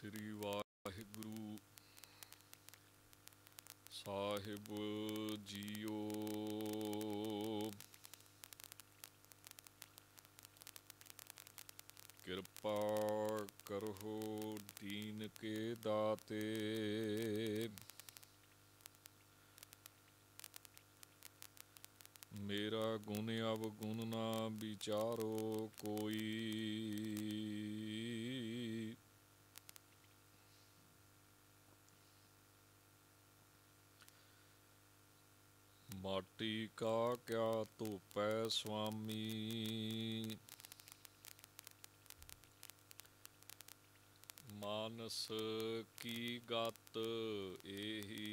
ਸ੍ਰੀ ਵਾਹਿਗੁਰੂ। ਸਾਹਿਬ JIO. ਕਿਰਪਾ ਕਰੋ ਦੀਨ ਕੇ ਦਾਤੇ। ਮੇਰਾ ਗੁਣ ਅਵਗੁਣ ਨਾ ਵਿਚਾਰੋ ਕੋਈ। ਮਾਟੀ ਕਾ ਕਿਆ ਧੋਪੈ ਸੁਆਮੀ ਮਾਨਸ ਕੀ ਗਤ ਇਹੀ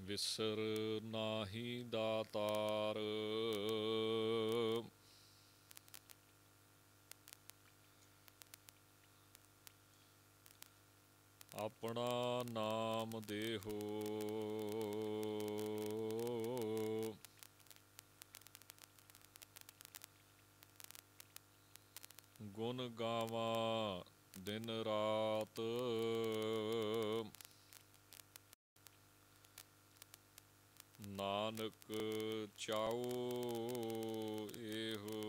ਵਿਸਰ ਨਾਹੀ ਆਪਣਾ ਨਾਮ ਦੇਹੋ। ਗੁਣ ਗਾਵਾਂ ਦਿਨ ਰਾਤ। ਨਾਨਕ ਚਾਓ ਇਹੋ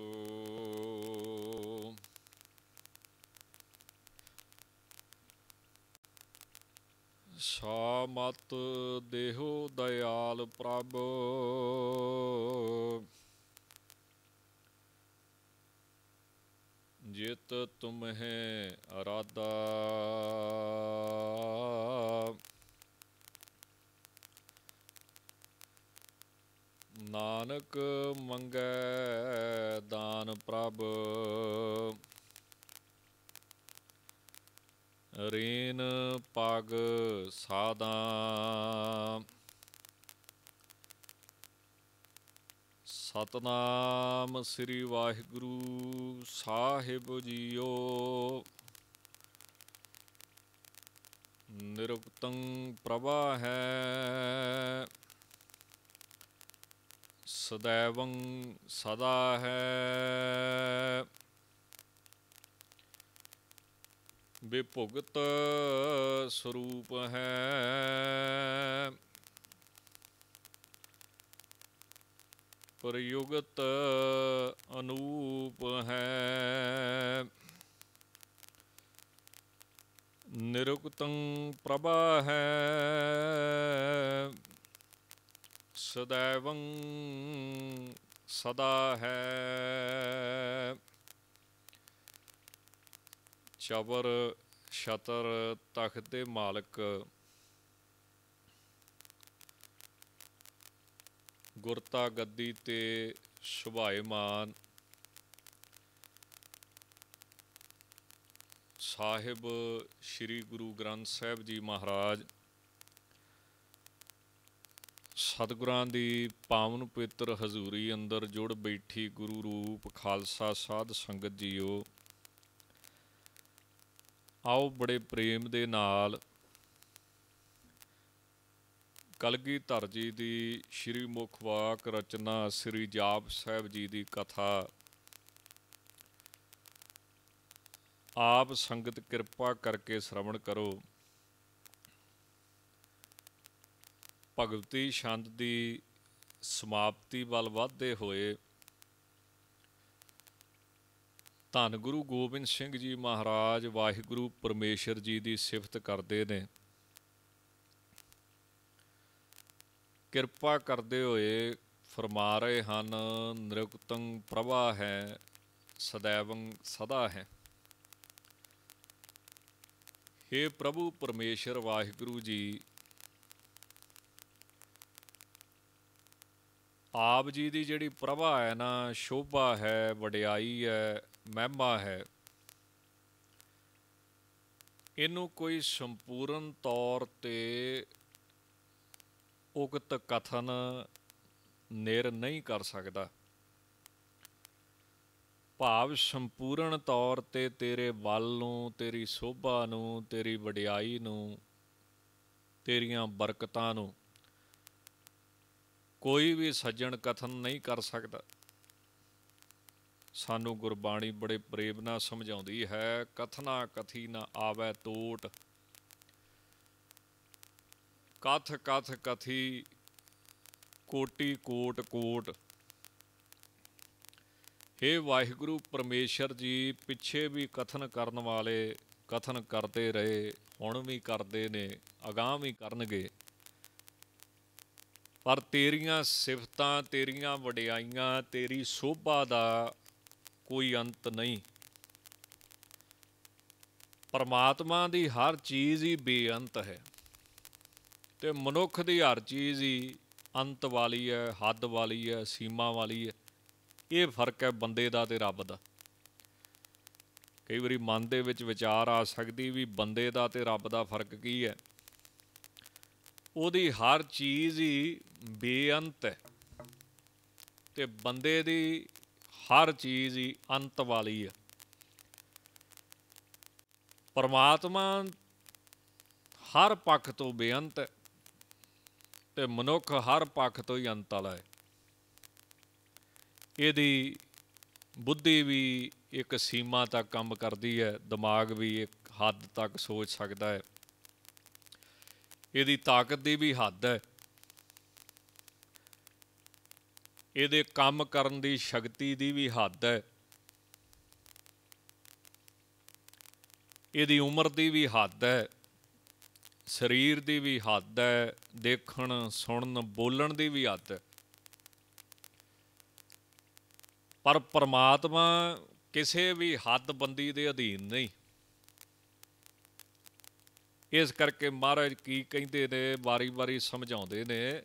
ਸਾ ਮਤ ਦੇਹੋ ਦਇਆਲ ਪ੍ਰਭ। ਜਿਤ ਤੁਮਹਿ ਅਰਾਦਾ ਨਾਨਕ ਮੰਗੈ ਦਾਨ ਪ੍ਰਭ। ਰੇਨ ਪਗ ਸਾਦਾ ਸਤਨਾਮ ਸ੍ਰੀ ਵਾਹਿਗੁਰੂ ਸਾਹਿਬ ਜੀਓ। ਨਿਰੁਕਤੰ ਪ੍ਰਭਾ ਹੈ। ਸदैवं ਸਦਾ ਹੈ। ਵਿਭੁਗਤ ਸਰੂਪ ਹੈ। ਪ੍ਰਯੁਗਤ ਅਨੂਪ ਹੈ। ਨਿਰੁਕਤੰ ਪ੍ਰਭਾ ਹੈ। ਸदैवं ਸਦਾ ਹੈ। ਚਬਰ ਛਤਰ ਤਖਤ ਦੇ ਮਾਲਕ। ਗੁਰਤਾ ਗੱਦੀ ਤੇ ਸੁਭਾਏਮਾਨ। ਸਾਹਿਬ ਸ੍ਰੀ ਗੁਰੂ ਗ੍ਰੰਥ ਸਾਹਿਬ ਜੀ ਮਹਾਰਾਜ। ਸਤਿਗੁਰਾਂ ਦੀ ਪਾਵਨ ਪਵਿੱਤਰ ਹਜ਼ੂਰੀ ਅੰਦਰ ਜੁੜ ਬੈਠੀ ਗੁਰੂ ਰੂਪ ਖਾਲਸਾ ਸਾਧ ਸੰਗਤ ਜੀਓ। ਆਓ ਬੜੇ ਪ੍ਰੇਮ ਦੇ ਨਾਲ ਕਲਗੀ ਧਰ ਜੀ ਦੀ ਸ਼੍ਰੀ ਮੁਖਵਾਕ ਰਚਨਾ ਸ੍ਰੀ ਜਾਪ ਸਾਹਿਬ ਜੀ ਦੀ ਕਥਾ। ਆਪ ਸੰਗਤ ਕਿਰਪਾ ਕਰਕੇ ਸ਼ਰਵਣ ਕਰੋ। ਭਗਵਤੀ ਛੰਦ ਦੀ ਸਮਾਪਤੀ ਵੱਲ ਵਧਦੇ ਹੋਏ ਧੰਨ ਗੁਰੂ ਗੋਬਿੰਦ ਸਿੰਘ ਜੀ ਮਹਾਰਾਜ, ਵਾਹਿਗੁਰੂ ਪਰਮੇਸ਼ਰ ਜੀ ਦੀ ਸਿਫਤ ਕਰਦੇ ਨੇ। ਕਿਰਪਾ ਕਰਦੇ ਹੋਏ ਫਰਮਾ ਰਹੇ ਹਨ ਨਿਰਕਤੰ ਪ੍ਰਭਾ ਹੈ, ਸਦੈਵੰ ਸਦਾ ਹੈ। हे ਪ੍ਰਭੂ ਪਰਮੇਸ਼ਰ, ਵਾਹਿਗੁਰੂ ਜੀ, ਆਪ ਜੀ ਦੀ ਜਿਹੜੀ ਪ੍ਰਭਾ ਹੈ ਨਾ, ਸ਼ੋਭਾ ਹੈ, ਵਡਿਆਈ ਹੈ ਮਹਿਮਾ ਹੈ। ਇਹਨੂੰ ਕੋਈ ਸੰਪੂਰਨ ਤੌਰ ਤੇ ਉਕਤ ਕਥਨ ਨਿਰ ਨਹੀਂ ਕਰ ਸਕਦਾ। ਭਾਵ ਸੰਪੂਰਨ ਤੌਰ ਤੇ ਤੇਰੇ ਵੱਲ ਨੂੰ, ਤੇਰੀ ਸੋਭਾ ਨੂੰ, ਤੇਰੀ ਵਡਿਆਈ ਨੂੰ, ਤੇਰੀਆਂ ਬਰਕਤਾਂ ਨੂੰ ਕੋਈ ਵੀ ਸੱਜਣ ਕਥਨ ਨਹੀਂ ਕਰ ਸਕਦਾ। ਸਾਨੂੰ ਗੁਰਬਾਣੀ ਬੜੇ ਪ੍ਰੇਮ ਨਾਲ ਸਮਝਾਉਂਦੀ ਹੈ ਕਥਨਾ ਕਥੀ ਨਾ ਆਵੇ ਟੋਟ ਕਥ ਕਥ ਕਥੀ, ਕੋਟੀ, ਕੋਟ ਕੋਟ। हे ਵਾਹਿਗੁਰੂ ਪਰਮੇਸ਼ਰ ਜੀ, ਪਿੱਛੇ ਵੀ ਕਥਨ ਕਰਨ ਵਾਲੇ ਕਥਨ ਕਰਦੇ ਰਹੇ, ਹੁਣ ਵੀ ਕਰਦੇ ਨੇ, ਅਗਾਹ ਵੀ ਕਰਨਗੇ। ਪਰ ਤੇਰੀਆਂ ਸਿਫਤਾਂ, ਤੇਰੀਆਂ ਵਡਿਆਈਆਂ, ਤੇਰੀ ਸੋਭਾ ਦਾ ਕੋਈ ਅੰਤ ਨਹੀਂ। ਪਰਮਾਤਮਾ ਦੀ ਹਰ ਚੀਜ਼ ਹੀ ਬੇਅੰਤ ਹੈ ਤੇ ਮਨੁੱਖ ਦੀ ਹਰ ਚੀਜ਼ ਹੀ ਅੰਤ ਵਾਲੀ ਹੈ, ਹੱਦ ਵਾਲੀ ਹੈ, ਸੀਮਾ ਵਾਲੀ ਹੈ। ਇਹ ਫ਼ਰਕ ਹੈ ਬੰਦੇ ਦਾ ਤੇ ਰੱਬ ਦਾ। ਕਈ ਵਾਰੀ ਮਨ ਦੇ ਵਿੱਚ ਵਿਚਾਰ ਆ ਸਕਦੀ ਵੀ ਬੰਦੇ ਦਾ ਤੇ ਰੱਬ ਦਾ ਫ਼ਰਕ ਕੀ ਹੈ। ਉਹਦੀ ਹਰ ਚੀਜ਼ ਹੀ ਬੇਅੰਤ ਹੈ ਤੇ ਬੰਦੇ ਦੀ ਹਰ ਚੀਜ਼ ਹੀ ਅੰਤ ਵਾਲੀ ਹੈ ਪਰਮਾਤਮਾ ਹਰ ਪੱਖ ਤੋਂ ਬੇਅੰਤ ਹੈ ਤੇ ਮਨੁੱਖ ਹਰ ਪੱਖ ਤੋਂ ਹੀ ਅੰਤ ਵਾਲਾ ਹੈ। ਇਹਦੀ ਬੁੱਧੀ ਵੀ ਇੱਕ ਸੀਮਾ ਤੱਕ ਕੰਮ ਕਰਦੀ ਹੈ, ਦਿਮਾਗ ਵੀ ਇੱਕ ਹੱਦ ਤੱਕ ਸੋਚ ਸਕਦਾ ਹੈ। ਇਹਦੀ ਤਾਕਤ ਦੀ ਵੀ ਹੱਦ ਹੈ। ਇਹਦੇ ਕੰਮ ਕਰਨ ਦੀ ਸ਼ਕਤੀ ਦੀ ਵੀ ਹੱਦ ਹੈ। ਇਹਦੀ ਉਮਰ ਦੀ ਵੀ ਹੱਦ ਹੈ। ਸਰੀਰ ਦੀ ਵੀ ਹੱਦ ਹੈ। ਦੇਖਣ, ਸੁਣਨ, ਬੋਲਣ ਦੀ ਵੀ ਹੱਦ ਹੈ। ਪਰ ਪਰਮਾਤਮਾ ਕਿਸੇ ਵੀ ਹੱਦਬੰਦੀ ਦੇ ਅਧੀਨ ਨਹੀਂ। ਇਸ ਕਰਕੇ ਮਹਾਰਾਜ ਕੀ ਕਹਿੰਦੇ ਨੇ, ਵਾਰੀ-ਵਾਰੀ ਸਮਝਾਉਂਦੇ ਨੇ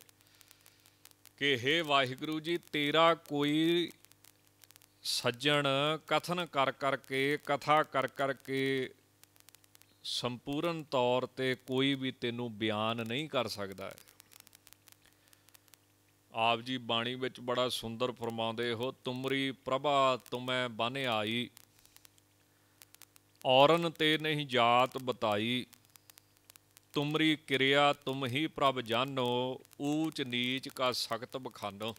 ਕਿ हे ਵਾਹਿਗੁਰੂ ਜੀ, ਤੇਰਾ ਕੋਈ ਸੱਜਣ ਕਥਨ ਕਰ ਕਰਕੇ, ਕਥਾ ਕਰ ਕਰਕੇ ਸੰਪੂਰਨ ਤੌਰ ਤੇ ਕੋਈ ਵੀ ਤੈਨੂੰ ਬਿਆਨ ਨਹੀਂ ਕਰ ਸਕਦਾ ਹੈ। ਆਪ ਜੀ ਬਾਣੀ ਵਿੱਚ ਬੜਾ ਸੁੰਦਰ ਫਰਮਾਉਂਦੇ ਹੋ, ਤੁਮਰੀ ਪ੍ਰਭਾ ਤੁਮੈ ਬਨ ਆਈ, ਔਰਨ ਤੇ ਨਹੀਂ ਜਾਤ ਬਤਾਈ। ਤੁਮਰੀ ਕਿਰਿਆ ਤੁਮ ਹੀ ਪ੍ਰਭ ਜਾਨੋ ਊਚ ਨੀਚ ਕਾ ਸਖਤ ਬਖਾਨੋ।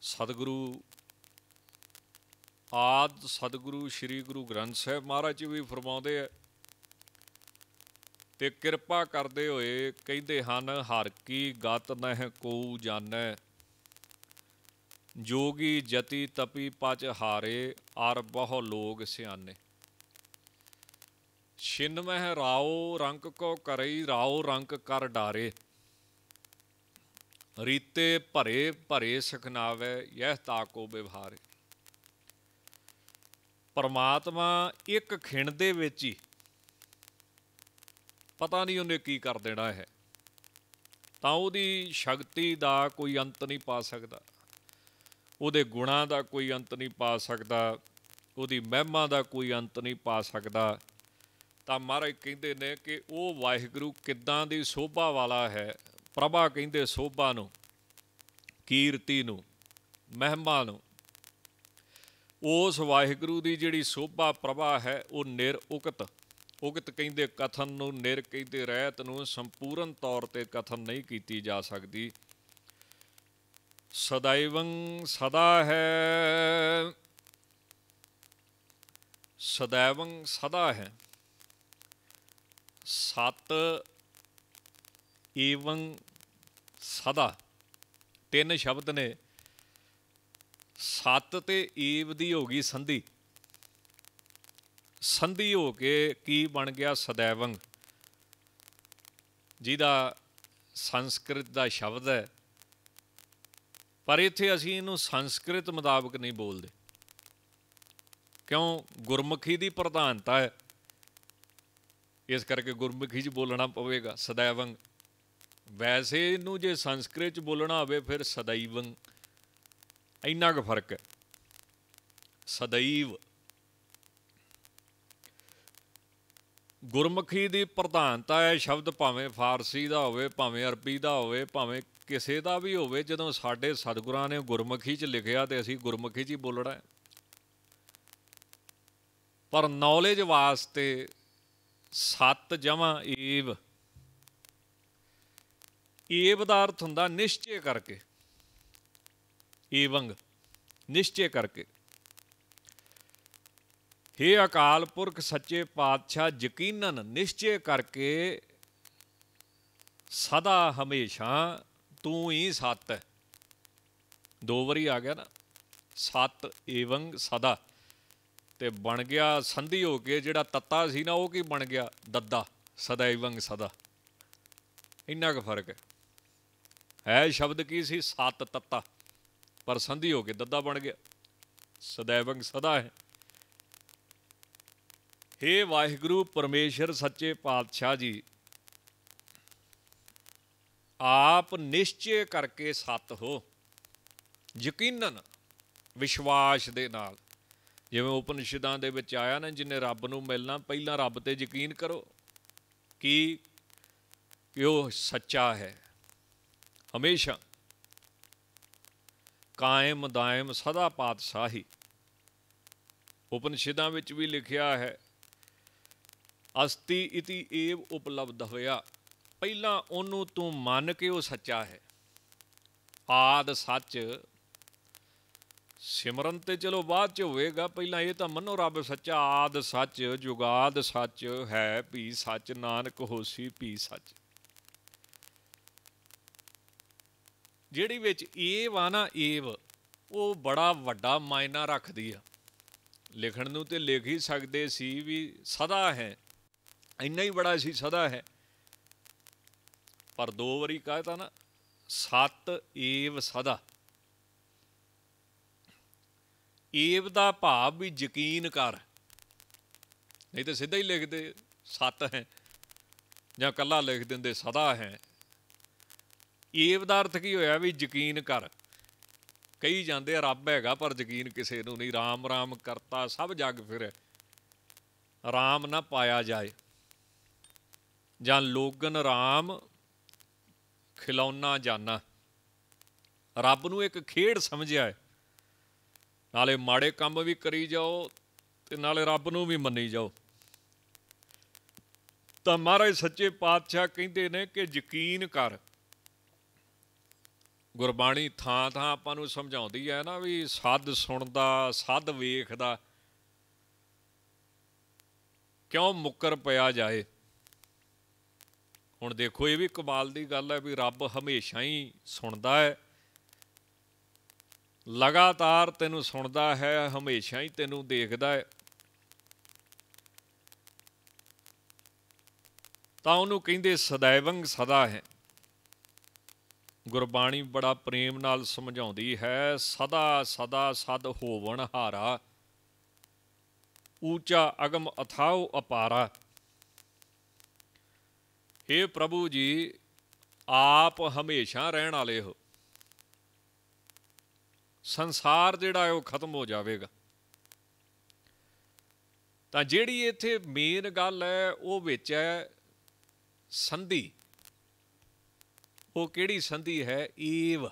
ਸਤਿਗੁਰੂ, ਆਦ ਸਤਿਗੁਰੂ ਸ੍ਰੀ ਗੁਰੂ ਗ੍ਰੰਥ ਸਾਹਿਬ ਮਹਾਰਾਜ ਜੀ ਵੀ ਫਰਮਾਉਂਦੇ ਆ ਤੇ ਕਿਰਪਾ ਕਰਦੇ ਹੋਏ ਕਹਿੰਦੇ ਹਨ, ਹਰ ਕੀ ਗਤ ਨਹਿ ਕੋ ਜਾਣੈ, ਜੋਗੀ ਜਤੀ ਤਪੀ ਪਚ ਹਾਰੇ, ਅਰ ਬਹੁ ਲੋਗ ਸਿਆਨੇ ਛਿਨ ਮਹਿ ਰਾਓ ਰੰਕ ਕੋ ਕਰਈ, ਰਾਓ ਰੰਕ ਕਰ ਡਾਰੇ। ਰੀਤੇ ਭਰੇ ਭਰੇ ਸਖਨਾਵੇ ਯਹ ਤਾਕੋ ਵਿਵਹਾਰੇ ਪਰਮਾਤਮਾ ਇੱਕ ਖਿਣ ਦੇ ਵਿੱਚ ਹੀ ਪਤਾ ਨਹੀਂ ਉਹਨੇ ਕੀ ਕਰ ਦੇਣਾ ਹੈ। ਤਾਂ ਉਹਦੀ ਸ਼ਕਤੀ ਦਾ ਕੋਈ ਅੰਤ ਨਹੀਂ ਪਾ ਸਕਦਾ। ਉਹਦੇ ਗੁਣਾਂ ਦਾ ਕੋਈ ਅੰਤ ਨਹੀਂ ਪਾ ਸਕਦਾ। ਉਹਦੀ ਮਹਿਮਾ ਦਾ ਕੋਈ ਅੰਤ ਨਹੀਂ ਪਾ ਸਕਦਾ। ਤਾਂ ਮਹਾਰਾਜ ਕਹਿੰਦੇ ਨੇ ਕਿ ਉਹ ਵਾਹਿਗੁਰੂ ਕਿੱਦਾਂ ਦੀ ਸੋਭਾ ਵਾਲਾ ਹੈ? ਪ੍ਰਭਾ ਕਹਿੰਦੇ ਸੋਭਾ ਨੂੰ, ਕੀਰਤੀ ਨੂੰ, ਮਹਿਮਾ ਨੂੰ। ਉਸ ਵਾਹਿਗੁਰੂ ਦੀ ਜਿਹੜੀ ਸੋਭਾ ਪ੍ਰਭਾ ਹੈ, ਉਹ ਨਿਰ ਉਕਤ ਉਕਤ ਕਹਿੰਦੇ ਕਥਨ ਨੂੰ, ਨਿਰ ਕਹਿੰਦੇ ਰਹਿਤ ਨੂੰ, ਸੰਪੂਰਨ ਤੌਰ ਤੇ ਕਥਨ ਨਹੀਂ ਕੀਤੀ ਜਾ ਸਕਦੀ। ਸਦਾਇਵੰ ਸਦਾ ਹੈ ਸਦਾਇਵੰ ਸਦਾ ਹੈ। ਸਤ ਏਵੰ ਸਦਾ। ਤਿੰਨ ਸ਼ਬਦ ਨੇ। ਸਤ ਤੇ ਏਵ ਦੀ ਹੋ ਗਈ ਸੰਧੀ। ਸੰਧੀ ਹੋ ਕੇ ਕੀ ਬਣ ਗਿਆ ਸदैवੰ ਜਿਹਦਾ ਸੰਸਕ੍ਰਿਤ ਦਾ ਸ਼ਬਦ ਹੈ। ਪਰ ਇੱਥੇ ਅਸੀਂ ਇਹਨੂੰ ਸੰਸਕ੍ਰਿਤ ਮੁਤਾਬਕ ਨਹੀਂ ਬੋਲਦੇ। ਕਿਉਂ? ਗੁਰਮੁਖੀ ਦੀ ਪ੍ਰਧਾਨਤਾ ਹੈ। ਇਸ ਕਰਕੇ ਗੁਰਮੁਖੀ 'ਚ ਬੋਲਣਾ ਪਵੇਗਾ ਸਦੈਵੰ ਵੈਸੇ ਇਹਨੂੰ ਜੇ ਸੰਸਕ੍ਰਿਤ 'ਚ ਬੋਲਣਾ ਹੋਵੇ, ਫਿਰ ਸਦੈਵੰ ਇੰਨਾ ਕੁ ਫ਼ਰਕ ਹੈ। ਸਦੈਵ। ਗੁਰਮੁਖੀ ਦੀ ਪ੍ਰਧਾਨਤਾ ਹੈ ਸ਼ਬਦ ਭਾਵੇਂ ਫਾਰਸੀ ਦਾ ਹੋਵੇ, ਭਾਵੇਂ ਅਰਬੀ ਦਾ ਹੋਵੇ, ਭਾਵੇਂ ਕਿਸੇ ਦਾ ਵੀ ਹੋਵੇ, ਜਦੋਂ ਸਾਡੇ ਸਤਿਗੁਰਾਂ ਨੇ ਗੁਰਮੁਖੀ 'ਚ ਲਿਖਿਆ ਤੇ ਅਸੀਂ ਗੁਰਮੁਖੀ 'ਚ ਹੀ ਬੋਲਣਾ ਹੈ। ਪਰ ਨੌਲੇਜ ਵਾਸਤੇ ਸਤ ਜਮਾ ਏਵ। ਏਵ ਦਾ ਅਰਥ ਹੁੰਦਾ ਨਿਸ਼ਚੈ ਕਰਕੇ। ਏਵੰਗ, ਨਿਸ਼ਚੈ ਕਰਕੇ। हे ਅਕਾਲ ਪੁਰਖ, ਸੱਚੇ ਪਾਤਸ਼ਾਹ, ਯਕੀਨਨ ਨਿਸ਼ਚੈ ਕਰਕੇ ਸਦਾ ਹਮੇਸ਼ਾ ਤੂੰ ਹੀ ਸਤ। ਹੈ ਦੋ ਵਾਰੀ ਆ ਗਿਆ ਨਾ। ਸਤ ਏਵੰਗ ਸਦਾ। ਤੇ ਬਣ ਗਿਆ ਸੰਧੀ ਹੋ ਕੇ, ਜਿਹੜਾ ਤੱਤਾ ਸੀ ਨਾ, ਉਹ ਕੀ ਬਣ ਗਿਆ? ਦੱਦਾ ਸਦਾਇਵੰਗ ਸਦਾ। ਇੰਨਾ ਕੁ ਫ਼ਰਕ ਹੈ। ਹੈ ਸ਼ਬਦ ਕੀ ਸੀ? ਸਤ ਤੱਤਾ। ਪਰ ਸੰਧੀ ਹੋ ਕੇ ਦੱਦਾ ਬਣ ਗਿਆ। ਸਦਾਇਵੰਗ ਸਦਾ ਹੈ। हे ਵਾਹਿਗੁਰੂ, ਪਰਮੇਸ਼ਰ ਸੱਚੇ ਪਾਤਸ਼ਾਹ ਜੀ, ਆਪ ਨਿਸ਼ਚੈ ਕਰਕੇ ਸਤ ਹੋ। ਯਕੀਨਨ ਵਿਸ਼ਵਾਸ ਦੇ ਨਾਲ। ਜਿਵੇਂ ਉਪਨਿਸ਼ਦਾਂ ਦੇ ਵਿੱਚ ਆਇਆ ਨਾ, ਜਿਨੇ ਰੱਬ ਨੂੰ ਮਿਲਣਾ, ਪਹਿਲਾਂ ਰੱਬ ਤੇ ਯਕੀਨ ਕਰੋ ਕਿ ਉਹ ਸੱਚਾ ਹੈ। ਹਮੇਸ਼ਾ ਕਾਇਮ ਦਾਇਮ ਸਦਾ ਪਾਤਸ਼ਾਹੀ। ਉਪਨਿਸ਼ਦਾਂ ਵਿੱਚ ਵੀ ਲਿਖਿਆ ਹੈ, ਅਸਤੀ ਇਤੀ ਏਵ ਉਪਲਬਧ ਹੋਇਆ। ਪਹਿਲਾਂ ਉਹਨੂੰ ਤੂੰ ਮੰਨ ਕੇ ਉਹ ਸੱਚਾ ਹੈ। ਆਦ ਸੱਚ ਸਿਮਰਨ ਤੇ ਚਲੋ ਬਾਅਦ ਚ ਹੋਵੇਗਾ, ਪਹਿਲਾਂ ਇਹ ਤਾਂ ਮੰਨੋ ਰੱਬ ਸੱਚਾ, ਆਦ ਸੱਚ, ਜੁਗਾਦ ਸੱਚ ਹੈ, ਭੀ ਸੱਚ, ਨਾਨਕ ਹੋਸੀ, ਭੀ ਸੱਚ। ਜਿਹੜੀ ਵਿੱਚ ਏਵ ਆ ਨਾ ਏਵ, ਉਹ ਬੜਾ ਵੱਡਾ ਮਾਇਨਾ ਰੱਖਦੀ ਆ। ਲਿਖਣ ਨੂੰ ਤੇ ਲਿਖ ਹੀ ਸਕਦੇ ਸੀ ਵੀ ਸਦਾ ਹੈ, ਇੰਨਾ ਹੀ ਬੜਾ ਸੀ ਸਦਾ ਹੈ। ਪਰ ਦੋ ਵਾਰੀ ਕਹਤਾ ਨਾ, ਸਤ ਏਵ ਸਦਾ। ਏਬ ਦਾ ਭਾਵ ਵੀ ਯਕੀਨ ਕਰ। ਨਹੀਂ ਤਾਂ ਸਿੱਧਾ ਹੀ ਲਿਖਦੇ, ਸਤ ਹੈ। ਜਾਂ ਕੱਲਾ ਲਿਖ ਦਿੰਦੇ, ਸਦਾ ਹੈ। ਏਵ ਦਾ ਅਰਥ ਕੀ ਹੋਇਆ ਵੀ ਯਕੀਨ ਕਰ। ਕਹੀ ਜਾਂਦੇ ਆ, ਰੱਬ ਹੈਗਾ, ਪਰ ਯਕੀਨ ਕਿਸੇ ਨੂੰ ਨਹੀਂ। ਰਾਮ ਰਾਮ ਕਰਤਾ, ਸਭ ਜਗ ਫਿਰ। RAM ਨਾ ਪਾਇਆ ਜਾਏ। ਜਾਂ ਲੋਗਨ ਰਾਮ ਖਿਲੌਣਾ ਜਾਨਾ। ਰੱਬ ਨੂੰ ਇੱਕ ਖੇਡ ਸਮਝਿਆ ਹੈ। ਨਾਲੇ ਮਾੜੇ ਕੰਮ ਵੀ ਕਰੀ ਜਾਓ ਤੇ ਨਾਲੇ ਰੱਬ ਨੂੰ ਵੀ ਮੰਨੀ ਜਾਓ। ਤਾਂ ਮਹਾਰਾਜ ਸੱਚੇ ਪਾਤਸ਼ਾਹ ਕਹਿੰਦੇ ਨੇ ਕਿ ਯਕੀਨ ਕਰ। ਗੁਰਬਾਣੀ ਥਾਂ ਥਾਂ ਆਪਾਂ ਨੂੰ ਸਮਝਾਉਂਦੀ ਹੈ ਨਾ ਵੀ ਸੱਦ ਸੁਣਦਾ, ਸੱਦ ਵੇਖਦਾ, ਕਿਉਂ ਮੁੱਕਰ ਪਿਆ ਜਾਏ। ਹੁਣ ਦੇਖੋ ਇਹ ਵੀ ਕਮਾਲ ਦੀ ਗੱਲ ਹੈ ਵੀ ਰੱਬ ਹਮੇਸ਼ਾ ਹੀ ਸੁਣਦਾ ਹੈ। ਲਗਾਤਾਰ ਤੈਨੂੰ ਸੁਣਦਾ ਹੈ, ਹਮੇਸ਼ਾ ਹੀ ਤੈਨੂੰ ਦੇਖਦਾ ਹੈ। ਤਾਂ ਉਹਨੂੰ ਕਹਿੰਦੇ ਸਦਾਇਵੰਗ ਸਦਾ ਹੈ। ਗੁਰਬਾਣੀ ਬੜਾ ਪ੍ਰੇਮ ਨਾਲ ਸਮਝਾਉਂਦੀ ਹੈ, ਸਦਾ ਸਦਾ ਸਦ ਹੋਵਣ ਹਾਰਾ, ਊਚਾ ਅਗਮ ਅਥਾਉ ਅਪਾਰਾ। हे ਪ੍ਰਭੂ ਜੀ, ਆਪ ਹਮੇਸ਼ਾ ਰਹਿਣ ਵਾਲੇ ਹੋ। ਸੰਸਾਰ ਜਿਹੜਾ ਹੈ ਉਹ ਖਤਮ ਹੋ ਜਾਵੇਗਾ। ਤਾਂ ਜਿਹੜੀ ਇੱਥੇ ਮੇਨ ਗੱਲ ਹੈ, ਉਹ ਵਿੱਚ ਹੈ ਸੰਧੀ। ਉਹ ਕਿਹੜੀ ਸੰਧੀ ਹੈ? ਏਵ।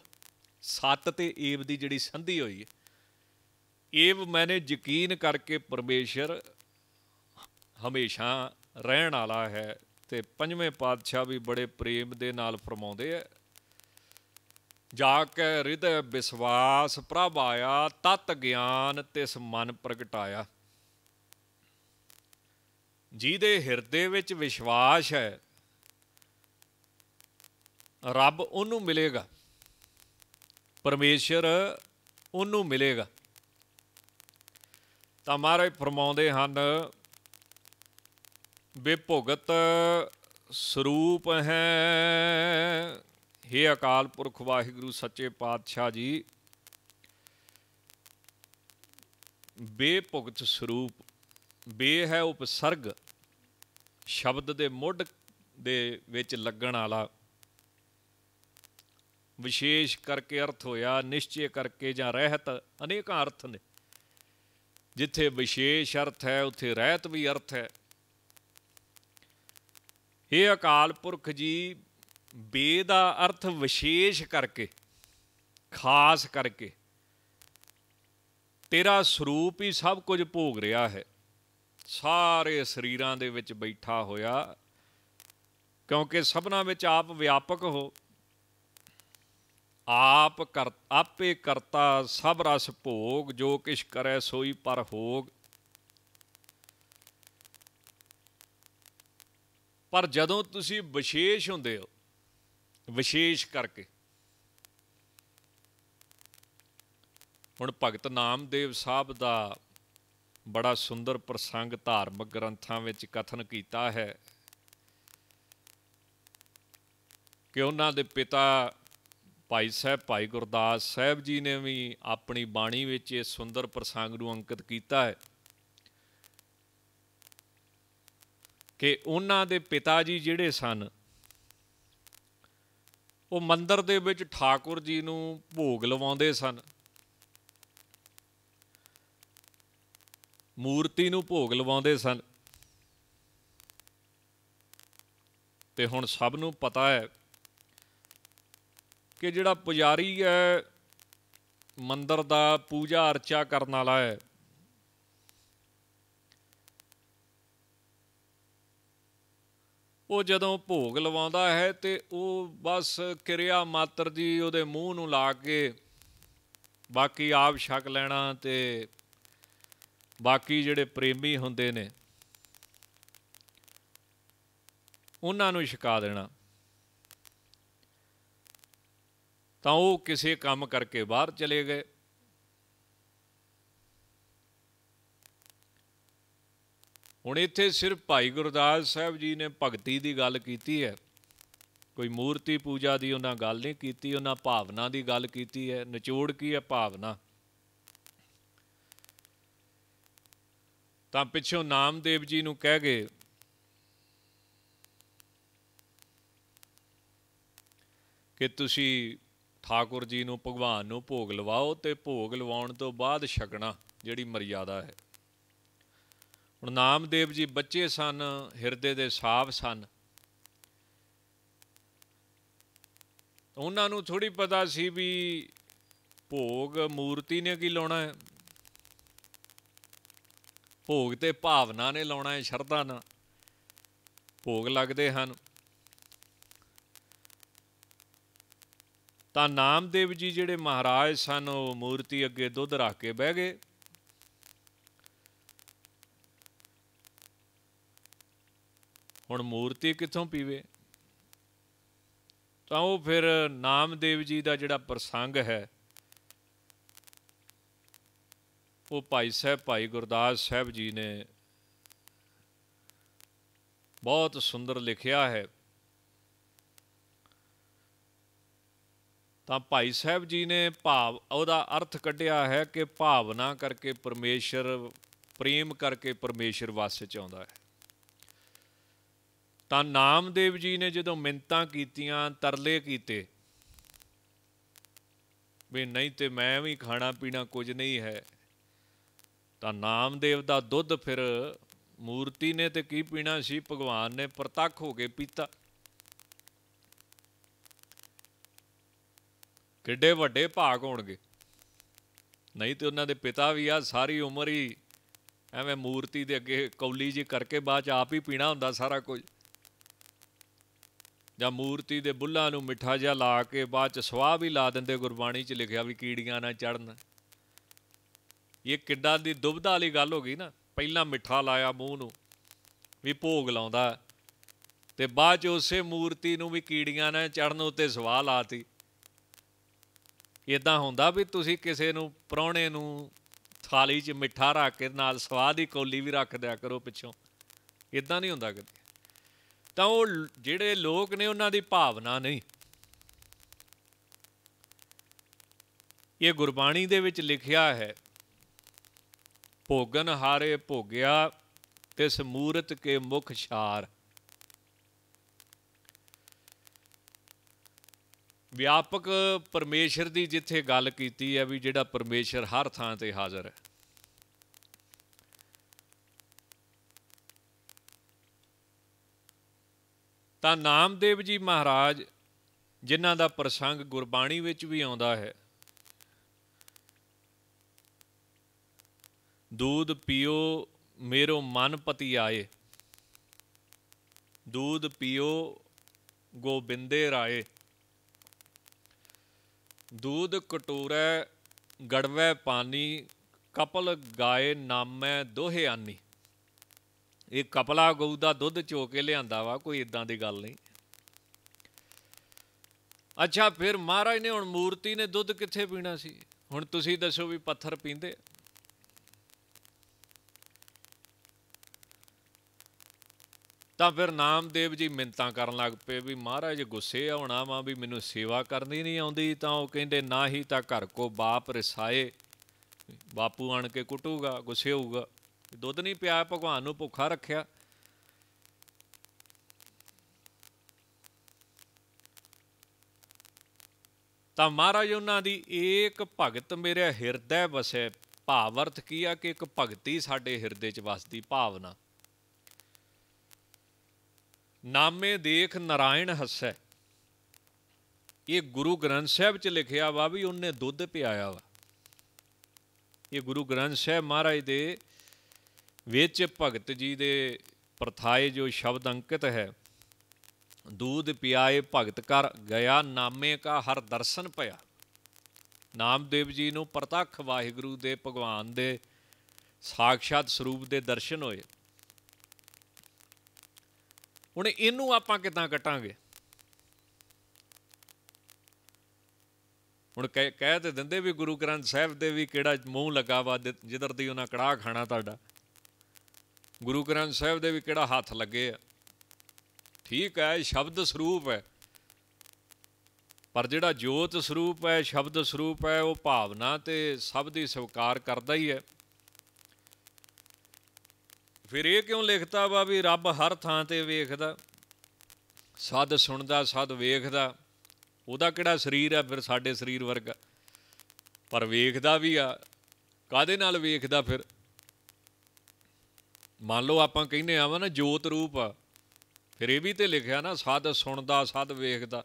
ਸੱਤ ਤੇ ਏਵ ਦੀ ਜਿਹੜੀ ਸੰਧੀ ਹੋਈ ਹੈ। ਏਵ ਮੈਨੇ ਯਕੀਨ ਕਰਕੇ ਪਰਮੇਸ਼ਰ ਹਮੇਸ਼ਾ ਰਹਿਣ ਵਾਲਾ ਹੈ ਤੇ ਪੰਜਵੇਂ ਪਾਤਸ਼ਾਹ ਵੀ ਬੜੇ ਪ੍ਰੇਮ ਦੇ ਨਾਲ ਫਰਮਾਉਂਦੇ ਆ। ਜਾ ਕੇ ਹਿਰਦੈ ਵਿਸ਼ਵਾਸ ਪ੍ਰਭ ਆਇਆ, ਤਤ ਗਿਆਨ ਤਿਸ ਮਨ ਪ੍ਰਗਟਾਇਆ। ਜਿਹਦੇ ਹਿਰਦੇ ਵਿੱਚ ਵਿਸ਼ਵਾਸ ਹੈ, ਰੱਬ ਉਹਨੂੰ ਮਿਲੇਗਾ। ਪਰਮੇਸ਼ਰ ਉਹਨੂੰ ਮਿਲੇਗਾ। ਤਾਂ ਮਹਾਰਾਜ ਫਰਮਾਉਂਦੇ ਹਨ ਬੇਭੁਗਤ ਸਰੂਪ ਹੈ। हे ਅਕਾਲ ਪੁਰਖ ਵਾਹਿਗੁਰੂ, ਸੱਚੇ ਪਾਤਸ਼ਾਹ ਜੀ। ਬੇਭੁਗਤ ਸਰੂਪ, ਬੇ ਹੈ ਉਪਸਰਗ, ਸ਼ਬਦ ਦੇ ਮੁੱਢ ਦੇ ਵਿੱਚ ਲੱਗਣ ਵਾਲਾ। ਵਿਸ਼ੇਸ਼ ਕਰਕੇ ਅਰਥ ਹੋਇਆ, ਨਿਸ਼ਚੈ ਕਰਕੇ ਜਾਂ ਰਹਿਤ, ਅਨੇਕਾਂ ਅਰਥ ਨੇ। ਜਿੱਥੇ ਵਿਸ਼ੇਸ਼ ਅਰਥ ਹੈ, ਉੱਥੇ ਰਹਿਤ ਵੀ ਅਰਥ ਹੈ। ਇਹ ਅਕਾਲ ਪੁਰਖ ਜੀ ਬੇ ਦਾ ਅਰਥ ਵਿਸ਼ੇਸ਼ ਕਰਕੇ, ਖਾਸ ਕਰਕੇ, ਤੇਰਾ ਸਰੂਪ ਹੀ ਸਭ ਕੁਝ ਭੋਗ ਰਿਹਾ ਹੈ। ਸਾਰੇ ਸਰੀਰਾਂ ਦੇ ਵਿੱਚ ਬੈਠਾ ਹੋਇਆ, ਕਿਉਂਕਿ ਸਭਨਾ ਵਿੱਚ ਆਪ ਵਿਆਪਕ ਹੋ। ਆਪ ਕਰ, ਆਪੇ ਕਰਤਾ ਸਭ ਰਸ ਭੋਗ, ਜੋ ਕਿਛ ਕਰੈ ਸੋਈ ਪਰ ਹੋਗ। ਪਰ ਜਦੋਂ ਤੁਸੀਂ ਵਿਸ਼ੇਸ਼ ਹੁੰਦੇ ਹੋ ਵਿਸ਼ੇਸ਼ ਕਰਕੇ। ਹੁਣ ਭਗਤ ਨਾਮਦੇਵ ਸਾਹਿਬ ਦਾ ਬੜਾ ਸੁੰਦਰ ਪ੍ਰਸੰਗ ਧਾਰਮਿਕ ਗ੍ਰੰਥਾਂ ਵਿੱਚ ਕਥਨ ਕੀਤਾ ਹੈ ਕਿ ਉਹਨਾਂ ਦੇ ਪਿਤਾ ਭਾਈ ਸਾਹਿਬ, ਭਾਈ ਗੁਰਦਾਸ ਸਾਹਿਬ ਜੀ ਨੇ ਵੀ ਆਪਣੀ ਬਾਣੀ ਵਿੱਚ ਇਹ ਸੁੰਦਰ ਪ੍ਰਸੰਗ ਨੂੰ ਅੰਕਿਤ ਕੀਤਾ ਹੈ ਕਿ ਉਹਨਾਂ ਦੇ ਪਿਤਾ ਜੀ ਜਿਹੜੇ ਸਨ ਉਹ ਮੰਦਰ ਦੇ ਵਿੱਚ ਠਾਕੁਰ ਜੀ ਨੂੰ ਭੋਗ ਲਵਾਉਂਦੇ ਸਨ। ਮੂਰਤੀ ਨੂੰ ਭੋਗ ਲਵਾਉਂਦੇ ਸਨ। ਤੇ ਹੁਣ ਸਭ ਨੂੰ ਪਤਾ ਹੈ ਕਿ ਜਿਹੜਾ ਪੁਜਾਰੀ ਹੈ, ਮੰਦਰ ਦਾ ਪੂਜਾ ਅਰਚਾ ਕਰਨ ਵਾਲਾ ਹੈ ਉਹ ਜਦੋਂ ਭੋਗ ਲਵਾਉਂਦਾ ਹੈ ਤੇ ਉਹ ਬਸ ਕਿਰਿਆ ਮਾਤਰ ਦੀ ਉਹਦੇ ਮੂੰਹ ਨੂੰ ਲਾ ਕੇ ਬਾਕੀ ਆਪ ਛਕ ਲੈਣਾ ਤੇ ਬਾਕੀ ਜਿਹੜੇ ਪ੍ਰੇਮੀ ਹੁੰਦੇ ਨੇ, ਉਹਨਾਂ ਨੂੰ ਛਕਾ ਦੇਣਾ। ਤਾਂ ਉਹ ਕਿਸੇ ਕੰਮ ਕਰਕੇ ਬਾਹਰ ਚਲੇ ਗਏ। ਹੁਣ ਇੱਥੇ ਸਿਰਫ ਭਾਈ ਗੁਰਦਾਸ ਸਾਹਿਬ ਜੀ ਨੇ ਭਗਤੀ ਦੀ ਗੱਲ ਕੀਤੀ ਹੈ। ਕੋਈ ਮੂਰਤੀ ਪੂਜਾ ਦੀ ਉਹਨਾਂ ਗੱਲ ਨਹੀਂ ਕੀਤੀ, ਉਹਨਾਂ ਭਾਵਨਾ ਦੀ ਗੱਲ ਕੀਤੀ ਹੈ। ਨਿਚੋੜ ਕੀ ਹੈ ਭਾਵਨਾ? ਤਾਂ ਪਿੱਛੋਂ ਨਾਮਦੇਵ ਜੀ ਨੂੰ ਕਹਿ ਗਏ, ਕਿ ਤੁਸੀਂ ਠਾਕੁਰ ਜੀ ਨੂੰ ਭਗਵਾਨ ਨੂੰ ਭੋਗ ਲਵਾਓ ਤੇ ਭੋਗ ਲਵਾਉਣ ਤੋਂ ਬਾਅਦ ਛਕਣਾ, ਜਿਹੜੀ ਮਰਿਆਦਾ ਹੈ। ਹੁਣ ਨਾਮਦੇਵ ਜੀ ਬੱਚੇ ਸਨ, ਹਿਰਦੇ ਦੇ ਸਾਫ਼ ਸਨ। ਉਹਨਾਂ ਨੂੰ ਥੋੜੀ ਪਤਾ ਸੀ ਵੀ ਭੋਗ ਮੂਰਤੀ ਨੇ ਕੀ ਲਾਉਣਾ ਹੈ। ਭੋਗ ਤੇ ਭਾਵਨਾ ਨੇ ਲਾਉਣਾ ਹੈ, ਸ਼ਰਧਾ ਨਾਲ। ਭੋਗ ਲੱਗਦੇ ਹਨ। ਤਾਂ ਨਾਮਦੇਵ ਜੀ ਜਿਹੜੇ ਮਹਾਰਾਜ ਸਨ, ਉਹ ਮੂਰਤੀ ਅੱਗੇ ਦੁੱਧ ਰੱਖ ਕੇ ਬਹਿ ਗਏ। ਹੁਣ ਮੂਰਤੀ ਕਿੱਥੋਂ ਪੀਵੇ? ਤਾਂ ਉਹ ਫਿਰ ਨਾਮਦੇਵ ਜੀ ਦਾ ਜਿਹੜਾ ਪ੍ਰਸੰਗ ਹੈ, ਉਹ ਭਾਈ ਸਾਹਿਬ, ਭਾਈ ਗੁਰਦਾਸ ਸਾਹਿਬ ਜੀ ਨੇ ਬਹੁਤ ਸੁੰਦਰ ਲਿਖਿਆ ਹੈ। ਤਾਂ ਭਾਈ ਸਾਹਿਬ ਜੀ ਨੇ ਭਾਵ, ਉਹਦਾ ਅਰਥ ਕੱਢਿਆ ਹੈ ਕਿ ਭਾਵਨਾ ਕਰਕੇ ਪਰਮੇਸ਼ਰ, ਪ੍ਰੇਮ ਕਰਕੇ ਪਰਮੇਸ਼ਰ ਵਾਸ ਚ ਆਉਂਦਾ ਹੈ। ਤਾਂ ਨਾਮਦੇਵ ਜੀ ਨੇ ਜਦੋਂ ਮਿੰਤਾਂ ਕੀਤੀਆਂ, ਤਰਲੇ ਕੀਤੇ, ਵੀ ਨਹੀਂ ਤੇ ਮੈਂ ਵੀ ਖਾਣਾ ਪੀਣਾ ਕੁਝ ਨਹੀਂ ਹੈ, ਤਾਂ ਨਾਮਦੇਵ ਦਾ ਦੁੱਧ ਫਿਰ ਮੂਰਤੀ ਨੇ ਤੇ ਕੀ ਪੀਣਾ ਸੀ? ਭਗਵਾਨ ਨੇ ਪ੍ਰਤੱਖ ਹੋ ਕੇ ਪੀਤਾ। ਕਿੱਡੇ ਵੱਡੇ ਭਾਗ ਹੋਣਗੇ। ਨਹੀਂ ਤੇ ਉਹਨਾਂ ਦੇ ਪਿਤਾ ਵੀ ਆ, ਸਾਰੀ ਉਮਰ ਹੀ ਐਵੇਂ ਮੂਰਤੀ ਦੇ ਅੱਗੇ ਕੌਲੀ ਜੀ ਕਰਕੇ ਬਾਅਦ ਚ ਆਪ ਹੀ ਪੀਣਾ ਹੁੰਦਾ ਸਾਰਾ ਕੁਝ। ਜਾਂ ਮੂਰਤੀ ਦੇ ਬੁੱਲਾਂ ਨੂੰ ਮਿੱਠਾ ਜਿਹਾ ਲਾ ਕੇ ਬਾਅਦ ਚ ਸਵਾਹ ਵੀ ਲਾ ਦਿੰਦੇ ਗੁਰਬਾਣੀ 'ਚ ਲਿਖਿਆ ਵੀ ਕੀੜੀਆਂ ਨਾ ਚੜਨ। ਇਹ ਕਿੱਡਾ ਦੀ ਦੁਬਧਾ ਵਾਲੀ ਗੱਲ ਹੋ ਗਈ ਨਾ, ਪਹਿਲਾਂ ਮਿੱਠਾ ਲਾਇਆ ਮੂੰਹ ਨੂੰ, ਵੀ ਭੋਗ ਲਾਉਂਦਾ। ਤੇ ਬਾਅਦ ਚ ਉਸੇ ਮੂਰਤੀ ਨੂੰ ਵੀ ਕੀੜੀਆਂ ਨਾ ਚੜਨ ਉੱਤੇ ਸਵਾਹ ਲਾਤੀ। ਇਦਾਂ ਹੁੰਦਾ ਵੀ ਤੁਸੀਂ ਕਿਸੇ ਨੂੰ, ਪ੍ਰਾਹੁਣੇ ਨੂੰ ਥਾਲੀ 'ਚ ਮਿੱਠਾ ਰੱਖ ਕੇ ਨਾਲ ਸਵਾਦ ਦੀ ਕੌਲੀ ਵੀ ਰੱਖ ਦਿਆ ਕਰੋ ਪਿੱਛੋਂ। ਇਦਾਂ ਨਹੀਂ ਹੁੰਦਾ ਕਦੇ। ਤਾਂ ਉਹ ਜਿਹੜੇ ਲੋਕ ਨੇ ਉਹਨਾਂ ਦੀ ਭਾਵਨਾ ਨਹੀਂ। ਇਹ ਗੁਰਬਾਣੀ ਦੇ ਵਿੱਚ ਲਿਖਿਆ ਹੈ, ਭੋਗਨ ਹਾਰੇ ਭੋਗਿਆ, ਤਿਸ ਮੂਰਤ ਕੇ ਮੁਖ ਛਾਰ। ਵਿਆਪਕ ਪਰਮੇਸ਼ਰ ਦੀ ਜਿੱਥੇ ਗੱਲ ਕੀਤੀ ਹੈ ਵੀ ਜਿਹੜਾ ਪਰਮੇਸ਼ਰ ਹਰ ਥਾਂ ਤੇ ਹਾਜ਼ਰ ਹੈ। ਤਾਂ ਨਾਮਦੇਵ ਜੀ ਮਹਾਰਾਜ, ਜਿਨ੍ਹਾਂ ਦਾ ਪ੍ਰਸੰਗ ਗੁਰਬਾਣੀ ਵਿੱਚ ਵੀ ਆਉਂਦਾ ਹੈ, ਦੂਧ ਪੀਓ ਮੇਰੋ ਮਨ ਪਤੀ ਆਏ ਦੂਧ ਪੀਓ ਗੋਬਿੰਦੇ ਰਾਏ, ਦੂਧ ਕਟੋਰੈ, ਗੜਵੈ ਪਾਣੀ ਕਪਲ ਗਾਏ ਨਾਮੈ ਦੋਹੇ ਆਨੀ। ਇਹ ਕਪਲਾ ਗਊ ਦਾ ਦੁੱਧ ਚੋ ਕੇ ਲਿਆਂਦਾ ਵਾ, ਕੋਈ ਇਦਾਂ ਦੀ ਗੱਲ ਨਹੀਂ। ਅੱਛਾ, ਫਿਰ ਮਹਾਰਾਜ ਨੇ ਹੁਣ ਮੂਰਤੀ ਨੇ ਦੁੱਧ ਕਿੱਥੇ ਪੀਣਾ ਸੀ? ਹੁਣ ਤੁਸੀਂ ਦੱਸੋ ਵੀ ਪੱਥਰ ਪੀਂਦੇ? ਤਾਂ ਫਿਰ ਨਾਮਦੇਵ ਜੀ ਮਿੰਤਾਂ ਕਰਨ ਲੱਗ ਪਏ ਵੀ ਮਹਾਰਾਜ ਗੁੱਸੇ ਆਉਣਾ ਵਾ ਵੀ ਮੈਨੂੰ ਸੇਵਾ ਕਰਨੀ ਨਹੀਂ ਆਉਂਦੀ, ਤਾਂ ਉਹ ਕਹਿੰਦੇ, ਨਾ ਹੀ ਤਾਂ ਘਰ ਕੋ ਬਾਪ ਰਸਾਏ, ਬਾਪੂ ਆਣ ਕੇ ਕੁੱਟੂਗਾ, ਗੁੱਸੇ ਹੋਊਗਾ। ਦੁੱਧ ਨਹੀਂ ਪਿਆ, ਭਗਵਾਨ ਨੂੰ ਭੁੱਖਾ ਰੱਖਿਆ। ਤਾਂ ਮਹਾਰਾਜ ਉਹਨਾਂ ਦੀ ਏਕ ਭਗਤ ਮੇਰੇ ਹਿਰਦੈ ਵਸੈ। ਭਾਵ ਅਰਥ ਕੀ ਆ ਕਿ ਇੱਕ ਭਗਤੀ ਸਾਡੇ ਹਿਰਦੇ 'ਚ ਵਸਦੀ ਭਾਵਨਾ? ਨਾਮੇ ਦੇਖ ਨਰਾਇਣ ਹੱਸੈ। ਇਹ ਗੁਰੂ ਗ੍ਰੰਥ ਸਾਹਿਬ 'ਚ ਲਿਖਿਆ ਵਾ ਵੀ ਉਹਨੇ ਦੁੱਧ ਪਿਆਇਆ ਵਾ। ਇਹ ਗੁਰੂ ਗ੍ਰੰਥ ਸਾਹਿਬ ਮਹਾਰਾਜ ਦੇ ਵਿੱਚ ਭਗਤ ਜੀ ਦੇ ਪ੍ਰਥਾਏ ਜੋ ਸ਼ਬਦ ਅੰਕਿਤ ਹੈ, ਦੂਧ ਪਿਆਏ ਭਗਤ ਕਰ ਗਿਆ ਨਾਮੇ ਕਾ ਹਰ ਦਰਸ਼ਨ ਪਿਆ ਨਾਮਦੇਵ ਜੀ ਨੂੰ ਪ੍ਰਤੱਖ ਵਾਹਿਗੁਰੂ ਦੇ ਭਗਵਾਨ ਦੇ ਸਾਖਸ਼ਾਤ ਸਰੂਪ ਦੇ ਦਰਸ਼ਨ ਹੋਏ। ਹੁਣ ਇਹਨੂੰ ਆਪਾਂ ਕਿਦਾਂ ਕਟਾਂਗੇ? ਹੁਣ ਕਹਿ ਕਹਿ ਤੇ ਦਿੰਦੇ ਵੀ ਗੁਰੂ ਗ੍ਰੰਥ ਸਾਹਿਬ ਦੇ ਵੀ ਕਿਹੜਾ ਮੂੰਹ ਲੱਗਾ ਵਾ ਜਿੱਧਰ ਦੀ ਉਹਨਾਂ ਕੜਾਹ ਖਾਣਾ ਤੁਹਾਡਾ। ਗੁਰੂ ਗ੍ਰੰਥ ਸਾਹਿਬ ਦੇ ਵੀ ਕਿਹੜਾ ਹੱਥ ਲੱਗੇ ਆ। ਠੀਕ ਹੈ ਸ਼ਬਦ ਸਰੂਪ ਹੈ। ਪਰ ਜਿਹੜਾ ਜੋਤ ਸਰੂਪ ਹੈ, ਸ਼ਬਦ ਸਰੂਪ ਹੈ, ਉਹ ਭਾਵਨਾ ਤੇ ਸਭ ਦੀ ਸਵੀਕਾਰ ਕਰਦਾ ਹੀ ਹੈ। ਫਿਰ ਇਹ ਕਿਉਂ ਲਿਖਤਾ ਵਾ ਵੀ ਰੱਬ ਹਰ ਥਾਂ ਤੇ ਵੇਖਦਾ, ਸਦ ਸੁਣਦਾ, ਸਦ ਵੇਖਦਾ। ਉਹਦਾ ਕਿਹੜਾ ਸਰੀਰ ਹੈ? ਫਿਰ ਸਾਡੇ ਸਰੀਰ ਵਰਗਾ। ਪਰ ਵੇਖਦਾ ਵੀ ਆ। ਕਾਦੇ ਨਾਲ ਵੇਖਦਾ ਫਿਰ? ਮੰਨ ਲਓ ਆਪਾਂ ਕਹਿੰਦੇ ਆਵਾ ਨਾ ਜੋਤ ਰੂਪ ਆ, ਫਿਰ ਇਹ ਵੀ ਤੇ ਲਿਖਿਆ ਨਾ, ਸਦ ਸੁਣਦਾ, ਸਦ ਵੇਖਦਾ।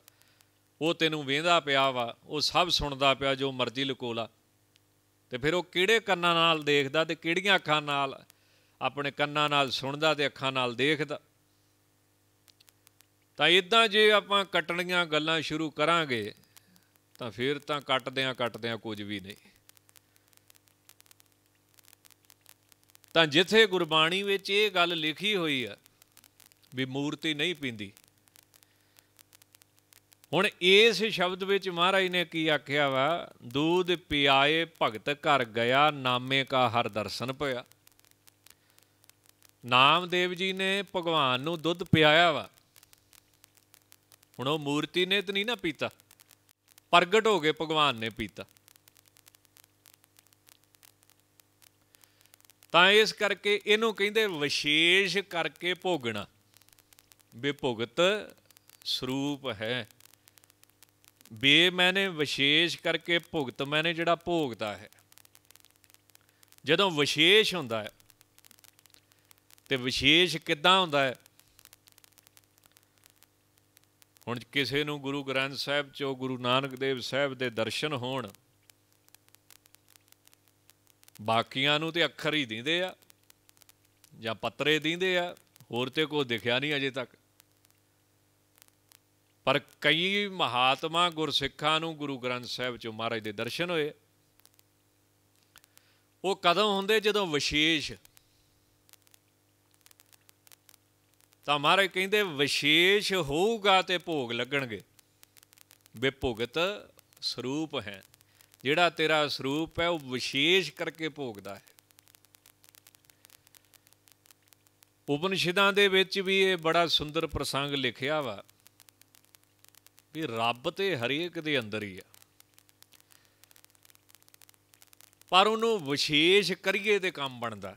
ਉਹ ਤੈਨੂੰ ਵੇਂਦਾ ਪਿਆ ਵਾ, ਉਹ ਸਭ ਸੁਣਦਾ ਪਿਆ ਜੋ ਮਰਜ਼ੀ ਲਕੋਲਾ। ਤੇ ਫਿਰ ਉਹ ਕਿਹੜੇ ਕੰਨਾਂ ਨਾਲ ਦੇਖਦਾ ਤੇ ਕਿਹੜੀਆਂ ਅੱਖਾਂ ਨਾਲ? ਆਪਣੇ ਕੰਨਾਂ ਨਾਲ ਸੁਣਦਾ ਤੇ ਅੱਖਾਂ ਨਾਲ ਦੇਖਦਾ। ਤਾਂ ਇਦਾਂ ਜੇ ਆਪਾਂ ਕੱਟਣੀਆਂ ਗੱਲਾਂ ਸ਼ੁਰੂ ਕਰਾਂਗੇ, ਤਾਂ ਫਿਰ ਤਾਂ ਕੱਟਦਿਆਂ ਕੱਟਦਿਆਂ ਕੁਝ ਵੀ ਨਹੀਂ। ਤਾਂ ਜਿੱਥੇ ਗੁਰਬਾਣੀ ਵਿੱਚ ਇਹ ਗੱਲ ਲਿਖੀ ਹੋਈ ਆ ਵੀ ਮੂਰਤੀ ਨਹੀਂ ਪੀਂਦੀ। ਹੁਣ ਇਸ ਸ਼ਬਦ ਵਿੱਚ ਮਹਾਰਾਜ ਨੇ ਕੀ ਆਖਿਆ ਵਾ? ਦੂਧ ਪਿਆਏ ਭਗਤ ਘਰ ਗਿਆ, ਨਾਮੇ ਕਾ ਹਰ ਦਰਸ਼ਨ ਪਿਆ। ਨਾਮਦੇਵ ਜੀ ਨੇ ਭਗਵਾਨ ਨੂੰ ਦੁੱਧ ਪਿਆਇਆ ਵਾ। ਹੁਣ ਉਹ ਮੂਰਤੀ ਨੇ ਤਾਂ ਨਹੀਂ ਨਾ ਪੀਤਾ, ਪ੍ਰਗਟ ਹੋ ਕੇ ਭਗਵਾਨ ਨੇ ਪੀਤਾ। ਤਾਂ ਇਸ ਕਰਕੇ ਇਹਨੂੰ ਕਹਿੰਦੇ ਵਿਸ਼ੇਸ਼ ਕਰਕੇ ਭੋਗਣਾ। ਬੇਭੁਗਤ ਸਰੂਪ ਹੈ। ਬੇ ਮੈਨੇ ਵਿਸ਼ੇਸ਼ ਕਰਕੇ ਭੁਗਤ, ਮੈਨੇ ਜਿਹੜਾ ਭੋਗਦਾ ਹੈ। ਜਦੋਂ ਵਿਸ਼ੇਸ਼ ਹੁੰਦਾ ਹੈ, ਤੇ ਵਿਸ਼ੇਸ਼ ਕਿੱਦਾਂ ਹੁੰਦਾ ਹੈ? ਹੁਣ ਕਿਸੇ ਨੂੰ ਗੁਰੂ ਗ੍ਰੰਥ ਸਾਹਿਬ ਚੋਂ ਗੁਰੂ ਨਾਨਕ ਦੇਵ ਸਾਹਿਬ ਦੇ ਦਰਸ਼ਨ ਹੋਣ ਬਾਕੀਆਂ ਨੂੰ ਤੇ ਅੱਖਰ ਹੀ ਦਿੰਦੇ ਆ ਜਾਂ ਪੱਤਰੇ ਦਿੰਦੇ ਆ, ਹੋਰ ਤੇ ਕੋਈ ਦਿਖਿਆ ਨਹੀਂ ਅਜੇ ਤੱਕ। ਪਰ ਕਈ ਮਹਾਤਮਾ ਗੁਰਸਿੱਖਾਂ ਨੂੰ ਗੁਰੂ ਗ੍ਰੰਥ ਸਾਹਿਬ ਚੋਂ ਮਹਾਰਾਜ ਦੇ ਦਰਸ਼ਨ ਹੋਏ। ਉਹ ਕਦੋਂ ਹੁੰਦੇ? ਜਦੋਂ ਵਿਸ਼ੇਸ਼। ਤਾਂ ਮਹਾਰਾਜ ਕਹਿੰਦੇ, ਵਿਸ਼ੇਸ਼ ਹੋਊਗਾ ਤੇ ਭੋਗ ਲੱਗਣਗੇ। ਵਿਭੁਗਤ ਸਰੂਪ ਹੈ। ਜਿਹੜਾ ਤੇਰਾ ਸਰੂਪ ਹੈ, ਉਹ ਵਿਸ਼ੇਸ਼ ਕਰਕੇ ਭੋਗਦਾ ਹੈ। ਉਪਨਿਸ਼ਦਾਂ ਦੇ ਵਿੱਚ ਵੀ ਇਹ ਬੜਾ ਸੁੰਦਰ ਪ੍ਰਸੰਗ ਲਿਖਿਆ ਵਾ ਵੀ ਰੱਬ ਤੇ ਹਰੇਕ ਦੇ ਅੰਦਰ ਹੀ ਆ। ਪਰ ਉਹਨੂੰ ਵਿਸ਼ੇਸ਼ ਕਰੀਏ ਤੇ ਕੰਮ ਬਣਦਾ।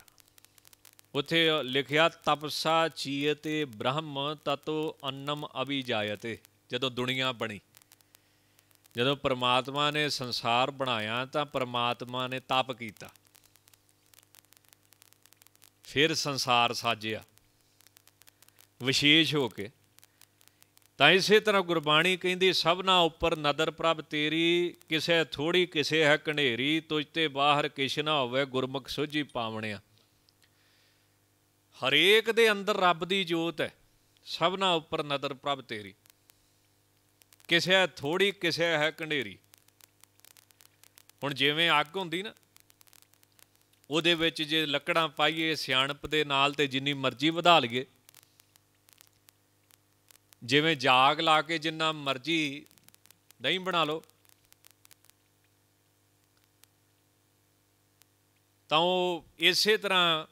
ਉਥੇ ਲਿਖਿਆ, ਤਪਸਾ ਚੀਯਤੇ ਬ੍ਰਹਮ ਤਤੋ ਅੰਨਮ ਅਭੀ ਜਾਇਤੇ ਜਦੋਂ ਦੁਨੀਆ ਬਣੀ। ਜਦੋਂ ਪਰਮਾਤਮਾ ਨੇ ਸੰਸਾਰ ਬਣਾਇਆ ਤਾਂ ਪਰਮਾਤਮਾ ਨੇ ਤਪ ਕੀਤਾ। ਫਿਰ ਸੰਸਾਰ ਸਾਜਿਆ। ਵਿਸ਼ੇਸ਼ ਹੋ ਕੇ। ਤਾਂ ਇਸੇ ਤਰ੍ਹਾਂ ਗੁਰਬਾਣੀ ਕਹਿੰਦੀ, ਸਭਨਾ ਉੱਪਰ ਨਦਰ ਪ੍ਰਭ ਤੇਰੀ, ਕਿਸੇ ਥੋੜੀ ਕਿਸੇ ਹੈ ਕਨੇਰੀ ਤੁਝ ਤੇ ਬਾਹਰ ਕਿਛ ਨਾ ਹੋਵੇ, ਗੁਰਮੁਖ ਸੋਝੀ ਪਾਵਣਿਆ। ਹਰੇਕ ਦੇ ਅੰਦਰ ਰੱਬ ਦੀ ਜੋਤ ਹੈ। ਸਭਨਾ ਉੱਪਰ ਨਦਰ ਪ੍ਰਭ ਤੇਰੀ। ਕਿਸੇ ਥੋੜੀ ਕਿਸੇ ਹੈ ਕੰਢੇਰੀ ਹੁਣ ਜਿਵੇਂ ਅੱਗ ਹੁੰਦੀ ਨਾ, ਉਹਦੇ ਵਿੱਚ ਜੇ ਲੱਕੜਾਂ ਪਾਈਏ, ਸਿਆਣਪ ਦੇ ਨਾਲ ਤੇ ਜਿੰਨੀ ਮਰਜ਼ੀ ਵਧਾ ਲਈਏ। ਜਿਵੇਂ ਜਾਗ ਲਾ ਕੇ ਜਿੰਨਾ ਮਰਜ਼ੀ ਨਹੀਂ ਬਣਾ ਲਓ, ਤਾਂ ਉਹ ਇਸੇ ਤਰ੍ਹਾਂ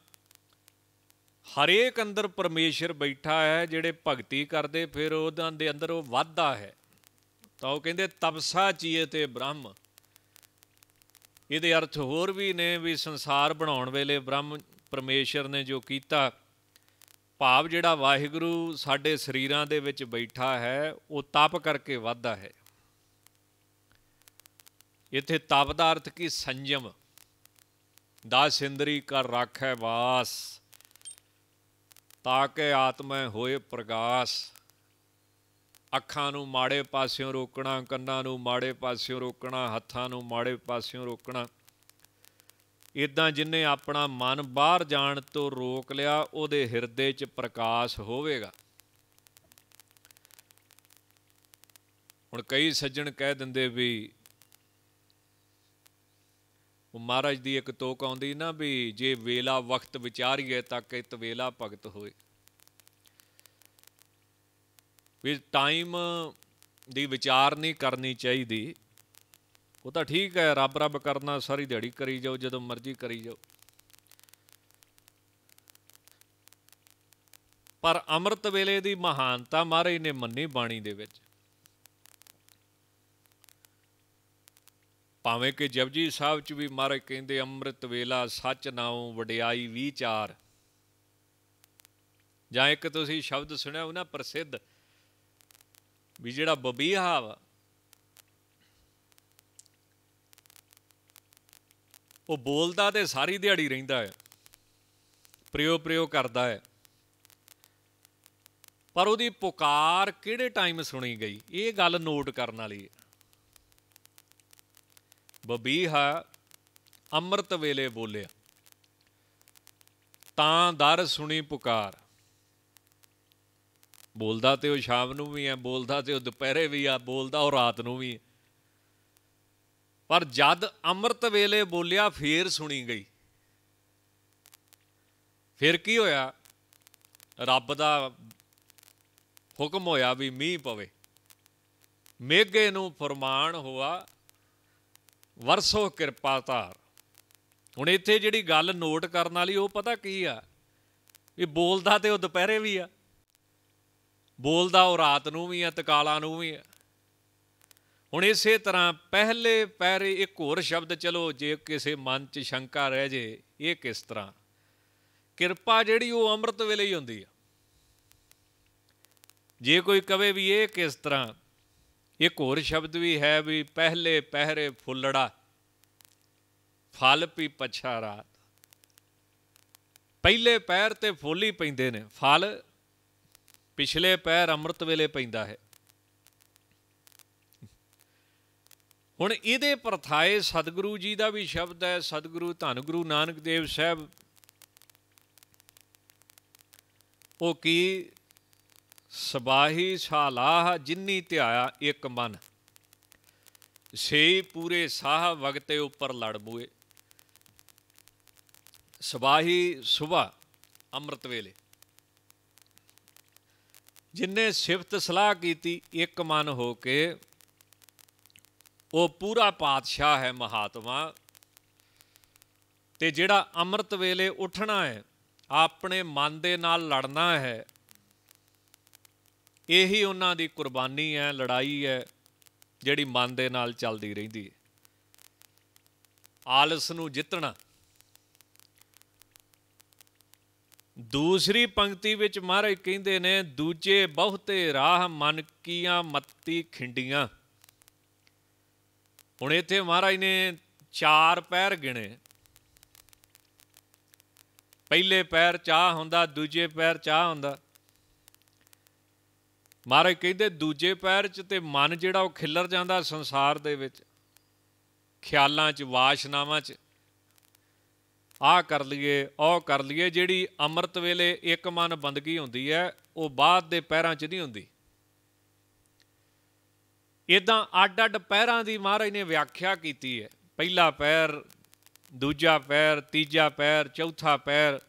ਹਰੇਕ ਅੰਦਰ ਪਰਮੇਸ਼ਰ ਬੈਠਾ ਹੈ, ਜਿਹੜੇ ਭਗਤੀ ਕਰਦੇ, ਫਿਰ ਉਹਨਾਂ ਦੇ ਅੰਦਰ ਉਹ ਵੱਧਦਾ ਹੈ। ਤਾਂ ਉਹ ਕਹਿੰਦੇ, ਤਪਸਾ ਚੀਏ ਤੇ ਬ੍ਰਹਮ। ਇਹਦੇ ਅਰਥ ਹੋਰ ਵੀ ਨੇ ਵੀ ਸੰਸਾਰ ਬਣਾਉਣ ਵੇਲੇ ਬ੍ਰਹਮ ਪਰਮੇਸ਼ਰ ਨੇ ਜੋ ਕੀਤਾ, ਭਾਵ ਜਿਹੜਾ ਵਾਹਿਗੁਰੂ ਸਾਡੇ ਸਰੀਰਾਂ ਦੇ ਵਿੱਚ ਬੈਠਾ ਹੈ, ਉਹ ਤਪ ਕਰਕੇ ਵਾਧਾ ਹੈ। ਇੱਥੇ ਤਪ ਦਾ ਅਰਥ ਕੀ? ਸੰਜਮ। ਦਸ ਇੰਦਰੀ ਕਰ ਰਾਖੈ ਵਾਸ। ਤਾਂ ਕਿ ਆਤਮੈ ਹੋਏ ਪ੍ਰਗਾਸ। ਅੱਖਾਂ ਨੂੰ ਮਾੜੇ ਪਾਸਿਓਂ ਰੋਕਣਾ, ਕੰਨਾਂ ਨੂੰ ਮਾੜੇ ਪਾਸਿਓਂ ਰੋਕਣਾ, ਹੱਥਾਂ ਨੂੰ ਮਾੜੇ ਪਾਸਿਓਂ ਰੋਕਣਾ। ਇਦਾਂ ਜਿਨੇ ਆਪਣਾ ਮਨ ਬਾਹਰ ਜਾਣ ਤੋਂ ਰੋਕ ਲਿਆ, ਉਹਦੇ ਹਿਰਦੇ 'ਚ ਪ੍ਰਕਾਸ਼ ਹੋਵੇਗਾ। ਹੁਣ ਕਈ ਸੱਜਣ ਕਹਿ ਦਿੰਦੇ ਵੀ, ਉਹ ਮਹਾਰਾਜ ਦੀ ਇੱਕ ਤੋਕ ਆਉਂਦੀ ਨਾ ਵੀ ਜੇ ਵੇਲਾ ਵਕਤ ਵਿਚਾਰੀਏ, ਤਾਂ ਕਿ ਵੇਲਾ ਭਗਤ ਹੋਏ। ਵੀ ਟਾਈਮ ਦੀ ਵਿਚਾਰ ਨਹੀਂ ਕਰਨੀ ਚਾਹੀਦੀ। ਉਹ ਤਾਂ ਠੀਕ ਹੈ, ਰੱਬ ਰੱਬ ਕਰਨਾ, ਸਾਰੀ ਦਿਹਾੜੀ ਕਰੀ ਜਾਓ, ਜਦੋਂ ਮਰਜ਼ੀ ਕਰੀ ਜਾਓ। ਪਰ ਅੰਮ੍ਰਿਤ ਵੇਲੇ ਦੀ ਮਹਾਨਤਾ ਮਹਾਰਾਜ ਨੇ ਮੰਨੀ ਬਾਣੀ ਦੇ ਵਿੱਚ। ਭਾਵੇਂ ਕਿ ਜਪਜੀ ਸਾਹਿਬ ਚ ਵੀ ਮਹਾਰਾਜ ਕਹਿੰਦੇ, ਅੰਮ੍ਰਿਤ ਵੇਲਾ ਸੱਚ ਨਾਉ, ਵਡਿਆਈ ਵਿਚਾਰ। ਜਾਂ ਇੱਕ ਤੁਸੀਂ ਸ਼ਬਦ ਸੁਣਿਆ ਉਹ ਨਾ ਪ੍ਰਸਿੱਧ ਵੀ ਜਿਹੜਾ ਬਬੀਹਾ ਵਾ ਉਹ ਬੋਲਦਾ ਤੇ ਸਾਰੀ ਦਿਹਾੜੀ ਰਹਿੰਦਾ ਹੈ ਪ੍ਰਯੋ ਪ੍ਰਯੋ ਕਰਦਾ ਹੈ ਪਰ ਉਹਦੀ ਪੁਕਾਰ ਕਿਹੜੇ ਟਾਈਮ ਸੁਣੀ ਗਈ? ਇਹ ਗੱਲ ਨੋਟ ਕਰਨ ਵਾਲੀ ਹੈ ਬਬੀਹਾ ਅੰਮ੍ਰਿਤ ਵੇਲੇ ਬੋਲਿਆ, ਤਾਂ ਦਰ ਸੁਣੀ ਪੁਕਾਰ ਬੋਲਦਾ ਤੇ ਉਹ ਸ਼ਾਮ ਨੂੰ ਵੀ ਹੈ ਬੋਲਦਾ ਤੇ ਉਹ ਦੁਪਹਿਰੇ ਵੀ ਆ, ਬੋਲਦਾ ਉਹ ਰਾਤ ਨੂੰ ਵੀ ਪਰ ਜਦ ਅੰਮ੍ਰਿਤ ਵੇਲੇ ਬੋਲਿਆ, ਫੇਰ ਸੁਣੀ ਗਈ। ਫਿਰ ਕੀ ਹੋਇਆ? ਰੱਬ ਦਾ ਹੁਕਮ ਹੋਇਆ ਵੀ ਮੀਂਹ ਪਵੇ। ਮੇਘੇ ਨੂੰ ਫਰਮਾਨ ਹੋਆ, ਵਰਸੋ ਕਿਰਪਾ ਧਾਰ। ਹੁਣ ਇੱਥੇ ਜਿਹੜੀ ਗੱਲ ਨੋਟ ਕਰਨ ਵਾਲੀ, ਉਹ ਪਤਾ ਕੀ ਆ? ਵੀ ਬੋਲਦਾ ਤੇ ਉਹ ਦੁਪਹਿਰੇ ਵੀ ਆ। ਬੋਲਦਾ ਉਹ ਰਾਤ ਨੂੰ ਵੀ ਆ ਤਕਾਲਾਂ ਨੂੰ ਵੀ ਆ। ਹੁਣ ਇਸੇ ਤਰ੍ਹਾਂ ਪਹਿਲੇ ਪਹਿਰੇ ਇੱਕ ਹੋਰ ਸ਼ਬਦ ਚਲੋ, ਜੇ ਕਿਸੇ ਮਨ 'ਚ ਸ਼ੰਕਾ ਰਹਿ ਜੇ, ਇਹ ਕਿਸ ਤਰ੍ਹਾਂ? ਕਿਰਪਾ ਜਿਹੜੀ ਉਹ ਅੰਮ੍ਰਿਤ ਵੇਲੇ ਹੀ ਹੁੰਦੀ ਆ। ਜੇ ਕੋਈ ਕਵੇ ਵੀ ਇਹ ਕਿਸ ਤਰ੍ਹਾਂ, ਇੱਕ ਹੋਰ ਸ਼ਬਦ ਵੀ ਹੈ ਵੀ ਪਹਿਲੇ ਪਹਿਰੇ ਫੁੱਲੜਾ, ਫਲ ਪੀ ਪਛਾ ਰਾਤ। ਪਹਿਲੇ ਪੈਰ ਤੇ ਫੁੱਲ ਹੀ ਪੈਂਦੇ ਨੇ, ਫਲ ਪਿਛਲੇ ਪੈਰ ਅੰਮ੍ਰਿਤ ਵੇਲੇ ਪੈਂਦਾ ਹੈ। ਹੁਣ ਇਹਦੇ ਪਰਥਾਏ ਸਤਿਗੁਰੂ ਜੀ ਦਾ ਵੀ ਸ਼ਬਦ ਹੈ, ਸਤਿਗੁਰੂ ਧੰਨ ਗੁਰੂ ਨਾਨਕ ਦੇਵ ਸਾਹਿਬ। ਉਹ ਕੀ? ਸਬਾਹੀ ਸਾਲਾਹ ਜਿੰਨੀ ਧਿਆਇਆ ਇੱਕ ਮਨ। ਸੇ ਪੂਰੇ ਸਾਹ ਵਗਤੇ ਉੱਪਰ ਲੜ ਬੂਏ। ਸਬਾਹੀ ਸੁਬਾ ਅੰਮ੍ਰਿਤ ਵੇਲੇ। ਜਿਨਨੇ ਸਿਫਤ ਸਲਾਹ ਕੀਤੀ, ਇੱਕ ਮਨ ਹੋ ਕੇ ਉਹ ਪੂਰਾ ਪਾਤਸ਼ਾਹ ਹੈ ਮਹਾਤਮਾ। ਤੇ ਜਿਹੜਾ ਅੰਮ੍ਰਿਤ ਵੇਲੇ ਉੱਠਣਾ ਹੈ, ਆਪਣੇ ਮਨ ਦੇ ਨਾਲ ਲੜਨਾ ਹੈ, ਇਹੀ ਉਹਨਾਂ ਦੀ ਕੁਰਬਾਨੀ ਹੈ, ਲੜਾਈ ਹੈ, ਜਿਹੜੀ ਮਨ ਦੇ ਨਾਲ ਚੱਲਦੀ ਰਹਿੰਦੀ ਹੈ। ਆਲਸ ਨੂੰ ਜਿੱਤਣਾ। ਦੂਸਰੀ ਪੰਕਤੀ ਵਿੱਚ ਮਹਾਰਾਜ ਕਹਿੰਦੇ ਨੇ, ਦੂਜੇ ਬਹੁਤੇ ਰਾਹ ਮਨ ਕੀਆਂ ਮੱਤੀ ਖਿੰਡੀਆਂ। ਹੁਣ ਇੱਥੇ ਮਹਾਰਾਜ ਨੇ ਚਾਰ ਪੈਰ ਗਿਣੇ। ਪਹਿਲੇ ਪੈਰ ਚਾਹ ਹੁੰਦਾ, ਦੂਜੇ ਪੈਰ ਚਾਹ ਹੁੰਦਾ। ਮਹਾਰਾਜ ਕਹਿੰਦੇ, ਦੂਜੇ ਪੈਰ 'ਚ ਤੇ ਮਨ ਜਿਹੜਾ ਉਹ ਖਿੱਲਰ ਜਾਂਦਾ ਸੰਸਾਰ ਦੇ ਵਿੱਚ, ਖਿਆਲਾਂ 'ਚ, ਵਾਸ਼ਨਾਵਾਂ 'ਚ ਆਹ ਕਰ ਲਈਏ, ਉਹ ਕਰ ਲਈਏ, ਜਿਹੜੀ ਅੰਮ੍ਰਿਤ ਵੇਲੇ ਇੱਕ ਮਨ ਬੰਦਗੀ ਹੁੰਦੀ ਹੈ, ਉਹ ਬਾਅਦ ਦੇ ਪੈਰਾਂ 'ਚ ਨਹੀਂ ਹੁੰਦੀ। ਇਦਾਂ ਅੱਡ-ਅੱਡ ਪੈਰਾਂ ਦੀ ਮਹਾਰਾਜ ਨੇ ਵਿਆਖਿਆ ਕੀਤੀ ਹੈ। ਪਹਿਲਾ ਪੈਰ, ਦੂਜਾ ਪੈਰ, ਤੀਜਾ ਪੈਰ, ਚੌਥਾ ਪੈਰ।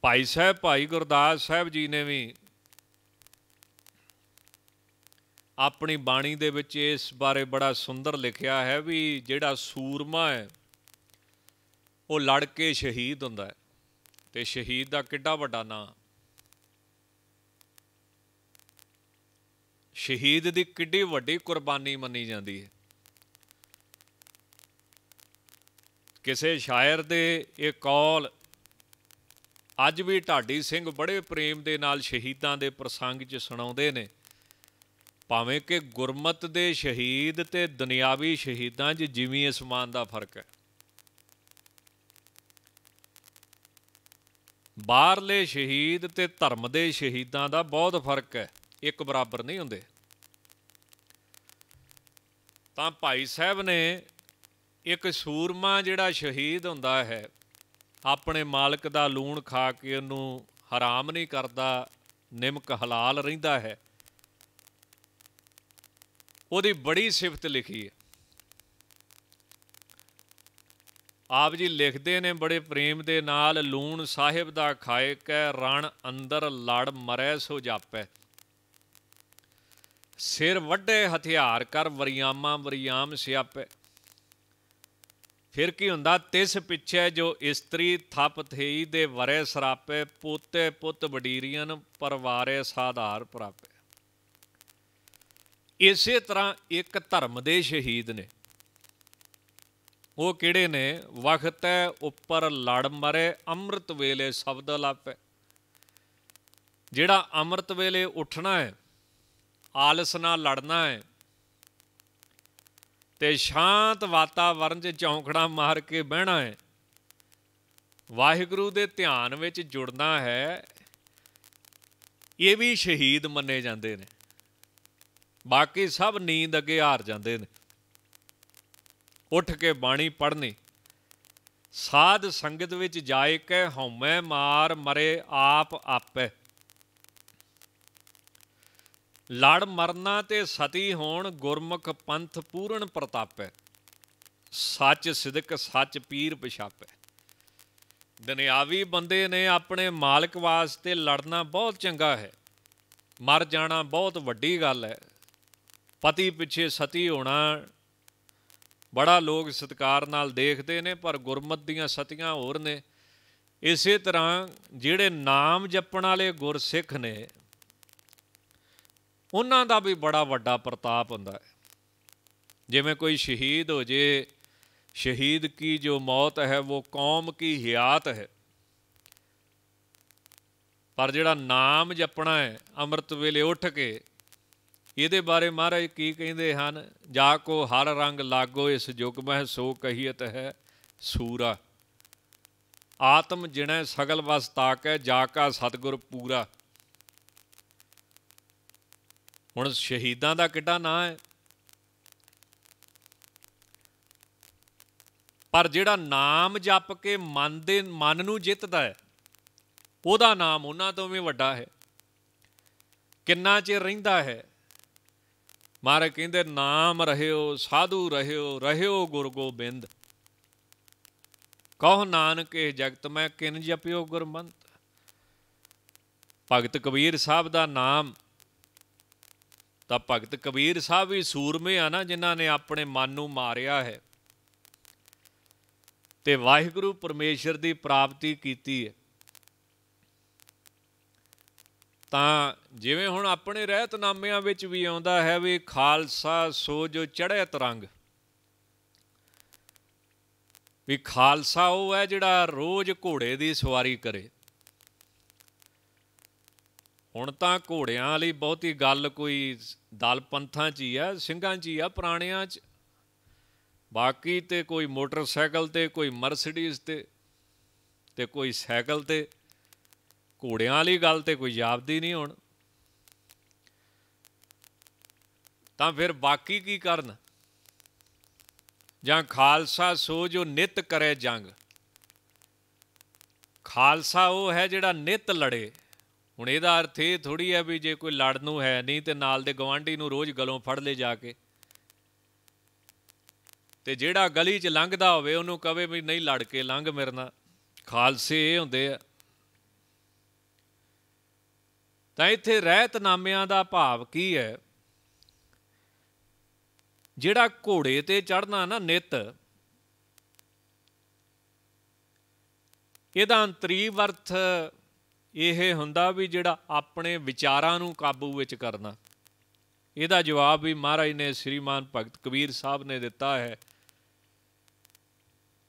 ਭਾਈ ਸਾਹਿਬ, ਭਾਈ ਗੁਰਦਾਸ ਸਾਹਿਬ ਜੀ ਨੇ ਵੀ ਆਪਣੀ ਬਾਣੀ ਦੇ ਵਿੱਚ ਇਸ ਬਾਰੇ ਬੜਾ ਸੁੰਦਰ ਲਿਖਿਆ ਹੈ ਵੀ ਜਿਹੜਾ ਸੂਰਮਾ ਹੈ ਉਹ ਲੜ ਕੇ ਸ਼ਹੀਦ ਹੁੰਦਾ ਹੈ। ਤੇ ਸ਼ਹੀਦ ਦਾ ਕਿੱਡਾ ਵੱਡਾ ਨਾਂ? ਸ਼ਹੀਦ ਦੀ ਕਿੱਡੀ ਵੱਡੀ ਕੁਰਬਾਨੀ ਮੰਨੀ ਜਾਂਦੀ ਹੈ। ਕਿਸੇ ਸ਼ਾਇਰ ਦੇ ਇਹ ਕੌਲ, ਅੱਜ ਵੀ ਢਾਡੀ ਸਿੰਘ ਬੜੇ ਪ੍ਰੇਮ ਦੇ ਨਾਲ ਸ਼ਹੀਦਾਂ ਦੇ ਪ੍ਰਸੰਗ 'ਚ ਸੁਣਾਉਂਦੇ ਨੇ। ਭਾਵੇਂ ਕਿ ਗੁਰਮਤ ਦੇ ਸ਼ਹੀਦ ਤੇ ਦੁਨਿਆਵੀ ਸ਼ਹੀਦਾਂ 'ਚ ਜਿਵੇਂ ਅਸਮਾਨ ਦਾ ਫ਼ਰਕ ਹੈ। ਬਾਹਰਲੇ ਸ਼ਹੀਦ ਤੇ ਧਰਮ ਦੇ ਸ਼ਹੀਦਾਂ ਦਾ ਬਹੁਤ ਫ਼ਰਕ ਹੈ। ਇੱਕ ਬਰਾਬਰ ਨਹੀਂ ਹੁੰਦੇ। ਤਾਂ ਭਾਈ ਸਾਹਿਬ ਨੇ ਇੱਕ ਸੂਰਮਾ ਜਿਹੜਾ ਸ਼ਹੀਦ ਹੁੰਦਾ ਹੈ, ਆਪਣੇ ਮਾਲਕ ਦਾ ਲੂਣ ਖਾ ਕੇ ਉਹਨੂੰ ਹਰਾਮ ਨਹੀਂ ਕਰਦਾ, ਨਿਮਕ ਹਲਾਲ ਰਹਿੰਦਾ ਹੈ। ਉਹਦੀ ਬੜੀ ਸਿਫਤ ਲਿਖੀ ਹੈ। ਆਪ ਜੀ ਲਿਖਦੇ ਨੇ ਬੜੇ ਪ੍ਰੇਮ ਦੇ ਨਾਲ, ਲੂਣ ਸਾਹਿਬ ਦਾ ਖਾਏ ਕੈ ਰਣ ਅੰਦਰ ਲੜ ਮਰੈ ਸੋ ਜਾਪੈ। ਸਿਰ ਵੱਡੇ ਹਥਿਆਰ ਕਰ ਵਰਿਆਮਾ ਵਰਿਆਮ ਸਿਆਪੈ। ਫਿਰ ਕੀ ਹੁੰਦਾ, ਤਿਸ ਪਿੱਛੇ ਜੋ ਇਸਤਰੀ ਥਪ ਥਈ ਦੇ ਵਰੇ ਸਰਾਪੇ, ਪੋਤੇ ਪੁੱਤ ਵਡੀਰੀਆਂ ਪਰਵਾਰੇ ਸਾਧਾਰ ਪ੍ਰਾਪੇ। ਇਸੇ ਤਰ੍ਹਾਂ ਇੱਕ ਧਰਮ ਦੇ ਸ਼ਹੀਦ ਨੇ। ਉਹ ਕਿਹੜੇ ਨੇ? ਵਖਤ ਹੈ ਉੱਪਰ ਲੜ ਮਰੇ, ਅੰਮ੍ਰਿਤ ਵੇਲੇ ਸ਼ਬਦ ਲਾਪੇ। ਜਿਹੜਾ ਅੰਮ੍ਰਿਤ ਵੇਲੇ ਉੱਠਣਾ ਹੈ, ਆਲਸ ਨਾਲ ਲੜਨਾ ਹੈ, ਤੇ ਸ਼ਾਂਤ ਵਾਤਾਵਰਣ 'ਚ ਚੌਂਕੜਾ ਮਾਰ ਕੇ ਬਹਿਣਾ ਹੈ, ਵਾਹਿਗੁਰੂ ਦੇ ਧਿਆਨ ਵਿੱਚ ਜੁੜਨਾ ਹੈ, ਇਹ ਵੀ ਸ਼ਹੀਦ ਮੰਨੇ ਜਾਂਦੇ ਨੇ। ਬਾਕੀ ਸਭ ਨੀਂਦ ਅੱਗੇ ਹਾਰ ਜਾਂਦੇ ਨੇ। ਉੱਠ ਕੇ ਬਾਣੀ ਪੜ੍ਹਨੀ। ਸਾਧ ਸੰਗਤ ਵਿੱਚ ਜਾਏ ਕੇ ਹਉਮੈ ਮਾਰ ਮਰੇ ਆਪ ਆਪੇ। ਲੜ ਮਰਨਾ ਤੇ ਸਤੀ ਹੋਣ ਗੁਰਮੁਖ ਪੰਥ ਪੂਰਨ ਪ੍ਰਤਾਪੈ। ਸੱਚ ਸਿਦਕ ਸੱਚ ਪੀਰ ਪਛਾਪੈ। ਦੁਨਿਆਵੀ ਬੰਦੇ ਨੇ ਆਪਣੇ ਮਾਲਕ ਵਾਸਤੇ ਲੜਨਾ ਬਹੁਤ ਚੰਗਾ ਹੈ। ਮਰ ਜਾਣਾ ਬਹੁਤ ਵੱਡੀ ਗੱਲ ਹੈ। ਪਤੀ ਪਿੱਛੇ ਸਤੀ ਹੋਣਾ ਬੜਾ ਲੋਕ ਸਤਿਕਾਰ ਨਾਲ ਦੇਖਦੇ ਨੇ, ਪਰ ਗੁਰਮਤ ਦੀਆਂ ਸਤੀਆਂ ਹੋਰ ਨੇ। ਇਸੇ ਤਰ੍ਹਾਂ ਜਿਹੜੇ ਨਾਮ ਜਪਣ ਵਾਲੇ ਗੁਰਸਿੱਖ ਨੇ, ਉਹਨਾਂ ਦਾ ਵੀ ਬੜਾ ਵੱਡਾ ਪ੍ਰਤਾਪ ਹੁੰਦਾ ਹੈ। ਜਿਵੇਂ ਕੋਈ ਸ਼ਹੀਦ ਹੋ ਜੇ, ਸ਼ਹੀਦ ਕੀ ਜੋ ਮੌਤ ਹੈ, ਉਹ ਕੌਮ ਕੀ ਹਿਆਤ ਹੈ। ਪਰ ਜਿਹੜਾ ਨਾਮ ਜਪਣਾ ਹੈ, ਅੰਮ੍ਰਿਤ ਵੇਲੇ ਉੱਠ ਕੇ ਇਹਦੇ ਬਾਰੇ ਮਹਾਰਾਜ ਕੀ ਕਹਿੰਦੇ ਹਨ? ਜਾ ਕੋ ਹਰ ਰੰਗ ਲਾਗੋ ਇਸ ਯੁਗ ਮਹਿ, ਸੋ ਕਹੀਤ ਹੈ ਸੂਰਾ। ਆਤਮ ਜਿਣੈ ਸਗਲ ਵਸ ਤਾਕੈ, ਜਾ ਕਾ ਸਤਗੁਰ ਪੂਰਾ। ਹੁਣ ਸ਼ਹੀਦਾਂ ਦਾ ਕਿੱਡਾ ਨਾਂ ਹੈ। ਪਰ ਜਿਹੜਾ ਨਾਮ ਜਪ ਕੇ ਮਨ ਦੇ, ਮਨ ਨੂੰ ਜਿੱਤਦਾ ਹੈ, ਉਹਦਾ ਨਾਮ ਉਹਨਾਂ ਤੋਂ ਵੀ ਵੱਡਾ ਹੈ। ਕਿੰਨਾ ਚਿਰ ਰਹਿੰਦਾ ਹੈ? ਮਹਾਰਾਜ ਕਹਿੰਦੇ, ਨਾਮ ਰਹਿਓ, ਸਾਧੂ ਰਹਿਓ ਰਹਿਓ ਗੁਰ ਗੋਬਿੰਦ। ਕਹੋ ਨਾਨਕ ਇਹ ਜਗਤ ਮੈਂ ਕਿਨ ਜਪਿਓ ਗੁਰਮੰਤ ਭਗਤ ਕਬੀਰ ਸਾਹਿਬ ਦਾ ਨਾਮ, ਤਾਂ ਭਗਤ ਕਬੀਰ ਸਾਹਿਬ ਵੀ ਸੂਰਮੇ ਆ ਨਾ, ਜਿਨ੍ਹਾਂ ਨੇ ਆਪਣੇ ਮਨ ਨੂੰ ਮਾਰਿਆ ਹੈ। ਤੇ ਵਾਹਿਗੁਰੂ ਪਰਮੇਸ਼ਰ ਦੀ ਪ੍ਰਾਪਤੀ ਕੀਤੀ ਹੈ। ਤਾਂ ਜਿਵੇਂ ਹੁਣ ਆਪਣੇ ਰਹਿਤਨਾਮਿਆਂ ਵਿੱਚ ਵੀ ਆਉਂਦਾ ਹੈ ਵੀ ਖਾਲਸਾ ਸੋ ਜੋ ਚੜ੍ਹੇ ਤਰੰਗ। ਵੀ ਖਾਲਸਾ ਉਹ ਹੈ ਜਿਹੜਾ ਰੋਜ਼ ਘੋੜੇ ਦੀ ਸਵਾਰੀ ਕਰੇ। ਹੁਣ ਤਾਂ ਘੋੜਿਆਂ ਵਾਲੀ ਬਹੁਤੀ ਗੱਲ ਕੋਈ ਦਲ ਪੰਥਾਂ 'ਚ ਹੀ ਆ ਸਿੰਘਾਂ 'ਚ ਹੀ ਆ ਪੁਰਾਣਿਆਂ 'ਚ। ਬਾਕੀ ਤੇ ਕੋਈ ਮੋਟਰਸਾਈਕਲ ਤੇ, ਕੋਈ ਮਰਸੀਡੀਜ਼ ਤੇ ਤੇ ਕੋਈ ਸਾਈਕਲ ਤੇ। ਘੋੜਿਆਂ ਵਾਲੀ ਗੱਲ ਤੇ ਕੋਈ ਜਾਪਦੀ ਨਹੀਂ ਹੁਣ। ਤਾਂ ਫਿਰ ਬਾਕੀ ਕੀ ਕਰਨ? ਜਾਂ ਖਾਲਸਾ ਸੋ ਜੋ ਨਿਤ ਕਰੇ ਜੰਗ। ਖਾਲਸਾ ਉਹ ਹੈ ਜਿਹੜਾ ਨਿਤ ਲੜੇ। ਹੁਣ ਇਹਦਾ ਅਰਥ ਇਹ ਥੋੜੀ ਹੈ ਵੀ ਜੇ ਕੋਈ ਲੜ ਨੂੰ ਹੈ ਨਹੀਂ ਤੇ ਨਾਲ ਦੇ ਗਵਾਂਢੀ ਨੂੰ ਰੋਜ਼ ਗਲੋਂ ਫੜ ਲੈ ਜਾ ਕੇ। ਤੇ ਜਿਹੜਾ ਗਲੀ 'ਚ ਲੰਘਦਾ ਹੋਵੇ ਉਹਨੂੰ ਕਵੇ ਵੀ ਨਹੀਂ ਲੜ ਕੇ ਲੰਘ ਮੇਰੇ ਨਾਲ। ਖਾਲਸੇ ਇਹ ਹੁੰਦੇ ਆ। ਤਾਂ ਇੱਥੇ ਰਹਿਤਨਾਮਿਆਂ ਦਾ ਭਾਵ ਕੀ ਹੈ? ਜਿਹੜਾ ਘੋੜੇ ਤੇ ਚੜਨਾ ਨਾ ਨਿਤ, ਇਹਦਾ ਅੰਤਰੀਵ ਅਰਥ ਇਹ ਹੁੰਦਾ ਵੀ ਜਿਹੜਾ ਆਪਣੇ ਵਿਚਾਰਾਂ ਨੂੰ ਕਾਬੂ ਵਿੱਚ ਕਰਨਾ। ਇਹਦਾ ਜਵਾਬ ਵੀ ਮਹਾਰਾਜ ਨੇ ਸ੍ਰੀਮਾਨ ਭਗਤ ਕਬੀਰ ਸਾਹਿਬ ਨੇ ਦਿੱਤਾ ਹੈ,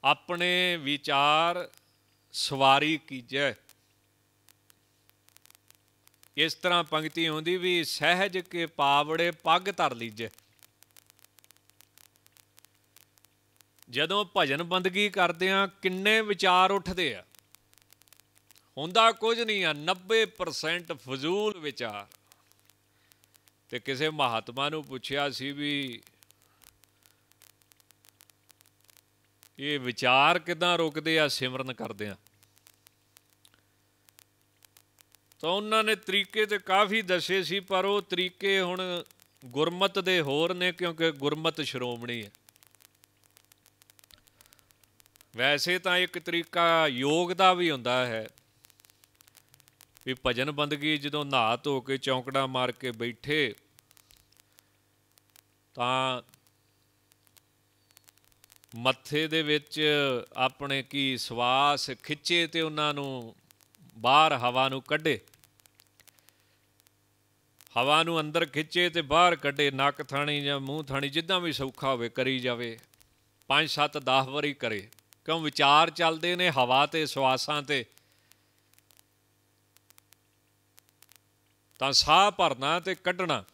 ਆਪਣੇ ਵਿਚਾਰ ਸਵਾਰੀ ਕੀਜੈ। ਇਸ ਤਰ੍ਹਾਂ ਪੰਕਤੀ ਹੁੰਦੀ ਵੀ ਸਹਿਜ ਕੇ ਪਾਵੜੇ ਪੱਗ ਧਰ ਲੀਜੇ। ਜਦੋਂ ਭਜਨ ਬੰਦਗੀ ਕਰਦੇ ਆ, ਕਿੰਨੇ ਵਿਚਾਰ ਉੱਠਦੇ ਆ। ਹੁੰਦਾ ਕੁਝ ਨਹੀਂ ਆ 90% ਫਜ਼ੂਲ ਵਿਚਾਰ। ਤੇ ਕਿਸੇ ਮਹਾਤਮਾ ਨੂੰ ਪੁੱਛਿਆ ਸੀ ਵੀ ਇਹ ਵਿਚਾਰ ਕਿਦਾਂ ਰੁਕਦੇ ਆ, ਸਿਮਰਨ ਕਰਦੇ ਆ। ਤਾਂ ਉਹਨਾਂ ਨੇ ਤਰੀਕੇ ਤੇ ਕਾਫੀ ਦੱਸੇ ਸੀ, ਪਰ ਉਹ ਤਰੀਕੇ ਹੁਣ ਗੁਰਮਤ ਦੇ ਹੋਰ ਨੇ, ਕਿਉਂਕਿ ਗੁਰਮਤ ਸ਼੍ਰੋਮਣੀ ਹੈ। ਵੈਸੇ ਤਾਂ ਇੱਕ ਤਰੀਕਾ ਯੋਗ ਦਾ ਵੀ ਹੁੰਦਾ ਹੈ, ਵੀ ਭਜਨ ਬੰਦਗੀ ਜਦੋਂ ਨਹਾ ਧੋ ਕੇ ਚੌਂਕੜਾ ਮਾਰ ਕੇ ਬੈਠੇ, ਤਾਂ ਮੱਥੇ ਦੇ ਵਿੱਚ ਆਪਣੇ ਕੀ ਸਵਾਸ ਖਿੱਚੇ ਤੇ ਉਹਨਾਂ ਨੂੰ ਬਾਹਰ ਹਵਾ ਨੂੰ ਕੱਢੇ। ਹਵਾ ਨੂੰ ਅੰਦਰ ਖਿੱਚੇ ਤੇ ਬਾਹਰ ਕੱਢੇ, ਨੱਕ ਥਾਣੀ ਜਾਂ ਮੂੰਹ ਥਾਣੀ, ਜਿੱਦਾਂ ਵੀ ਸੌਖਾ ਹੋਵੇ, ਕਰੀ ਜਾਵੇ। 5 7 10 ਵਾਰੀ ਕਰੇ। ਕਿਉਂ? ਵਿਚਾਰ ਚੱਲਦੇ ਨੇ ਹਵਾ ਤੇ, ਸਵਾਸਾਂ ਤੇ। ਤਾਂ ਸਾਹ ਭਰਨਾ ਤੇ ਕੱਢਣਾ।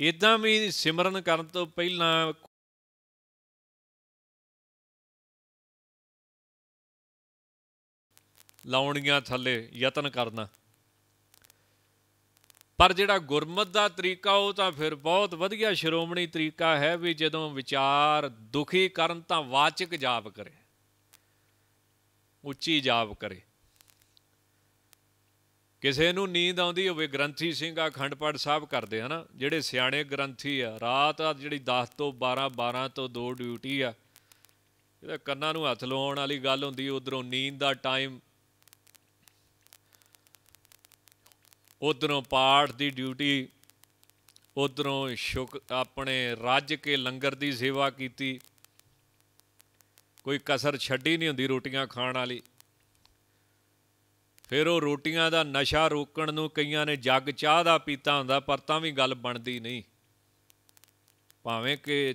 ਇਦਾਂ ਵੀ ਸਿਮਰਨ ਕਰਨ ਤੋਂ ਪਹਿਲਾਂ ਲਾਉਣੀਆਂ ਥੱਲੇ ਯਤਨ ਕਰਨਾ। ਪਰ ਜਿਹੜਾ ਗੁਰਮਤ ਦਾ ਤਰੀਕਾ, ਉਹ ਤਾਂ ਫਿਰ ਬਹੁਤ ਵਧੀਆ ਸ਼੍ਰੋਮਣੀ ਤਰੀਕਾ ਹੈ ਵੀ ਜਦੋਂ ਵਿਚਾਰ ਦੁਖੀ ਕਰਨ ਤਾਂ ਵਾਚਕ ਜਾਪ ਕਰੇ, ਉੱਚੀ ਜਾਪ ਕਰੇ। ਕਿਸੇ ਨੂੰ ਨੀਂਦ ਆਉਂਦੀ ਹੋਵੇ, ਗ੍ਰੰਥੀ ਸਿੰਘ ਅਖੰਡ ਪਾਠ ਸਾਹਿਬ ਕਰਦੇ ਹਨਾ ਜਿਹੜੇ ਸਿਆਣੇ ਗ੍ਰੰਥੀ ਆ, ਰਾਤ ਆ ਜਿਹੜੀ 10 ਤੋਂ 12 12 ਤੋਂ 2 ਡਿਊਟੀ ਆ, ਇਹਦਾ ਕੰਨਾਂ ਨੂੰ ਹੱਥ ਲਾਉਣ ਵਾਲੀ ਗੱਲ ਹੁੰਦੀ, ਉਧਰੋਂ ਨੀਂਦ ਦਾ ਟਾਈਮ ਉਧਰੋਂ ਪਾਠ ਦੀ ਡਿਊਟੀ, ਉਧਰੋਂ ਸ਼ੁਕ, ਆਪਣੇ ਰੱਜ ਕੇ ਲੰਗਰ ਦੀ ਸੇਵਾ ਕੀਤੀ। ਕੋਈ ਕਸਰ ਛੱਡੀ ਨਹੀਂ ਹੁੰਦੀ ਰੋਟੀਆਂ ਖਾਣ ਵਾਲੀ। ਫਿਰ ਉਹ ਰੋਟੀਆਂ ਦਾ ਨਸ਼ਾ ਰੋਕਣ ਨੂੰ ਕਈਆਂ ਨੇ ਜੱਗ ਚਾਹ ਦਾ ਪੀਤਾ ਹੁੰਦਾ, ਪਰ ਤਾਂ ਵੀ ਗੱਲ ਬਣਦੀ ਨਹੀਂ। ਭਾਵੇਂ ਕਿ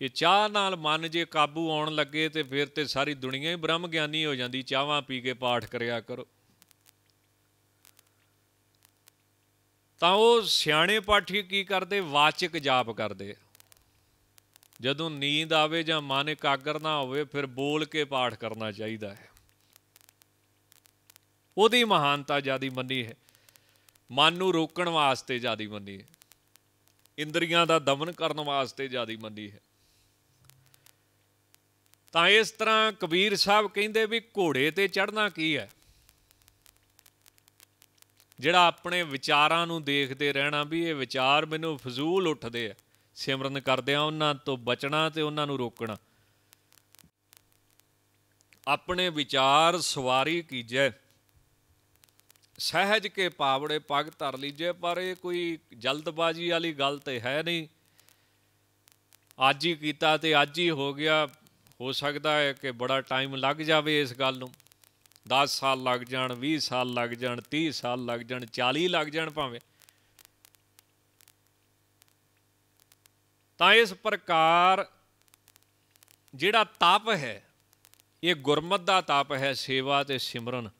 ਇਹ ਚਾਹ ਨਾਲ ਮਨ ਜੇ ਕਾਬੂ ਆਉਣ ਲੱਗੇ ਤੇ ਫਿਰ ਤੇ ਸਾਰੀ ਦੁਨੀਆ ਹੀ ਬ੍ਰਹਮ ਗਿਆਨੀ ਹੋ ਜਾਂਦੀ, ਚਾਹਾਂ ਪੀ ਕੇ ਪਾਠ ਕਰਿਆ ਕਰੋ। ਤਾਂ ਉਹ ਸਿਆਣੇ ਪਾਠੀ ਕੀ ਕਰਦੇ? ਵਾਚਕ ਜਾਪ ਕਰਦੇ। ਜਦੋਂ ਨੀਂਦ ਆਵੇ ਜਾਂ ਮਨ ਇਕਾਗਰ ਨਾ ਹੋਵੇ, ਫਿਰ ਬੋਲ ਕੇ ਪਾਠ ਕਰਨਾ ਚਾਹੀਦਾ ਹੈ। ਉਹਦੀ ਮਹਾਨਤਾ ਜਿਆਦੀ ਮੰਨੀ ਹੈ। ਮਨ ਨੂੰ ਰੋਕਣ ਵਾਸਤੇ ਜਿਆਦੀ ਮੰਨੀ ਹੈ। ਇੰਦਰੀਆਂ ਦਾ ਦਮਨ ਕਰਨ ਵਾਸਤੇ ਜਿਆਦੀ ਮੰਨੀ ਹੈ। ਤਾਂ ਇਸ ਤਰ੍ਹਾਂ ਕਬੀਰ ਸਾਹਿਬ ਕਹਿੰਦੇ ਵੀ ਘੋੜੇ ਤੇ ਚੜਨਾ ਕੀ ਹੈ? ਜਿਹੜਾ ਆਪਣੇ ਵਿਚਾਰਾਂ ਨੂੰ ਦੇਖਦੇ ਰਹਿਣਾ ਵੀ ਇਹ ਵਿਚਾਰ ਮੈਨੂੰ ਫਜ਼ੂਲ ਉੱਠਦੇ ਆ। ਸਿਮਰਨ ਕਰਦਿਆਂ ਉਹਨਾਂ ਤੋਂ ਬਚਣਾ ਤੇ ਉਹਨਾਂ ਨੂੰ ਰੋਕਣਾ। ਆਪਣੇ ਵਿਚਾਰ ਸਵਾਰੀ ਕੀਜੈ। ਸਹਿਜ ਕੇ ਪਾਵੜੇ ਪੱਗ ਧਰ ਲੀਜੇ, ਪਰ ਇਹ ਕੋਈ ਜਲਦਬਾਜ਼ੀ ਵਾਲੀ ਗੱਲ ਤੇ ਹੈ ਨਹੀਂ। ਅੱਜ ਹੀ ਕੀਤਾ ਤੇ ਅੱਜ ਹੀ ਹੋ ਗਿਆ। ਹੋ ਸਕਦਾ ਹੈ ਕਿ ਬੜਾ ਟਾਈਮ ਲੱਗ ਜਾਵੇ ਇਸ ਗੱਲ ਨੂੰ। 10 ਸਾਲ ਲੱਗ ਜਾਣ 20 ਸਾਲ ਲੱਗ ਜਾਣ 30 ਸਾਲ ਲੱਗ ਜਾਣ 40 ਲੱਗ ਜਾਣ ਭਾਵੇਂ। ਤਾਂ ਇਸ ਪ੍ਰਕਾਰ ਜਿਹੜਾ ਤਪ ਹੈ, ਇਹ ਗੁਰਮਤ ਦਾ ਤਪ ਹੈ, ਸੇਵਾ ਤੇ ਸਿਮਰਨ।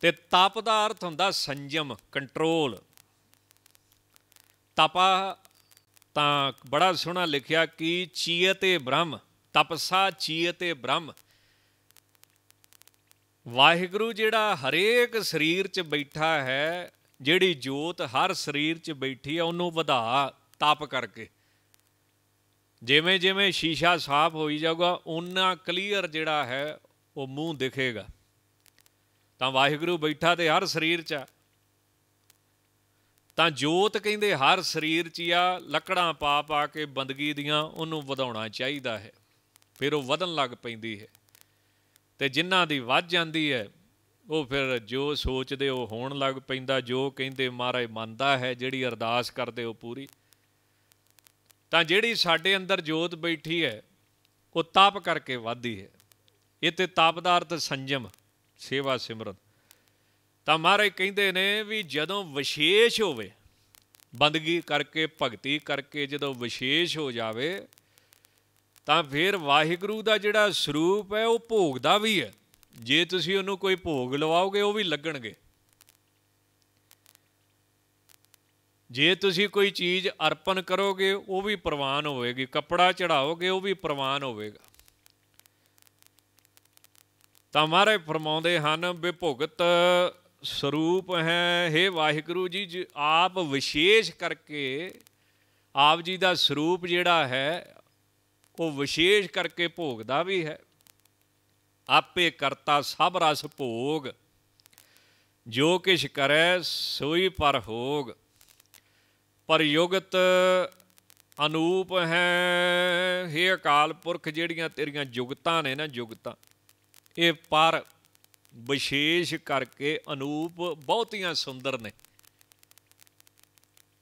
ਤੇ ਤਪ ਦਾ ਅਰਥ ਹੁੰਦਾ ਸੰਜਮ, ਕੰਟਰੋਲ। ਤਪਾ ਤਾਂ ਬੜਾ ਸੋਹਣਾ ਲਿਖਿਆ ਕਿ ਚੀਯਤੇ ਬ੍ਰਹਮ, ਤਪਸਾ ਚੀਯਤੇ ਬ੍ਰਹਮ। ਵਾਹਿਗੁਰੂ ਜਿਹੜਾ ਹਰੇਕ ਸਰੀਰ 'ਚ ਬੈਠਾ ਹੈ, ਜਿਹੜੀ ਜੋਤ ਹਰ ਸਰੀਰ 'ਚ ਬੈਠੀ ਹੈ, ਉਹਨੂੰ ਵਧਾ ਤਪ ਕਰਕੇ। ਜਿਵੇਂ ਜਿਵੇਂ ਸ਼ੀਸ਼ਾ ਸਾਫ਼ ਹੋਈ ਜਾਊਗਾ ਉਹਨਾਂ ਕਲੀਅਰ ਜਿਹੜਾ ਹੈ, ਉਹ ਮੂੰਹ ਦਿਖੇਗਾ। ਤਾਂ ਵਾਹਿਗੁਰੂ ਬੈਠਾ ਤੇ ਹਰ ਸਰੀਰ 'ਚ ਤਾਂ ਜੋਤ ਕਹਿੰਦੇ ਹਰ ਸਰੀਰ 'ਚ ਆ, ਲੱਕੜਾਂ ਪਾ ਪਾ ਕੇ ਬੰਦਗੀ ਦੀਆਂ ਉਹਨੂੰ ਵਧਾਉਣਾ ਚਾਹੀਦਾ ਹੈ। ਫਿਰ ਉਹ ਵਧਣ ਲੱਗ ਪੈਂਦੀ ਹੈ। ਤੇ ਜਿਨ੍ਹਾਂ ਦੀ ਵੱਧ ਜਾਂਦੀ ਹੈ, ਉਹ ਫਿਰ ਜੋ ਸੋਚਦੇ ਉਹ ਹੋਣ ਲੱਗ ਪੈਂਦਾ, ਜੋ ਕਹਿੰਦੇ ਮਹਾਰਾਜ ਮੰਨਦਾ ਹੈ, ਜਿਹੜੀ ਅਰਦਾਸ ਕਰਦੇ ਉਹ ਪੂਰੀ। ਤਾਂ ਜਿਹੜੀ ਸਾਡੇ ਅੰਦਰ ਜੋਤ ਬੈਠੀ ਹੈ, ਉਹ ਤਾਪ ਕਰਕੇ ਵਾਧੀ ਹੈ। ਇਹ ਤੇ ਤਾਪ ਦਾ ਅਰਥ ਸੰਜਮ, ਸੇਵਾ ਸਿਮਰਨ ਤਾਂ ਮਹਾਰਾਜ ਕਹਿੰਦੇ ਨੇ ਵੀ ਜਦੋਂ ਵਿਸ਼ੇਸ਼ ਹੋਵੇ, ਬੰਦਗੀ ਕਰਕੇ, ਭਗਤੀ ਕਰਕੇ ਜਦੋਂ ਵਿਸ਼ੇਸ਼ ਹੋ ਜਾਵੇ ਤਾਂ ਫਿਰ ਵਾਹਿਗੁਰੂ ਦਾ ਜਿਹੜਾ ਸਰੂਪ ਹੈ, ਉਹ ਭੋਗਦਾ ਵੀ ਹੈ। ਜੇ ਤੁਸੀਂ ਉਹਨੂੰ ਕੋਈ ਭੋਗ ਲਵਾਓਗੇ, ਉਹ ਵੀ ਲੱਗਣਗੇ। ਜੇ ਤੁਸੀਂ ਕੋਈ ਚੀਜ਼ ਅਰਪਣ ਕਰੋਗੇ, ਉਹ ਵੀ ਪ੍ਰਵਾਨ ਹੋਵੇਗੀ। ਕੱਪੜਾ ਚੜਾਓਗੇ ਉਹ ਵੀ ਪ੍ਰਵਾਨ ਹੋਵੇਗਾ। ਤਾਂ ਮਹਾਰਾਜ ਫਰਮਾਉਂਦੇ ਹਨ ਵਿਭੁਗਤ ਸਰੂਪ ਹੈ हे ਵਾਹਿਗੁਰੂ ਜੀ ਆਪ ਵਿਸ਼ੇਸ਼ ਕਰਕੇ ਆਪ ਜੀ ਦਾ ਸਰੂਪ ਜਿਹੜਾ ਹੈ ਉਹ ਵਿਸ਼ੇਸ਼ ਕਰਕੇ ਭੋਗਦਾ ਵੀ ਹੈ। ਆਪੇ ਕਰਤਾ ਸਭ ਰਸ ਭੋਗ, ਜੋ ਕਿਛ ਕਰੈ ਸੋਈ ਪਰ ਹੋਗ। ਪਰ ਯੁਗਤ ਅਨੂਪ ਹੈ हे ਅਕਾਲ ਪੁਰਖ, ਜਿਹੜੀਆਂ ਤੇਰੀਆਂ ਜੁਗਤਾਂ ਨੇ ਨਾ ਜੁਗਤਾਂ, ਇਹ ਪਰ ਵਿਸ਼ੇਸ਼ ਕਰਕੇ ਅਨੂਪ ਬਹੁਤੀਆਂ ਸੁੰਦਰ ਨੇ,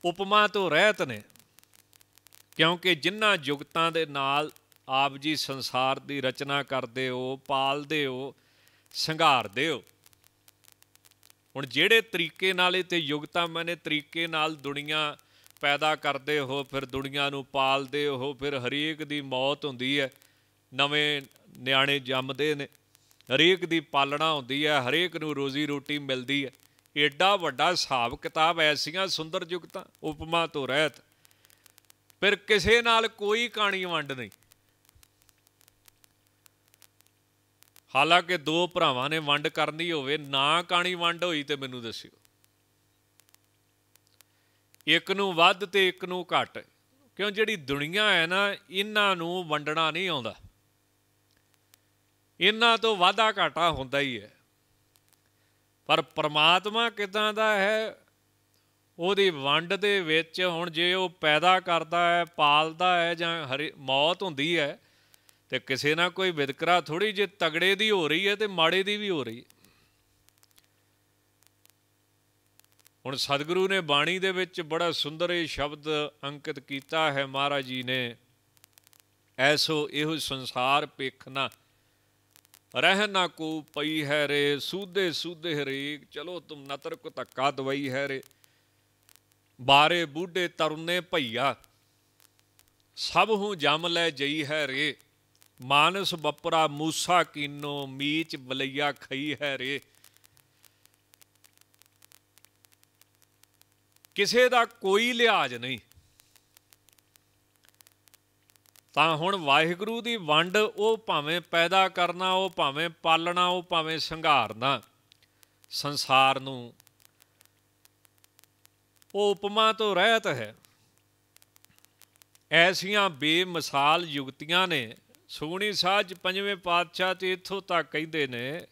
ਉਪਮਾ ਤੋਂ ਰਹਿਤ ਨੇ। ਕਿਉਂਕਿ ਜਿਨ੍ਹਾਂ ਜੁਗਤਾਂ ਦੇ ਨਾਲ ਆਪ ਜੀ ਸੰਸਾਰ ਦੀ ਰਚਨਾ ਕਰਦੇ ਹੋ, ਪਾਲਦੇ ਹੋ, ਸੰਘਾਰਦੇ ਹੋ। ਹੁਣ ਜਿਹੜੇ ਤਰੀਕੇ ਨਾਲ ਇਹ ਤੇ ਯੁਗਤਾ ਮੈਨੇ ਤਰੀਕੇ ਨਾਲ ਦੁਨੀਆ ਪੈਦਾ ਕਰਦੇ ਹੋ, ਫਿਰ ਦੁਨੀਆ ਨੂੰ ਪਾਲਦੇ ਹੋ, ਫਿਰ ਹਰੇਕ ਦੀ ਮੌਤ ਹੁੰਦੀ ਹੈ, ਨਵੇਂ ਨਿਆਣੇ ਜੰਮਦੇ ਨੇ, ਹਰੇਕ ਦੀ ਪਾਲਣਾ ਹੁੰਦੀ ਹੈ, ਹਰੇਕ ਨੂੰ ਰੋਜ਼ੀ ਰੋਟੀ ਮਿਲਦੀ ਹੈ। ਏਡਾ ਵੱਡਾ ਹਿਸਾਬ ਕਿਤਾਬ ਐਸੀਆਂ ਸੁੰਦਰ ਜੁਗਤਾਂ ਉਪਮਾ ਤੋਂ ਰਹਿਤ। ਫਿਰ ਕਿਸੇ ਨਾਲ ਕੋਈ ਕਹਾਣੀ ਵੰਡ ਨਹੀਂ। ਹਾਲਾਂਕਿ ਦੋ ਭਰਾਵਾਂ ਨੇ ਵੰਡ ਕਰਨੀ ਹੋਵੇ, ਨਾ ਕਹਾਣੀ ਵੰਡ ਹੋਈ ਤੇ ਮੈਨੂੰ ਦੱਸਿਓ। ਇੱਕ ਨੂੰ ਵੱਧ ਤੇ ਇੱਕ ਨੂੰ ਘੱਟ। ਕਿਉਂ? ਜਿਹੜੀ ਦੁਨੀਆ ਹੈ ਨਾ, ਇਹਨਾਂ ਨੂੰ ਵੰਡਣਾ ਨਹੀਂ ਆਉਂਦਾ। ਇਹਨਾਂ ਤੋਂ ਵਾਧਾ ਘਾਟਾ ਹੁੰਦਾ ਹੀ ਹੈ। ਪਰ ਪ੍ਰਮਾਤਮਾ ਕਿਦਾਂ ਦਾ ਹੈ? ਉਹਦੀ ਵੰਡ ਦੇ ਵਿੱਚ ਹੁਣ ਜੇ ਉਹ ਪੈਦਾ ਕਰਦਾ ਹੈ, ਪਾਲਦਾ ਹੈ ਜਾਂ ਮੌਤ ਹੁੰਦੀ ਹੈ, ਤੇ ਕਿਸੇ ਨਾਲ ਕੋਈ ਵਿਦਕਰਾ ਥੋੜੀ ਜੇ ਤਗੜੇ ਦੀ ਹੋ ਰਹੀ ਹੈ ਤੇ ਮਾੜੇ ਦੀ ਵੀ ਹੋ ਰਹੀ ਹੈ। ਹੁਣ ਸਤਿਗੁਰੂ ਨੇ ਬਾਣੀ ਦੇ ਵਿੱਚ ਬੜਾ ਸੁੰਦਰ ਇਹ ਸ਼ਬਦ ਅੰਕਿਤ ਕੀਤਾ ਹੈ, ਮਹਾਰਾਜ ਜੀ ਨੇ, ਐਸੋ ਇਹੋ ਸੰਸਾਰ ਪੇਖਣਾ ਰਹਿ ਨਾ ਕੋ ਪਈ ਹੈ ਰੇ, ਸੂਦੇ ਸੂਦੇ ਹਰੇਕ, ਚਲੋ ਤੁਮ ਨਤਰ ਕੋ ਧੱਕਾ ਦਵਾਈ ਹੈ ਰੇ। ਬਾਰੇ ਬੂਢੇ ਤਰੁਨੇ ਭਈਆ, ਸਭ ਹੂੰ ਜਮ ਲੈ ਜਈ ਹੈ ਰੇ, ਮਾਨਸ ਬੱਪਰਾ ਮੂਸਾ ਕੀਨੋ ਮੀਚ ਬਲਈਆ ਖਈ ਹੈ ਰੇ। ਕਿਸੇ ਦਾ ਕੋਈ ਲਿਹਾਜ਼ ਨਹੀਂ। ਤਾਂ ਹੁਣ ਵਾਹਿਗੁਰੂ ਦੀ ਵੰਡ ਉਹ ਭਾਵੇਂ ਪੈਦਾ ਕਰਨਾ, ਉਹ ਭਾਵੇਂ ਪਾਲਣਾ, ਉਹ ਭਾਵੇਂ ਸੰਘਾਰਨਾ, ਸੰਸਾਰ ਨੂੰ ਉਹ ਉਪਮਾ ਤੋਂ ਰਹਿਤ ਹੈ। ਐਸੀਆਂ ਬੇਮਿਸਾਲ ਯੁਗਤੀਆਂ ਨੇ, ਸੋਹਣੀ ਸਾਜ ਪੰਜਵੇਂ ਪਾਤਸ਼ਾਹ ਤੇ ਇੱਥੋਂ ਤੱਕ ਕਹਿੰਦੇ ਨੇ,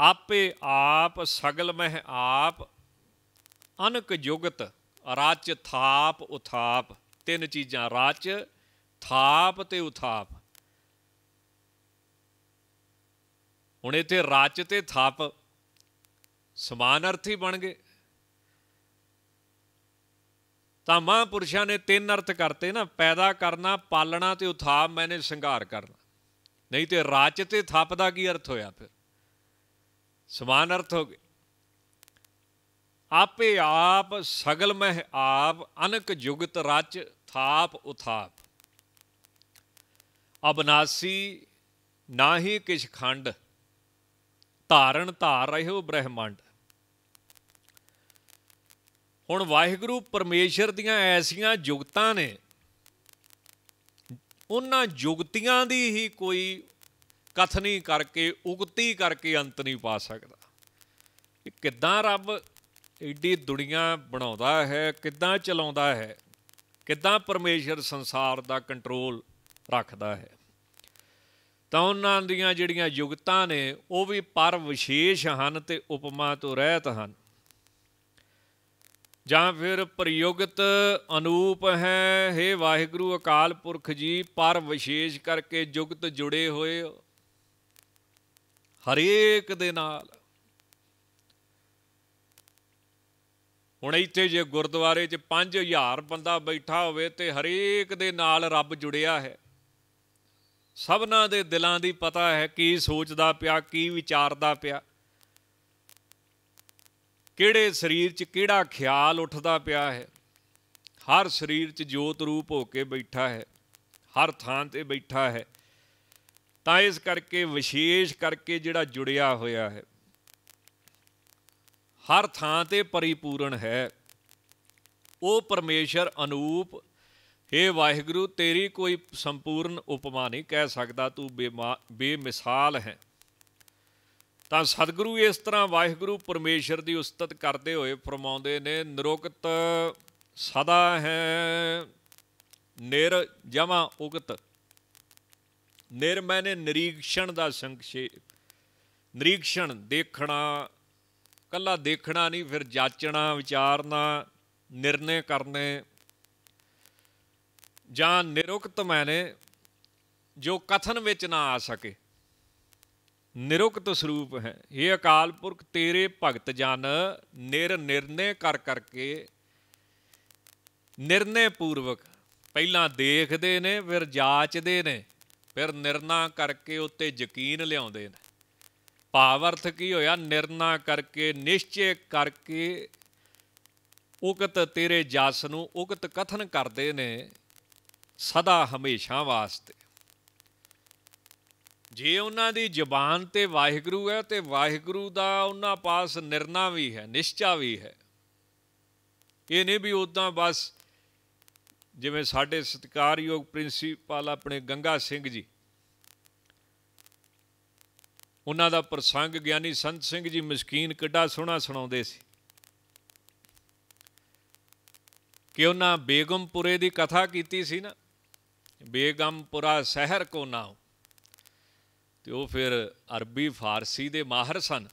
ਆਪੇ ਆਪ ਸਗਲ ਮਹਿ ਆਪ, ਅਨਕ ਜੁਗਤ ਰਾਚ ਥਾਪ ਉਥਾਪ, ਤਿੰਨ ਚੀਜ਼ਾਂ ਰਾਚ, ਥਾਪ ਤੇ ਉਥਾਪ। ਹੁਣ ਇੱਥੇ ਰਾਚ ਤੇ ਥਾਪ ਸਮਾਨ ਅਰਥੀ ਬਣ ਗਏ। ਤਾਂ ਮਹਾਂਪੁਰਸ਼ਾਂ ਨੇ ਤਿੰਨ ਅਰਥ ਕਰਤੇ ਨਾ, ਪੈਦਾ ਕਰਨਾ, ਪਾਲਣਾ ਤੇ ਉਥਾਪ, ਮੈਨੇ ਸ਼ਿੰਗਾਰ ਕਰਨਾ। ਨਹੀਂ ਤੇ ਰਾਚ ਤੇ ਥਾਪ ਦਾ ਕੀ ਅਰਥ ਹੋਇਆ ਫਿਰ? ਸਮਾਨ ਅਰਥ ਹੋ ਗਏ। ਆਪੇ ਆਪ, ਸਗਲ ਮਹਿ ਆਪ, ਅਨਕ ਜੁਗਤ ਰਚ, ਥਾਪ, ਉਥਾਪ। ਅਬਨਾਸੀ ਨਾਹੀ ਕਿਛ ਖੰਡ, ਧਾਰਨ ਧਾਰ ਰਹਿਓ ਬ੍ਰਹਮੰਡ। ਹੁਣ ਵਾਹਿਗੁਰੂ ਪਰਮੇਸ਼ਰ ਦੀਆਂ ਐਸੀਆਂ ਜੁਗਤਾਂ ਨੇ। ਉਹਨਾਂ ਜੁਗਤੀਆਂ ਦੀ ਹੀ ਕੋਈ ਕਥਨੀ ਕਰਕੇ, ਉਗਤੀ ਕਰਕੇ ਅੰਤ ਨਹੀਂ ਪਾ ਸਕਦਾ। ਕਿ ਕਿੱਦਾਂ ਰੱਬ ਏਡੀ ਦੁਨੀਆ ਬਣਾਉਂਦਾ ਹੈ, ਕਿੱਦਾਂ ਚਲਾਉਂਦਾ ਹੈ, ਕਿੱਦਾਂ ਪਰਮੇਸ਼ਰ ਸੰਸਾਰ ਦਾ ਕੰਟਰੋਲ ਰੱਖਦਾ ਹੈ। ਤਾਂ ਉਹਨਾਂ ਦੀਆਂ ਜਿਹੜੀਆਂ ਯੁਗਤਾਂ ਨੇ, ਉਹ ਵੀ ਪਰ ਵਿਸ਼ੇਸ਼ ਹਨ ਤੇ ਉਪਮਾ ਤੋਂ ਰਹਿਤ ਹਨ। ਜਾਂ ਫਿਰ ਪ੍ਰਯੁਗਤ ਅਨੂਪ ਹੈ हे ਵਾਹਿਗੁਰੂ ਅਕਾਲ ਪੁਰਖ ਜੀ, ਪਰ ਵਿਸ਼ੇਸ਼ ਕਰਕੇ ਜੁਗਤ ਜੁੜੇ ਹੋਏ ਹਰੇਕ ਦੇ ਨਾਲ। ਹੁਣ ਇੱਥੇ ਜੇ ਗੁਰਦੁਆਰੇ 'ਚ 5000 ਬੰਦਾ ਬੈਠਾ ਹੋਵੇ ਤੇ ਹਰੇਕ ਦੇ ਨਾਲ ਰੱਬ ਜੁੜਿਆ ਹੈ। ਸਭਨਾਂ ਦੇ ਦਿਲਾਂ ਦੀ ਪਤਾ ਹੈ ਕੀ ਸੋਚਦਾ ਪਿਆ, ਕੀ ਵਿਚਾਰਦਾ ਪਿਆ। ਕਿਹੜੇ ਸਰੀਰ 'ਚ ਕਿਹੜਾ ਖਿਆਲ ਉੱਠਦਾ ਪਿਆ ਹੈ? ਹਰ ਸਰੀਰ 'ਚ ਜੋਤ ਰੂਪ ਹੋ ਕੇ ਬੈਠਾ ਹੈ। ਹਰ ਥਾਂ ਤੇ ਬੈਠਾ ਹੈ। ਤਾਂ ਇਸ ਕਰਕੇ ਵਿਸ਼ੇਸ਼ ਕਰਕੇ ਜਿਹੜਾ ਜੁੜਿਆ ਹੋਇਆ ਹੈ। ਹਰ ਥਾਂ ਤੇ ਪਰਿਪੂਰਨ ਹੈ। ਉਹ ਪਰਮੇਸ਼ਰ ਅਨੂਪ हे ਵਾਹਿਗੁਰੂ, ਤੇਰੀ ਕੋਈ ਸੰਪੂਰਨ ਉਪਮਾ ਨਹੀਂ ਕਹਿ ਸਕਦਾ, ਤੂੰ ਬੇਮਿਸਾਲ ਹੈ। ਤਾਂ ਸਤਿਗੁਰੂ ਇਸ ਤਰ੍ਹਾਂ ਵਾਹਿਗੁਰੂ ਪਰਮੇਸ਼ਰ ਦੀ ਉਸਤਤ ਕਰਦੇ ਹੋਏ ਫਰਮਾਉਂਦੇ ਨੇ, ਨਿਰੁਕਤ ਸਦਾ ਹੈ, ਨਿਰ ਜਮਾ ਉਗਤ। ਨਿਰ ਮੈਨੇ ਨਿਰੀਖਣ ਦਾ ਸੰਖੇਪ ਨਿਰੀਖਣ, ਦੇਖਣਾ, ਕੱਲਾ ਦੇਖਣਾ ਨਹੀਂ, ਫਿਰ ਜਾਚਣਾ, ਵਿਚਾਰਨਾ, ਨਿਰਣੇ ਕਰਨੇ। ਜਾਂ ਨਿਰੁਕਤ ਮੈਨੇ ਜੋ ਕਥਨ ਵਿੱਚ ਨਾ ਆ ਸਕੇ। ਨਿਰੁਕਤ ਸਰੂਪ ਹੈ। ਇਹ ਅਕਾਲ ਪੁਰਖ, ਤੇਰੇ ਭਗਤ ਜਨ ਨਿਰ ਨਿਰਨੇ ਕਰ ਕਰਕੇ ਨਿਰਨੇ ਪੂਰਵਕ ਪਹਿਲਾਂ ਦੇਖਦੇ ਨੇ, ਫਿਰ ਜਾਚਦੇ ਨੇ, ਫਿਰ ਨਿਰਣਾ ਕਰਕੇ ਉੱਤੇ ਯਕੀਨ ਲਿਆਉਂਦੇ ਨੇ। ਭਾਵ ਅਰਥ ਕੀ ਹੋਇਆ? ਨਿਰਣਾ ਕਰਕੇ, ਨਿਸ਼ਚੈ ਕਰਕੇ ਉਕਤ ਤੇਰੇ ਜਸ ਨੂੰ ਉਕਤ ਕਥਨ ਕਰਦੇ ਨੇ, ਸਦਾ ਹਮੇਸ਼ਾ ਵਾਸਤੇ। ਜੇ ਉਹਨਾਂ ਦੀ ਜ਼ੁਬਾਨ ਤੇ ਵਾਹਿਗੁਰੂ ਹੈ ਤੇ ਵਾਹਿਗੁਰੂ ਦਾ ਉਹਨਾਂ ਪਾਸ ਨਿਰਣਾ ਵੀ ਹੈ, ਨਿਸ਼ਚਾ ਵੀ ਹੈ। ਇਹ ਨਹੀਂ ਵੀ ਉਦਾਂ ਬਸ ਜਿਵੇਂ ਸਾਡੇ ਸਤਿਕਾਰਯੋਗ ਪ੍ਰਿੰਸੀਪਲ ਆਪਣੇ ਗੰਗਾ ਸਿੰਘ ਜੀ, ਉਹਨਾਂ ਦਾ ਪ੍ਰਸੰਗ ਗਿਆਨੀ ਸੰਤ ਸਿੰਘ ਜੀ ਮਸਕੀਨ ਕਿੱਡਾ ਸੋਹਣਾ ਸੁਣਾਉਂਦੇ ਸੀ। ਕਿ ਉਹਨਾਂ ਬੇਗਮਪੁਰੇ ਦੀ ਕਥਾ ਕੀਤੀ ਸੀ ਨਾ, ਬੇਗਮਪੁਰਾ ਸ਼ਹਿਰ ਕੋ ਨਾਮ ਤੇ ਉਹ ਫਿਰ ਅਰਬੀ ਫਾਰਸੀ ਦੇ ਮਾਹਰ ਸਨ।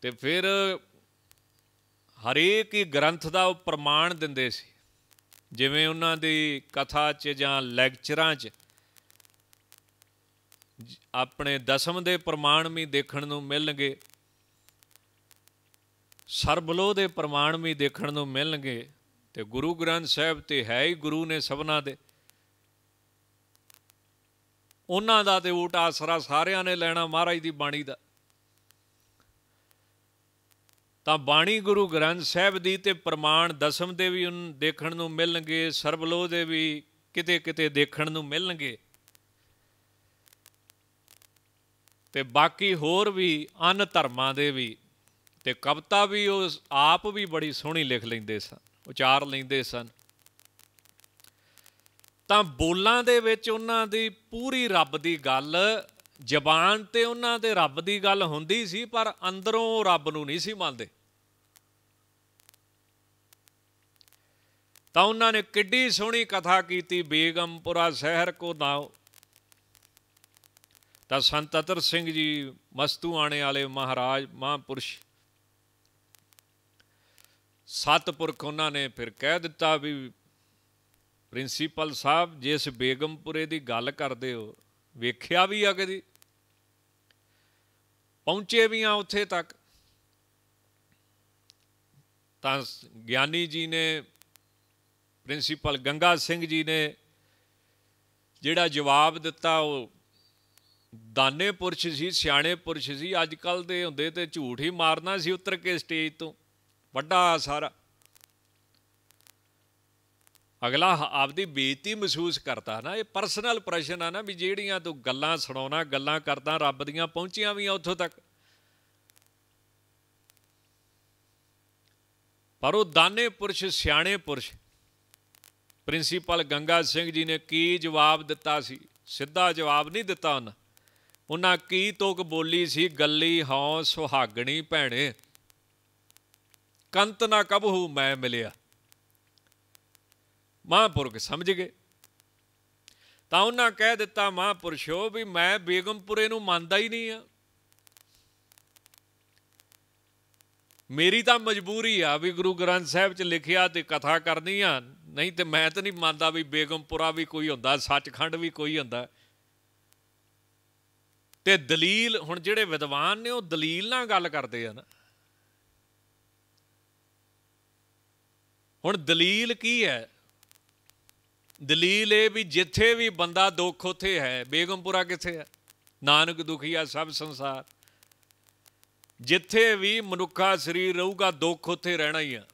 ਤੇ ਫਿਰ ਹਰੇਕ ਹੀ ਗ੍ਰੰਥ ਦਾ ਉਹ ਪ੍ਰਮਾਣ ਦਿੰਦੇ ਸੀ। ਜਿਵੇਂ ਉਹਨਾਂ ਦੀ ਕਥਾ 'ਚ ਜਾਂ ਲੈਕਚਰਾਂ 'ਚ। ਆਪਣੇ ਦਸਮ ਦੇ ਪ੍ਰਮਾਣ ਵੀ ਦੇਖਣ ਨੂੰ ਮਿਲਣਗੇ। ਸਰਬਲੋ ਦੇ ਪ੍ਰਮਾਣ ਵੀ ਦੇਖਣ ਨੂੰ ਮਿਲਣਗੇ। ਤੇ ਗੁਰੂ ਗ੍ਰੰਥ ਸਾਹਿਬ ਤੇ ਹੈ ਹੀ ਗੁਰੂ ਨੇ ਸਭਨਾ ਦੇ। ਉਹਨਾਂ ਦਾ ਤੇ ਊਟ ਆਸਰਾ ਸਾਰਿਆਂ ਨੇ ਲੈਣਾ ਮਹਾਰਾਜ ਦੀ ਬਾਣੀ ਦਾ। ਤਾਂ ਬਾਣੀ ਗੁਰੂ ਗ੍ਰੰਥ ਸਾਹਿਬ ਦੀ ਤੇ ਪ੍ਰਮਾਣ ਦਸਮ ਦੇ ਵੀ ਦੇਖਣ ਨੂੰ ਮਿਲਣਗੇ ਸਰਬਲੋ ਦੇ ਵੀ ਕਿਤੇ ਕਿਤੇ ਦੇਖਣ ਨੂੰ ਮਿਲਣਗੇ। ਤੇ ਬਾਕੀ ਹੋਰ ਵੀ ਅਨ ਧਰਮਾਂ ਦੇ ਵੀ ਤੇ ਕਵਿਤਾ ਵੀ ਉਹ ਆਪ ਵੀ ਬੜੀ ਸੋਹਣੀ ਲਿਖ ਲੈਂਦੇ ਸਨ, ਉਚਾਰ ਲੈਂਦੇ ਸਨ। ਤਾਂ ਬੋਲਾਂ ਦੇ ਵਿੱਚ ਉਹਨਾਂ ਦੀ ਪੂਰੀ ਰੱਬ ਦੀ ਗੱਲ, ਜ਼ਬਾਨ ਤੇ ਉਹਨਾਂ ਦੇ ਰੱਬ ਦੀ ਗੱਲ ਹੁੰਦੀ ਸੀ, ਪਰ ਅੰਦਰੋਂ ਰੱਬ ਨੂੰ ਨਹੀਂ ਸੀ ਮੰਨਦੇ। ਤਾਂ ਉਹਨਾਂ ਨੇ ਕਿੱਡੀ ਸੋਹਣੀ ਕਥਾ ਕੀਤੀ, ਬੇਗਮਪੁਰਾ ਸ਼ਹਿਰ ਕੋ ਨਾਓ। ਤਾਂ ਸੰਤ ਅਤਰ ਸਿੰਘ ਜੀ ਮਸਤੂ ਆਣੇ ਵਾਲੇ ਮਹਾਰਾਜ, ਮਹਾਂਪੁਰਸ਼, ਸਤਪੁਰਖ ਉਹਨਾਂ ਨੇ ਫਿਰ ਕਹਿ ਦਿੱਤਾ ਵੀ ਪ੍ਰਿੰਸੀਪਲ ਸਾਹਿਬ, ਜਿਸ ਬੇਗਮਪੁਰੇ ਦੀ ਗੱਲ ਕਰਦੇ ਹੋ, ਵੇਖਿਆ ਵੀ ਆ ਕਦੀ? ਪਹੁੰਚੇ ਵੀ ਆ ਉੱਥੇ ਤੱਕ? ਤਾਂ ਗਿਆਨੀ ਜੀ ਨੇ, ਪ੍ਰਿੰਸੀਪਲ ਗੰਗਾ ਸਿੰਘ ਜੀ ਨੇ ਜਿਹੜਾ ਜਵਾਬ ਦਿੱਤਾ, ਉਹ ਦਾਨੇ ਪੁਰਸ਼ ਸੀ, ਸਿਆਣੇ ਪੁਰਸ਼ ਸੀ, ਅੱਜ ਕੱਲ ਦੇ ਹੁੰਦੇ ਤੇ ਝੂਠ ਹੀ ਮਾਰਨਾ ਸੀ ਉਤਰ ਕੇ ਸਟੇਜ ਤੋਂ। ਵੱਡਾ ਸਾਰਾ। ਅਗਲਾ ਆਪਦੀ ਬੇਇੱਜ਼ਤੀ ਮਹਿਸੂਸ ਕਰਦਾ ਨਾ, ਇਹ ਪਰਸਨਲ ਪ੍ਰਸ਼ਨ ਆ ਨਾ ਵੀ ਜਿਹੜੀਆਂ ਤੂੰ ਗੱਲਾਂ ਸੁਣਾਉਣਾ, ਗੱਲਾਂ ਕਰਦਾ, ਰੱਬ ਦੀਆਂ ਪਹੁੰਚੀਆਂ ਵੀ ਆ ਉੱਥੋਂ ਤੱਕ। ਪਰ ਉਹ ਦਾਨੇ ਪੁਰਸ਼, ਸਿਆਣੇ ਪੁਰਸ਼, ਪ੍ਰਿੰਸੀਪਲ ਗੰਗਾ ਸਿੰਘ ਜੀ ਨੇ ਕੀ ਜਵਾਬ ਦਿੱਤਾ ਸੀ? ਸਿੱਧਾ ਜਵਾਬ ਨਹੀਂ ਦਿੱਤਾ ਉਹਨਾਂ। ਉਹਨਾਂ ਕੀ ਤੋਕ ਬੋਲੀ ਸੀ? ਗੱਲੀ ਹੌ ਸੁਹਾਗਣੀ ਭੈਣੇ, ਕੰਤ ਨਾ ਕਬਹੂ ਮੈਂ ਮਿਲਿਆ। ਮਹਾਂਪੁਰਖ ਸਮਝ ਗਏ। ਤਾਂ ਉਹਨਾਂ ਕਹਿ ਦਿੱਤਾ, ਮਹਾਂਪੁਰਸ਼ੋ, ਵੀ ਮੈਂ ਬੇਗਮਪੁਰੇ ਨੂੰ ਮੰਨਦਾ ਹੀ ਨਹੀਂ ਆ ਮੇਰੀ ਤਾਂ ਮਜਬੂਰੀ ਆ ਵੀ ਗੁਰੂ ਗ੍ਰੰਥ ਸਾਹਿਬ 'ਚ ਲਿਖਿਆ ਤੇ ਕਥਾ ਕਰਨੀ ਆ ਨਹੀਂ ਤੇ ਮੈਂ ਤਾਂ ਨਹੀਂ ਮੰਨਦਾ ਵੀ ਬੇਗਮਪੁਰਾ ਵੀ ਕੋਈ ਹੁੰਦਾ, ਸੱਚਖੰਡ ਵੀ ਕੋਈ ਹੁੰਦਾ। ਤੇ ਦਲੀਲ, ਹੁਣ ਜਿਹੜੇ ਵਿਦਵਾਨ ਨੇ, ਉਹ ਦਲੀਲ ਨਾਲ ਗੱਲ ਕਰਦੇ ਆ ਨਾ ਹੁਣ ਦਲੀਲ ਕੀ ਹੈ? ਦਲੀਲ ਇਹ ਵੀ ਜਿੱਥੇ ਵੀ ਬੰਦਾ ਦੁੱਖ ਉਥੇ ਹੈ, ਬੇਗਮਪੁਰਾ ਕਿੱਥੇ ਹੈ? ਨਾਨਕ ਦੁਖੀਆ ਸਭ ਸੰਸਾਰ। ਜਿੱਥੇ ਵੀ ਮਨੁੱਖਾ ਸਰੀਰ ਰਹੂਗਾ, ਦੁੱਖ ਉਥੇ ਰਹਿਣਾ ਹੀ ਆ।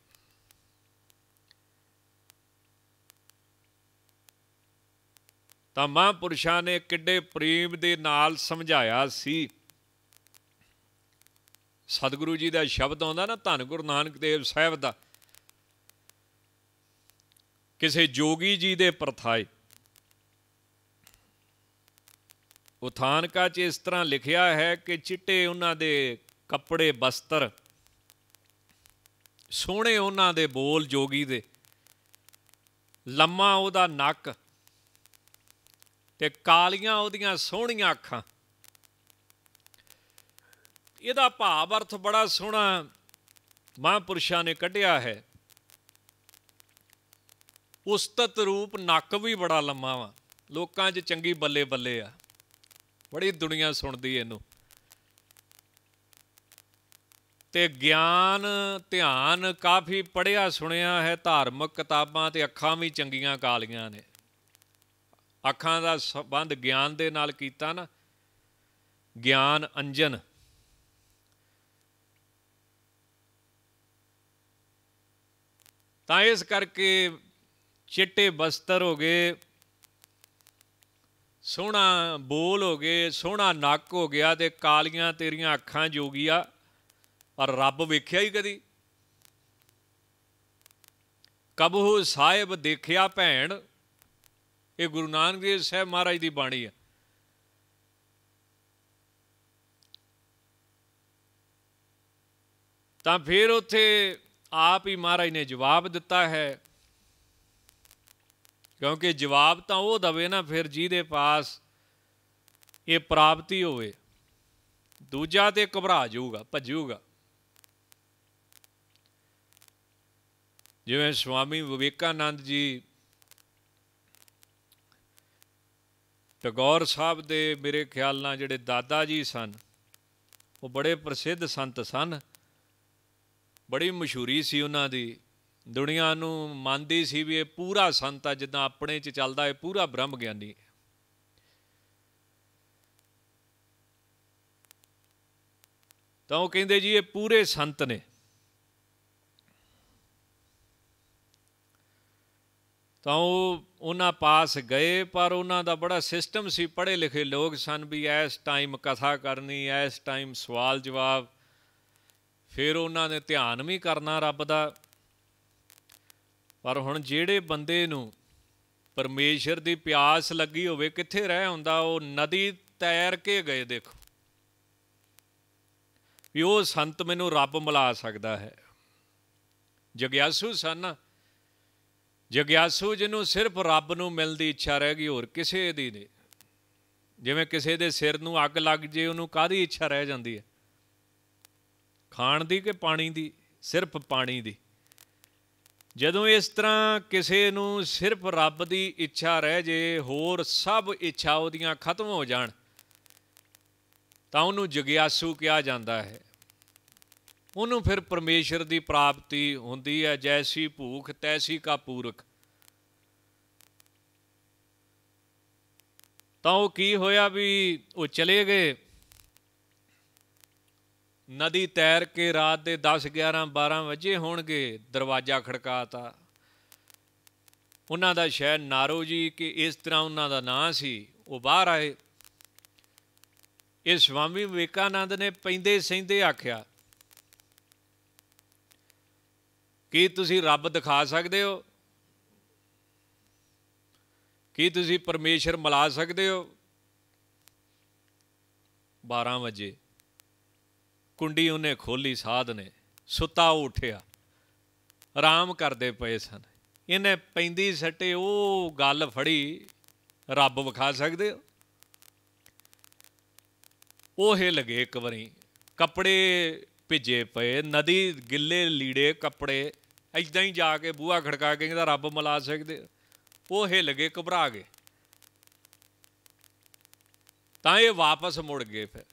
ਤਾਂ ਮਹਾਂਪੁਰਸ਼ਾਂ ਨੇ ਕਿੱਡੇ ਪ੍ਰੇਮ ਦੇ ਨਾਲ ਸਮਝਾਇਆ ਸੀ। ਸਤਿਗੁਰੂ ਜੀ ਦਾ ਸ਼ਬਦ ਆਉਂਦਾ ਨਾ, ਧੰਨ ਗੁਰੂ ਨਾਨਕ ਦੇਵ ਸਾਹਿਬ ਦਾ। ਕਿਸੇ ਜੋਗੀ ਜੀ ਦੇ ਪਰਥਾਏ। ਉਥਾਨਕਾ 'ਚ ਇਸ ਤਰ੍ਹਾਂ ਲਿਖਿਆ ਹੈ ਕਿ ਚਿੱਟੇ ਉਹਨਾਂ ਦੇ ਕੱਪੜੇ ਬਸਤਰ, ਸੋਹਣੇ ਉਹਨਾਂ ਦੇ ਬੋਲ ਜੋਗੀ ਦੇ, ਲੰਮਾ ਉਹਦਾ ਨੱਕ ਤੇ ਕਾਲੀਆਂ ਉਹਦੀਆਂ ਸੋਹਣੀਆਂ ਅੱਖਾਂ। ਇਹਦਾ ਭਾਵ ਅਰਥ ਬੜਾ ਸੋਹਣਾ ਮਹਾਂਪੁਰਸ਼ਾਂ ਨੇ ਕੱਢਿਆ ਹੈ। ਉਸਤਤ ਰੂਪ ਨੱਕ ਵੀ ਬੜਾ ਲੰਮਾ ਵਾ। ਲੋਕਾਂ 'ਚ ਚੰਗੀ ਬੱਲੇ ਬੱਲੇ ਆ। ਬੜੀ ਦੁਨੀਆ ਸੁਣਦੀ ਇਹਨੂੰ। ਤੇ ਗਿਆਨ, ਧਿਆਨ ਕਾਫੀ ਪੜਿਆ ਸੁਣਿਆ ਹੈ, ਧਾਰਮਿਕ ਕਿਤਾਬਾਂ ਤੇ ਅੱਖਾਂ ਵੀ ਚੰਗੀਆਂ ਕਾਲੀਆਂ ਨੇ। ਅੱਖਾਂ ਦਾ ਸੰਬੰਧ ਗਿਆਨ ਦੇ ਨਾਲ ਕੀਤਾ ਨਾ। ਗਿਆਨ ਅੰਜਨ। ਤਾਂ ਇਸ ਕਰਕੇ ਚਿੱਟੇ ਬਸਤਰ ਹੋ ਗਏ, ਸੋਹਣਾ ਬੋਲ ਹੋ ਗਏ, ਸੋਹਣਾ ਨੱਕ ਹੋ ਗਿਆ ਤੇ ਕਾਲੀਆਂ ਤੇਰੀਆਂ ਅੱਖਾਂ ਜੋਗੀਆ ਪਰ ਰੱਬ ਵੇਖਿਆ ਹੀ ਕਦੀ? ਕਬਹੂ ਸਾਹਿਬ ਦੇਖਿਆ ਭੈਣ? ਇਹ ਗੁਰੂ ਨਾਨਕ ਦੇਵ ਸਾਹਿਬ ਮਹਾਰਾਜ ਦੀ ਬਾਣੀ ਹੈ ਤਾਂ ਫਿਰ ਉੱਥੇ ਆਪ ਹੀ ਮਹਾਰਾਜ ਨੇ ਜਵਾਬ ਦਿੱਤਾ ਹੈ ਕਿਉਂਕਿ ਜਵਾਬ ਤਾਂ ਉਹ ਦਵੇ ਨਾ, ਫਿਰ ਜਿਹਦੇ ਪਾਸ ਇਹ ਪ੍ਰਾਪਤੀ ਹੋਵੇ, ਦੂਜਾ ਤੇ ਘਬਰਾ ਜਾਊਗਾ, ਭੱਜੂਗਾ। ਜਿਵੇਂ ਸਵਾਮੀ ਵਿਵੇਕਾਨੰਦ ਜੀ ਟਗੌਰ ਸਾਹਿਬ ਦੇ ਮੇਰੇ ਖਿਆਲ ਨਾਲ ਜਿਹੜੇ ਦਾਦਾ ਜੀ ਸਨ, ਉਹ ਬੜੇ ਪ੍ਰਸਿੱਧ ਸੰਤ ਸਨ। ਬੜੀ ਮਸ਼ਹੂਰੀ ਸੀ ਉਹਨਾਂ ਦੀ। ਦੁਨੀਆ ਨੂੰ ਮੰਨਦੀ ਸੀ ਵੀ ਇਹ ਪੂਰਾ ਸੰਤ ਆ, ਜਿੱਦਾਂ ਆਪਣੇ 'ਚ ਚੱਲਦਾ ਇਹ ਪੂਰਾ ਬ੍ਰਹਮ ਗਿਆਨੀ। ਤਾਂ ਉਹ ਕਹਿੰਦੇ ਜੀ ਇਹ ਪੂਰੇ ਸੰਤ ਨੇ। ਤਾਂ ਉਹ ਉਹਨਾਂ ਪਾਸ ਗਏ, ਪਰ ਉਹਨਾਂ ਦਾ ਬੜਾ ਸਿਸਟਮ ਸੀ ਪੜ੍ਹੇ ਲਿਖੇ ਲੋਕ ਸਨ ਵੀ ਇਸ ਟਾਈਮ ਕਥਾ ਕਰਨੀ, ਇਸ ਟਾਈਮ ਸਵਾਲ ਜਵਾਬ ਫਿਰ ਉਹਨਾਂ ਨੇ ਧਿਆਨ ਵੀ ਕਰਨਾ ਰੱਬ ਦਾ। ਪਰ ਹੁਣ ਜਿਹੜੇ ਬੰਦੇ ਨੂੰ ਪਰਮੇਸ਼ਰ ਦੀ ਪਿਆਸ ਲੱਗੀ ਹੋਵੇ, ਕਿੱਥੇ ਰਹਿ ਹੁੰਦਾ? ਉਹ ਨਦੀ ਤੈਰ ਕੇ ਗਏ, ਦੇਖੋ। ਵੀ ਉਹ ਸੰਤ ਮੈਨੂੰ ਰੱਬ ਮਿਲਾ ਸਕਦਾ ਹੈ। ਜਗਿਆਸੂ ਸਨ। ਜਗਿਆਸੂ ਜਿਹਨੂੰ ਸਿਰਫ ਰੱਬ ਨੂੰ ਮਿਲਣ ਦੀ ਇੱਛਾ ਰਹਿ ਗਈ, ਹੋਰ ਕਿਸੇ ਦੀ ਨਹੀਂ। ਜਿਵੇਂ ਕਿਸੇ ਦੇ ਸਿਰ ਨੂੰ ਅੱਗ ਲੱਗ ਜੇ, ਉਹਨੂੰ ਕਾਦੀ ਇੱਛਾ ਰਹਿ ਜਾਂਦੀ ਹੈ? ਖਾਣ ਦੀ ਕਿ ਪਾਣੀ ਦੀ? ਸਿਰਫ ਪਾਣੀ ਦੀ। ਜਦੋਂ ਇਸ ਤਰ੍ਹਾਂ ਕਿਸੇ ਨੂੰ ਸਿਰਫ ਰੱਬ ਦੀ ਇੱਛਾ ਰਹਿ ਜੇ, ਹੋਰ ਸਭ ਇੱਛਾ ਉਹਦੀਆਂ ਖਤਮ ਹੋ ਜਾਣ, ਤਾਂ ਉਹਨੂੰ ਜਗਿਆਸੂ ਕਿਹਾ ਜਾਂਦਾ ਹੈ। ਉਹਨੂੰ ਫਿਰ ਪਰਮੇਸ਼ਰ ਦੀ ਪ੍ਰਾਪਤੀ ਹੁੰਦੀ ਹੈ, ਜੈਸੀ ਭੂਖ ਤੈਸੀ ਕਾ ਪੂਰਕ ਤਾਂ ਉਹ ਕੀ ਹੋਇਆ ਵੀ ਉਹ ਚਲੇ ਗਏ ਨਦੀ ਤੈਰ ਕੇ ਰਾਤ ਦੇ 10 11 12 ਵਜੇ ਹੋਣਗੇ, ਦਰਵਾਜ਼ਾ ਖੜਕਾਤਾ। ਉਹਨਾਂ ਦਾ ਸ਼ਹਿਰ ਨਾਰੋ ਜੀ ਕਿ ਇਸ ਤਰ੍ਹਾਂ ਉਹਨਾਂ ਦਾ ਨਾਂ ਸੀ, ਉਹ ਬਾਹਰ ਆਏ। ਇਹ ਸਵਾਮੀ ਵਿਵੇਕਾਨੰਦ ਨੇ ਪੈਂਦੇ ਸਹਿੰਦੇ ਆਖਿਆ, ਕੀ ਤੁਸੀਂ ਰੱਬ ਦਿਖਾ ਸਕਦੇ ਹੋ? ਕੀ ਤੁਸੀਂ ਪਰਮੇਸ਼ਰ ਮਿਲਾ ਸਕਦੇ ਹੋ? 12 ਵਜੇ। ਕੁੰਡੀ ਉਹਨੇ ਖੋਲੀ, ਸਾਧ ਨੇ, ਸੁੱਤਾ ਉਠਿਆ। ਆਰਾਮ ਕਰਦੇ ਪਏ ਸਨ। ਇਹਨੇ ਪੈਂਦੀ ਸੱਟੇ, ਉਹ ਗੱਲ ਫੜੀ, ਰੱਬ ਵਿਖਾ ਸਕਦੇ ਹੋ? ਉਹ ਹਿੱਲ ਗਏ ਇੱਕ ਵਾਰੀ। ਕੱਪੜੇ ਭਿੱਜੇ ਪਏ, ਨਦੀ ਗਿੱਲੇ ਲੀੜੇ ਕੱਪੜੇ ਐਦਾਂ ਹੀ ਜਾ ਕੇ ਬੂਹਾ ਖੜਕਾ ਕੇ ਕਹਿੰਦਾ, ਰੱਬ ਮਿਲਾ ਸਕਦੇ ਉਹ ਹਿੱਲ ਗਏ, ਘਬਰਾ ਗਏ। ਤਾਂ ਇਹ ਵਾਪਸ ਮੁੜ ਗਏ ਫਿਰ।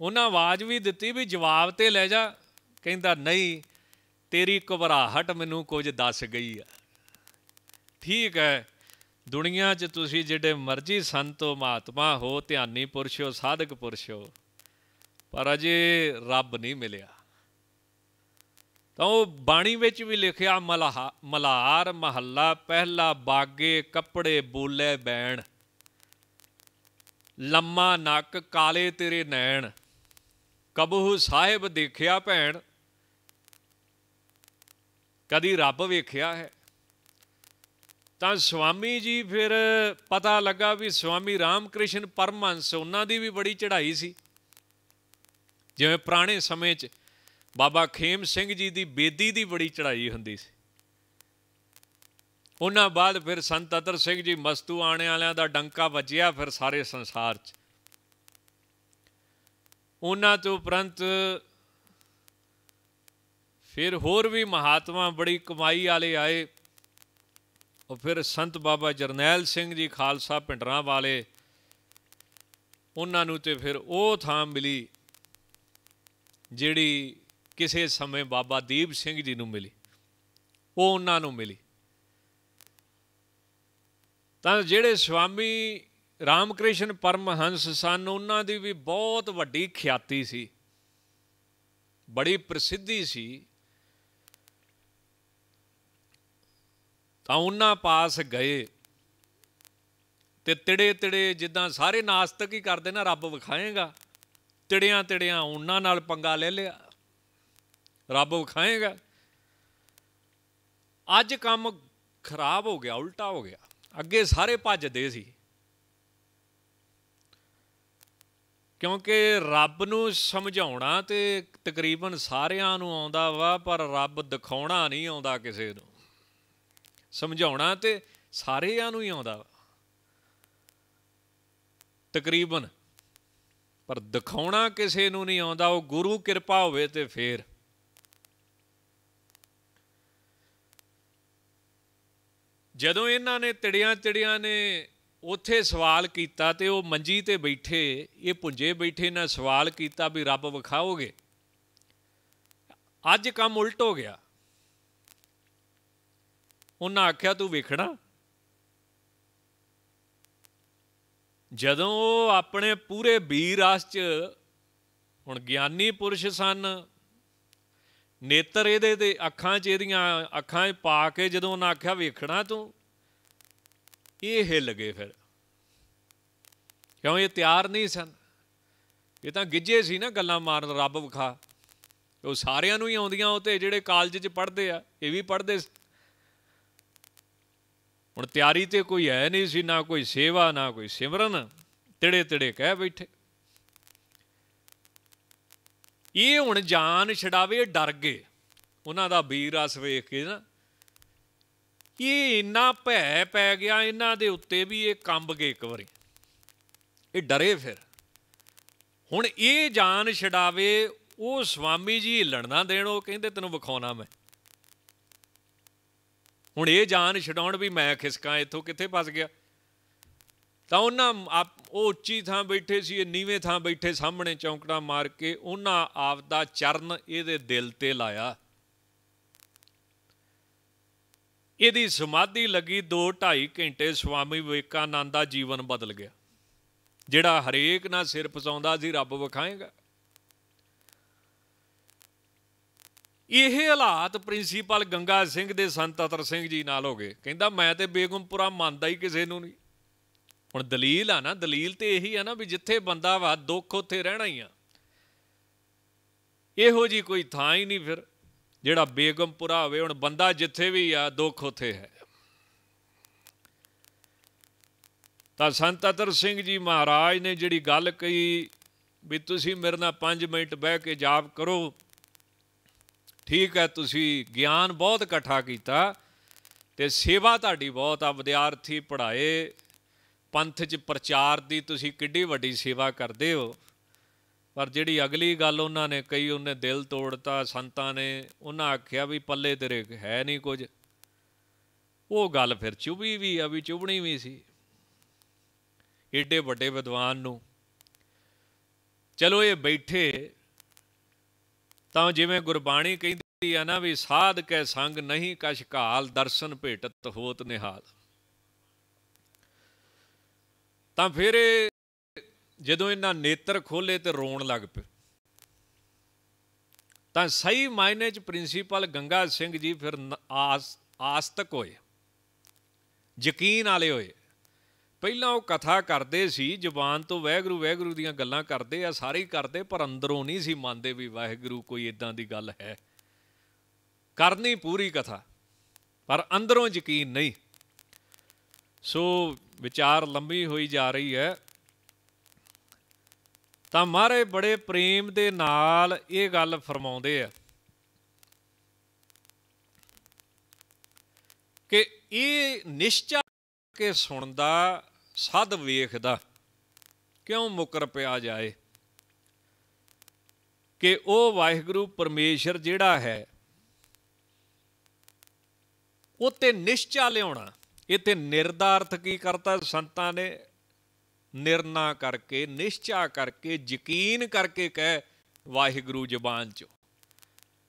ਉਹਨਾਂ ਆਵਾਜ਼ ਵੀ ਦਿੱਤੀ ਵੀ ਜਵਾਬ ਤੇ ਲੈ ਜਾ। ਕਹਿੰਦਾ, ਨਹੀਂ, ਤੇਰੀ ਘਬਰਾਹਟ ਮੈਨੂੰ ਕੁਝ ਦੱਸ ਗਈ ਆ। ਠੀਕ ਹੈ, ਦੁਨੀਆ 'ਚ ਤੁਸੀਂ ਜਿਹੜੇ ਮਰਜ਼ੀ ਸੰਤੋ ਮਹਾਤਮਾ ਹੋ, ਧਿਆਨੀ ਪੁਰਸ਼ ਹੋ, ਸਾਧਕ ਪੁਰਸ਼ ਹੋ, ਪਰ ਅਜੇ ਰੱਬ ਨਹੀਂ ਮਿਲਿਆ। ਤਾਂ ਉਹ ਬਾਣੀ ਵਿੱਚ ਵੀ ਲਿਖਿਆ, ਮਲਾਹ, ਮਲਾਰ ਮਹੱਲਾ, ਪਹਿਲਾ ਬਾਗੇ, ਕੱਪੜੇ ਬੋਲੇ ਬੈਣ, ਲੰਮਾ ਨੱਕ ਕਾਲੇ ਤੇਰੇ ਨੈਣ। ਕਬਹੂ ਸਾਹਿਬ ਦੇਖਿਆ ਭੈਣ। ਕਦੀ ਰੱਬ ਵੇਖਿਆ ਹੈ। ਤਾਂ ਸਵਾਮੀ ਜੀ ਫਿਰ ਪਤਾ ਲੱਗਾ ਵੀ ਸਵਾਮੀ ਰਾਮਕ੍ਰਿਸ਼ਨ ਪਰਮਹੰਸ ਉਹਨਾਂ ਦੀ ਵੀ ਬੜੀ ਚੜ੍ਹਾਈ ਸੀ। ਜਿਵੇਂ ਪੁਰਾਣੇ ਸਮੇਂ 'ਚ ਬਾਬਾ ਖੇਮ ਸਿੰਘ ਜੀ ਦੀ ਬੇਦੀ ਦੀ ਬੜੀ ਚੜ੍ਹਾਈ ਹੁੰਦੀ ਸੀ। ਉਹਨਾਂ ਬਾਅਦ ਫਿਰ ਸੰਤ ਅਤਰ ਸਿੰਘ ਜੀ ਮਸਤੂ ਆਣੇ ਵਾਲਿਆਂ ਦਾ ਡੰਕਾ ਵੱਜਿਆ ਫਿਰ ਸਾਰੇ ਸੰਸਾਰ 'ਚ। ਉਹਨਾਂ ਤੋਂ ਉਪਰੰਤ ਫਿਰ ਹੋਰ ਵੀ ਮਹਾਤਮਾ ਬੜੀ ਕਮਾਈ ਵਾਲੇ ਆਏ। ਉਹ ਫਿਰ ਸੰਤ ਬਾਬਾ ਜਰਨੈਲ ਸਿੰਘ ਜੀ ਖਾਲਸਾ ਪਿੰਡਰਾਂ ਵਾਲੇ, ਉਹਨਾਂ ਨੂੰ ਤੇ ਫਿਰ ਉਹ ਥਾਂ ਮਿਲੀ ਜਿਹੜੀ ਕਿਸੇ ਸਮੇਂ ਬਾਬਾ ਦੀਪ ਸਿੰਘ ਜੀ ਨੂੰ ਮਿਲੀ। ਉਹ ਉਹਨਾਂ ਨੂੰ ਮਿਲੀ। ਤਾਂ ਜਿਹੜੇ ਸਵਾਮੀ ਰਾਮਕ੍ਰਿਸ਼ਨ ਪਰਮਹੰਸ ਸਨ, ਉਹਨਾਂ ਦੀ ਵੀ ਬਹੁਤ ਵੱਡੀ ਖਿਆਤੀ ਸੀ। ਬੜੀ ਪ੍ਰਸਿੱਧੀ ਸੀ। ਤਾਂ ਉਹਨਾਂ ਪਾਸ ਗਏ ਤੇ ਤਿੜੇ ਤਿੜੇ ਜਿੱਦਾਂ ਸਾਰੇ ਨਾਸਤਕ ਹੀ ਕਰਦੇ ਨਾ, ਰੱਬ ਵਿਖਾਏਗਾ। ਤਿੜਿਆਂ ਤਿੜਿਆਂ ਉਹਨਾਂ ਨਾਲ ਪੰਗਾ ਲੈ ਲਿਆ। ਰੱਬ ਵਿਖਾਏਗਾ। ਅੱਜ ਕੰਮ ਖਰਾਬ ਹੋ ਗਿਆ, ਉਲਟਾ ਹੋ ਗਿਆ। ਅੱਗੇ ਸਾਰੇ ਭੱਜਦੇ ਸੀ। ਕਿਉਂਕਿ ਰੱਬ ਨੂੰ ਸਮਝਾਉਣਾ ਤੇ ਤਕਰੀਬਨ ਸਾਰਿਆਂ ਨੂੰ ਆਉਂਦਾ ਵਾ, ਪਰ ਰੱਬ ਦਿਖਾਉਣਾ ਨਹੀਂ ਆਉਂਦਾ ਕਿਸੇ ਨੂੰ। ਸਮਝਾਉਣਾ ਤੇ ਸਾਰਿਆਂ ਨੂੰ ਹੀ ਆਉਂਦਾ ਵਾ। ਤਕਰੀਬਨ, ਪਰ ਦਿਖਾਉਣਾ ਕਿਸੇ ਨੂੰ ਨਹੀਂ ਆਉਂਦਾ, ਉਹ ਗੁਰੂ ਕਿਰਪਾ ਹੋਵੇ ਤੇ ਫੇਰ। ਜਦੋਂ ਇਹਨਾਂ ਨੇ ਤੜਿਆਂ ਤੜਿਆਂ ਨੇ ਉੱਥੇ ਸਵਾਲ ਕੀਤਾ ਤੇ ਉਹ ਮੰਜੀ ਤੇ ਬੈਠੇ, ਇਹ ਪੁੰਜੇ ਬੈਠੇ ਨੇ, ਸਵਾਲ ਕੀਤਾ ਵੀ ਰੱਬ ਵਿਖਾਓਗੇ। ਅੱਜ ਕੰਮ ਉਲਟ ਹੋ ਗਿਆ। ਉਹਨਾਂ ਆਖਿਆ, ਤੂੰ ਵੇਖਣਾ। ਜਦੋਂ ਉਹ ਆਪਣੇ ਪੂਰੇ ਵੀਰ ਆਸ ਚ, ਹੁਣ ਗਿਆਨੀ ਪੁਰਸ਼ ਸਨ, ਨੇਤਰ ਇਹਦੇ ਤੇ ਅੱਖਾਂ 'ਚ ਇਹਦੀਆਂ ਅੱਖਾਂ 'ਚ ਪਾ ਕੇ ਜਦੋਂ ਉਹਨਾਂ ਆਖਿਆ, ਵੇਖਣਾ ਤੂੰ? ਇਹ ਹਿੱਲ ਗਏ ਫਿਰ। ਕਿਉਂ ਇਹ ਤਿਆਰ ਨਹੀਂ ਸਨ? ਇਹ ਤਾਂ ਗਿੱਜੇ ਸੀ ਨਾ ਗੱਲਾਂ ਮਾਰਨ, ਰੱਬ ਵਿਖਾ। ਉਹ ਸਾਰਿਆਂ ਨੂੰ ਹੀ ਆਉਂਦੀਆਂ ਉਹ ਤੇ ਜਿਹੜੇ ਕਾਲਜ 'ਚ ਪੜ੍ਹਦੇ ਆ, ਇਹ ਵੀ ਪੜ੍ਹਦੇ ਹੁਣ ਤਿਆਰੀ ਤੇ ਕੋਈ ਹੈ ਨਹੀਂ ਸੀ, ਨਾ ਕੋਈ ਸੇਵਾ, ਨਾ ਕੋਈ ਸਿਮਰਨ। ਤਿੜੇ ਤਿੜੇ ਕਹਿ ਬੈਠੇ। ਇਹ ਹੁਣ ਜਾਨ ਛਡਾਵੇ, ਡਰ ਗਏ। ਉਹਨਾਂ ਦਾ ਵੀਰ ਰਸ ਵੇਖ ਕੇ ਨਾ ਇਹ ਇੰਨਾ ਭੈ ਪੈ ਗਿਆ ਇਹਨਾਂ ਦੇ ਉੱਤੇ ਵੀ ਇਹ ਕੰਬ ਗਏ ਇੱਕ ਵਾਰੀ? ਇਹ ਡਰੇ ਫਿਰ। ਹੁਣ ਇਹ ਜਾਨ ਛਡਾਵੇ, ਉਹ ਸਵਾਮੀ ਜੀ ਲੜਨਾ ਦੇਣ, ਉਹ ਕਹਿੰਦੇ ਤੈਨੂੰ ਵਿਖਾਉਣਾ ਮੈਂ। ਹੁਣ ਇਹ ਜਾਨ ਛਡਾਉਣ ਵੀ ਮੈਂ ਖਿਸਕਾਂ, ਇੱਥੋਂ ਕਿੱਥੇ ਫਸ ਗਿਆ? ਤਾਂ ਉਹਨਾਂ ਉਹ ਉੱਚੀ ਥਾਂ ਬੈਠੇ ਸੀ, ਇਹ ਨੀਵੇਂ ਥਾਂ ਬੈਠੇ ਸਾਹਮਣੇ ਚੌਂਕੜਾ ਮਾਰ ਕੇ ਉਹਨਾਂ ਆਪ ਦਾ ਚਰਨ ਇਹਦੇ ਦਿਲ ਤੇ ਲਾਇਆ। ਇਹਦੀ ਸਮਾਧੀ ਲੱਗੀ 2 2.5 ਘੰਟੇ ਸਵਾਮੀ ਵਿਵੇਕਾਨੰਦ ਦਾ ਜੀਵਨ ਬਦਲ ਗਿਆ। ਜਿਹੜਾ ਹਰੇਕ ਨਾਲ ਸਿਰ ਪਸਾਉਂਦਾ ਸੀ, ਰੱਬ ਵਿਖਾਏਗਾ। ਇਹ ਹਾਲਾਤ ਪ੍ਰਿੰਸੀਪਲ ਗੰਗਾ ਸਿੰਘ ਦੇ ਸੰਤ ਅਤਰ ਸਿੰਘ ਜੀ ਨਾਲ ਹੋ ਗਏ। ਕਹਿੰਦਾ, ਮੈਂ ਤੇ ਬੇਗਮਪੁਰਾ ਮੰਨਦਾ ਹੀ ਕਿਸੇ ਨੂੰ ਨਹੀਂ। ਹੁਣ ਦਲੀਲ ਆ ਨਾ, ਦਲੀਲ ਤੇ ਇਹੀ ਆ ਨਾ ਵੀ ਜਿੱਥੇ ਬੰਦਾ ਵਾ, ਦੁੱਖ ਉੱਥੇ ਰਹਿਣਾ ਹੀ ਆ। ਇਹੋ ਜੀ ਕੋਈ ਥਾਂ ਹੀ ਨਹੀਂ ਫਿਰ। ਜਿਹੜਾ ਬੇਗਮਪੁਰਾ ਹੋਵੇ, ਹੁਣ ਬੰਦਾ ਜਿੱਥੇ ਵੀ ਆ, ਦੁੱਖ ਉੱਥੇ ਹੈ। ਤਾਂ ਸੰਤ ਅਤਰ ਸਿੰਘ ਜੀ ਮਹਾਰਾਜ ਨੇ ਜਿਹੜੀ ਗੱਲ ਕਹੀ ਵੀ ਤੁਸੀਂ ਮੇਰੇ ਨਾਲ 5 ਮਿੰਟ ਬਹਿ ਕੇ ਜਾਪ ਕਰੋ। ਠੀਕ ਹੈ, ਤੁਸੀਂ ਗਿਆਨ ਬਹੁਤ ਇਕੱਠਾ ਕੀਤਾ ਤੇ ਸੇਵਾ ਤੁਹਾਡੀ ਬਹੁਤ ਆ, ਵਿਦਿਆਰਥੀ ਪੜ੍ਹਾਏ, ਪੰਥ 'ਚ ਪ੍ਰਚਾਰ ਦੀ ਤੁਸੀਂ ਕਿੱਡੀ ਵੱਡੀ ਸੇਵਾ ਕਰਦੇ ਹੋ। ਪਰ ਜਿਹੜੀ ਅਗਲੀ ਗੱਲ ਉਹਨਾਂ ਨੇ ਕਹੀ, ਉਹਨੇ ਦਿਲ ਤੋੜਤਾ, ਸੰਤਾਂ ਨੇ, ਉਹਨਾਂ ਆਖਿਆ ਵੀ ਪੱਲੇ ਤੇਰੇ ਹੈ ਨਹੀਂ ਕੁਝ। ਉਹ ਗੱਲ ਫਿਰ ਚੁਬੀ ਵੀ ਆ, ਵੀ ਚੁਬਣੀ ਵੀ ਸੀ। ਏਡੇ ਵੱਡੇ ਵਿਦਵਾਨ ਨੂੰ। ਚਲੋ ਇਹ ਬੈਠੇ, ਤਾਂ ਜਿਵੇਂ ਗੁਰਬਾਣੀ ਕਹਿੰਦੀ ਆ ਨਾ ਵੀ ਸਾਧ ਕੈ ਸੰਗ ਨਹੀਂ ਕਛ ਘਾਲ, ਦਰਸ਼ਨ ਭੇਟਤ ਹੋਤ ਨਿਹਾਲ। ਤਾਂ ਫਿਰ ਇਹ ਜਦੋਂ ਇਹਨਾਂ ਨੇਤਰ ਖੋਲੇ ਤੇ ਰੋਣ ਲੱਗ ਪਏ, ਤਾਂ ਸਹੀ ਮਾਇਨੇ ਚ ਪ੍ਰਿੰਸੀਪਲ ਗੰਗਾ ਸਿੰਘ ਜੀ ਫਿਰ ਆਸ, ਆਸਤਕ ਹੋਏ, ਯਕੀਨ ਵਾਲੇ ਹੋਏ। ਪਹਿਲਾਂ ਉਹ ਕਥਾ ਕਰਦੇ ਸੀ, ਜ਼ੁਬਾਨ ਤੋਂ ਵੈਗਰੂ ਵੈਗਰੂ ਦੀਆਂ ਗੱਲਾਂ ਕਰਦੇ ਆ, ਸਾਰੇ ਹੀ ਕਰਦੇ, ਪਰ ਅੰਦਰੋਂ ਨਹੀਂ ਸੀ ਮੰਨਦੇ ਵੀ ਵਾਹਿਗੁਰੂ ਕੋਈ ਇਦਾਂ ਦੀ ਗੱਲ ਹੈ। ਕਰਨੀ ਪੂਰੀ ਕਥਾ, ਪਰ ਅੰਦਰੋਂ ਯਕੀਨ ਨਹੀਂ। ਸੋ ਵਿਚਾਰ ਲੰਬੀ ਹੋਈ ਜਾ ਰਹੀ ਹੈ। ਤਾਂ ਮਹਾਰਾਜ ਬੜੇ ਪ੍ਰੇਮ ਦੇ ਨਾਲ ਇਹ ਗੱਲ ਫਰਮਾਉਂਦੇ ਆ ਕਿ ਇਹ ਨਿਸ਼ਚਾ ਕੇ ਸੁਣਦਾ, ਸਦ ਵੇਖਦਾ, ਕਿਉਂ ਮੁਕਰ ਪਿਆ ਜਾਏ? ਕਿ ਉਹ ਵਾਹਿਗੁਰੂ ਪਰਮੇਸ਼ਰ ਜਿਹੜਾ ਹੈ, ਉਹ ਤੇ ਨਿਸ਼ਚਾ ਲਿਆਉਣਾ, ਇਹ ਤੇ ਨਿਰਦਾਰਥ ਕੀ ਕਰਤਾ ਸੰਤਾਂ ਨੇ? ਨਿਰਣਾ ਕਰਕੇ, ਨਿਸ਼ਚਾ ਕਰਕੇ, ਯਕੀਨ ਕਰਕੇ ਕਹਿ, ਵਾਹਿਗੁਰੂ ਜ਼ਬਾਨ ਚ।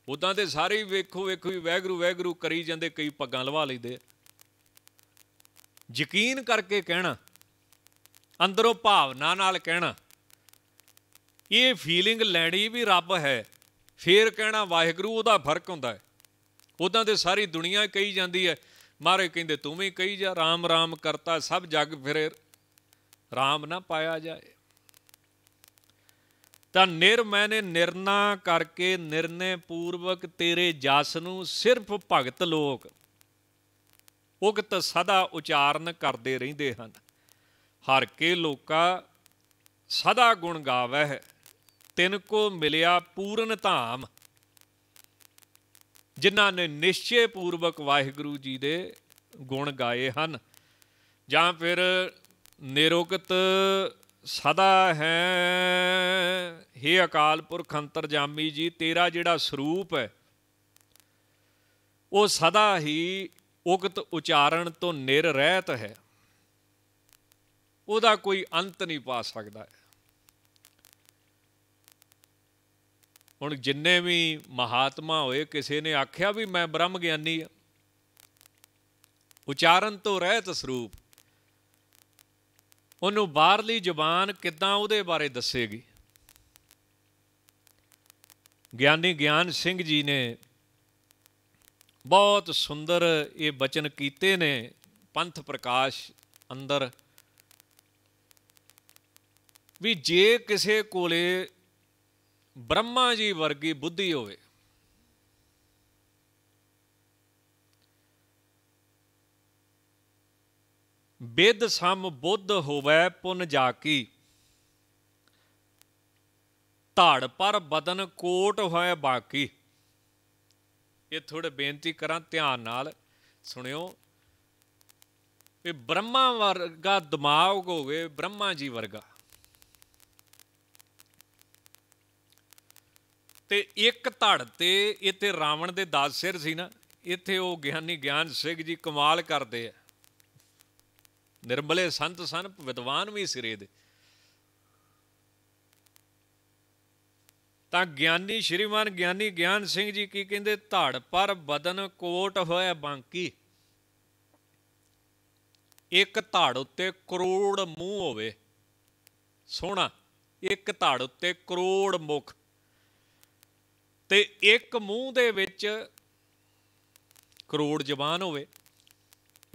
ਉਦਾਂ ਤੇ ਸਾਰੇ ਵੇਖੋ ਵੇਖੋ ਵੀ ਵੈਗਰੂ ਵੈਗਰੂ ਕਰੀ ਜਾਂਦੇ, ਕਈ ਪੱਗਾਂ ਲਵਾ ਲੈਂਦੇ ਯਕੀਨ ਕਰਕੇ ਕਹਿਣਾ, ਅੰਦਰੋਂ ਭਾਵਨਾ ਨਾਲ ਕਹਿਣਾ, ਇਹ ਫੀਲਿੰਗ ਲੈਣੀ ਵੀ ਰੱਬ ਹੈ, ਫੇਰ ਕਹਿਣਾ ਵਾਹਿਗੁਰੂ, ਉਹਦਾ ਫ਼ਰਕ ਹੁੰਦਾ ਹੈ। ਉਦਾਂ ਤੇ ਸਾਰੀ ਦੁਨੀਆ ਕਹੀ ਜਾਂਦੀ ਹੈ ਮਾਰੇ ਕਹਿੰਦੇ, ਤੂੰ ਵੀ ਕਹੀ ਜਾ ਰਾਮ ਰਾਮ ਕਰਤਾ, ਸਭ ਜੱਗ ਫਿਰੇ ਰਾਮ ਨਾ ਪਾਇਆ ਜਾਏ। ਤਾਂ ਨਿਰ ਮੈਨੇ ਨਿਰਨਾ ਕਰਕੇ ਨਿਰਨੇ ਪੂਰਵਕ ਤੇਰੇ ਜਸ ਨੂੰ ਸਿਰਫ ਭਗਤ ਲੋਕ। ਉਗਤ ਸਦਾ ਉਚਾਰਨ ਕਰਦੇ ਰਹਿੰਦੇ ਹਨ। ਹਰ ਕੇ ਲੋਕਾ ਸਦਾ ਗੁਣ ਗਾਵੈ ਤਿਨ ਕੋ ਮਿਲਿਆ ਪੂਰਨ ਧਾਮ। ਜਿਨ੍ਹਾਂ ਨੇ ਨਿਸ਼ਚੇ ਪੂਰਵਕ ਵਾਹਿਗੁਰੂ ਜੀ ਦੇ ਗੁਣ ਗਾਏ ਹਨ। ਜਾਂ ਫਿਰ ਨਿਰੋਗਤ ਸਦਾ ਹੈ। हे ਅਕਾਲ ਪੁਰਖ ਅੰਤਰਜਾਮੀ ਜੀ, ਤੇਰਾ ਜਿਹੜਾ ਸਰੂਪ ਹੈ, ਉਹ ਸਦਾ ਹੀ ਉਗਤ ਉਚਾਰਨ ਤੋਂ ਨਿਰ ਰਹਿਤ ਹੈ। ਉਹਦਾ ਕੋਈ ਅੰਤ ਨਹੀਂ ਪਾ ਸਕਦਾ। ਹੁਣ ਜਿੰਨੇ ਵੀ ਮਹਾਤਮਾ ਹੋਏ, ਕਿਸੇ ਨੇ ਆਖਿਆ ਵੀ ਮੈਂ ਬ੍ਰਹਮ ਗਿਆਨੀ ਆ ਉਚਾਰਨ ਤੋਂ ਰਹਿਤ ਸਰੂਪ। ਉਹਨੂੰ ਬਾਹਰਲੀ ਜ਼ੁਬਾਨ ਕਿੱਦਾਂ ਉਹਦੇ ਬਾਰੇ ਦੱਸੇਗੀ? ਗਿਆਨੀ ਗਿਆਨ ਸਿੰਘ ਜੀ ਨੇ ਬਹੁਤ ਸੁੰਦਰ ਇਹ ਬਚਨ ਕੀਤੇ ਨੇ, ਪੰਥ ਪ੍ਰਕਾਸ਼ ਅੰਦਰ। ਵੀ ਜੇ ਕਿਸੇ ਕੋਲੇ ਬ੍ਰਹਮਾ ਜੀ ਵਰਗੀ ਬੁੱਧੀ ਹੋਵੇ ਬਿਦ ਸਮ ਬੁੱਧ ਹੋਵੇ ਪੁਨ ਜਾ ਕੀ ਧੜ ਪਰ ਬਦਨ ਕੋਟ ਹੋਏ ਬਾਕੀ। ਇਹ ਥੋੜੇ ਬੇਨਤੀ ਕਰਾਂ ਧਿਆਨ ਨਾਲ, ਸੁਣਿਓ। ਇਹ ਬ੍ਰਹਮਾ ਵਰਗਾ ਦਿਮਾਗ ਹੋਵੇ, ਬ੍ਰਹਮਾ ਜੀ ਵਰਗਾ। ਤੇ ਇੱਕ ਧੜ ਤੇ ਇੱਥੇ ਰਾਵਣ ਦੇ 10 ਸਿਰ ਸੀ ਨਾ, ਇੱਥੇ ਉਹ ਗਿਆਨੀ ਗਿਆਨ ਸਿੰਘ ਜੀ ਕਮਾਲ ਕਰਦੇ ਆ। ਨਿਰਮਲੇ ਸੰਤ ਸਨ, ਵਿਦਵਾਨ ਵੀ ਸਿਰੇ ਦੇ। ਤਾਂ ਗਿਆਨੀ ਸ਼੍ਰੀਮਾਨ ਗਿਆਨੀ ਗਿਆਨ ਸਿੰਘ ਜੀ ਕੀ ਕਹਿੰਦੇ, ਧੜ ਪਰ ਬਦਨ ਕੋਟ ਹੋਇਆ ਬਾਂਕੀ। ਇੱਕ ਧੜ ਉੱਤੇ ਕਰੋੜ ਮੂੰਹ ਹੋਵੇ। ਸੋਹਣਾ, ਇੱਕ ਧੜ ਉੱਤੇ ਕਰੋੜ ਮੁਖ। ਤੇ ਇੱਕ ਮੂੰਹ ਦੇ ਵਿੱਚ ਕਰੋੜ ਜ਼ਬਾਨ ਹੋਵੇ।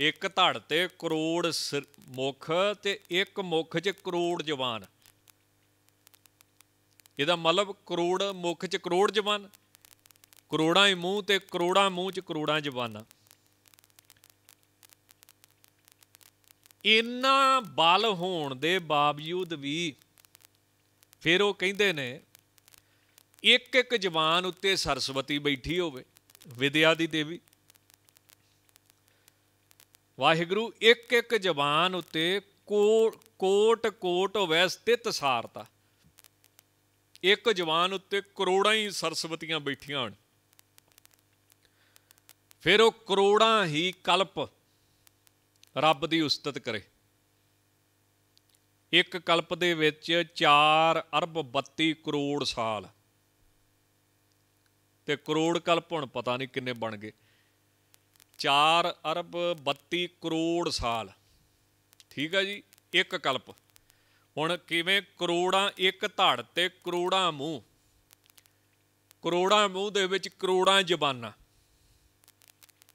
ਇੱਕ ਧੜ ਤੇ ਕਰੋੜ ਮੁਖ ਤੇ ਇੱਕ ਮੁਖ 'ਚ ਕਰੋੜ ਜ਼ਬਾਨ ਇਹਦਾ ਮਤਲਬ ਕਰੋੜ ਮੁਖ 'ਚ ਕਰੋੜ ਜ਼ਬਾਨ ਕਰੋੜਾਂ ਹੀ ਮੂੰਹ ਤੇ ਕਰੋੜਾਂ ਮੂੰਹ 'ਚ ਕਰੋੜਾਂ ਜ਼ਬਾਨਾਂ ਇੰਨਾ ਬਲ ਹੋਣ ਦੇ ਬਾਵਜੂਦ ਵੀ ਫਿਰ ਉਹ ਕਹਿੰਦੇ ਨੇ, ਇੱਕ ਇੱਕ ਜ਼ਬਾਨ ਉੱਤੇ ਸਰਸਵਤੀ ਬੈਠੀ ਹੋਵੇ, ਵਿਦਿਆ ਦੀ ਦੇਵੀ। ਵਾਹਿਗੁਰੂ ਇੱਕ ਇੱਕ ਜ਼ਬਾਨ ਉੱਤੇ ਕੋਟ ਕੋਟ ਹੋਵੇ ਸਥਿਤ ਸਾਰਤਾ। ਇੱਕ ਜਵਾਨ ਉੱਤੇ ਕਰੋੜਾਂ ਹੀ ਸਰਸਵਤੀਆਂ ਬੈਠੀਆਂ ਹਨ। ਫਿਰ ਉਹ ਕਰੋੜਾਂ ਹੀ ਕਲਪ ਰੱਬ ਦੀ ਉਸਤਤ ਕਰੇ। ਇੱਕ ਕਲਪ ਦੇ ਵਿੱਚ 4 ਅਰਬ 32 ਕਰੋੜ ਸਾਲ। ਤੇ ਕਰੋੜ ਕਲਪ ਹੁਣ ਪਤਾ ਨਹੀਂ ਕਿੰਨੇ ਬਣ ਗਏ। 4 ਅਰਬ 32 ਕਰੋੜ ਸਾਲ। ਠੀਕ ਹੈ ਜੀ, ਇੱਕ ਕਲਪ। ਹੁਣ ਕਿਵੇਂ ਕਰੋੜਾਂ ਇੱਕ ਧੜ ਤੇ ਕਰੋੜਾਂ ਮੂੰਹ? ਕਰੋੜਾਂ ਮੂੰਹ ਦੇ ਵਿੱਚ ਕਰੋੜਾਂ ਜ਼ਬਾਨਾਂ।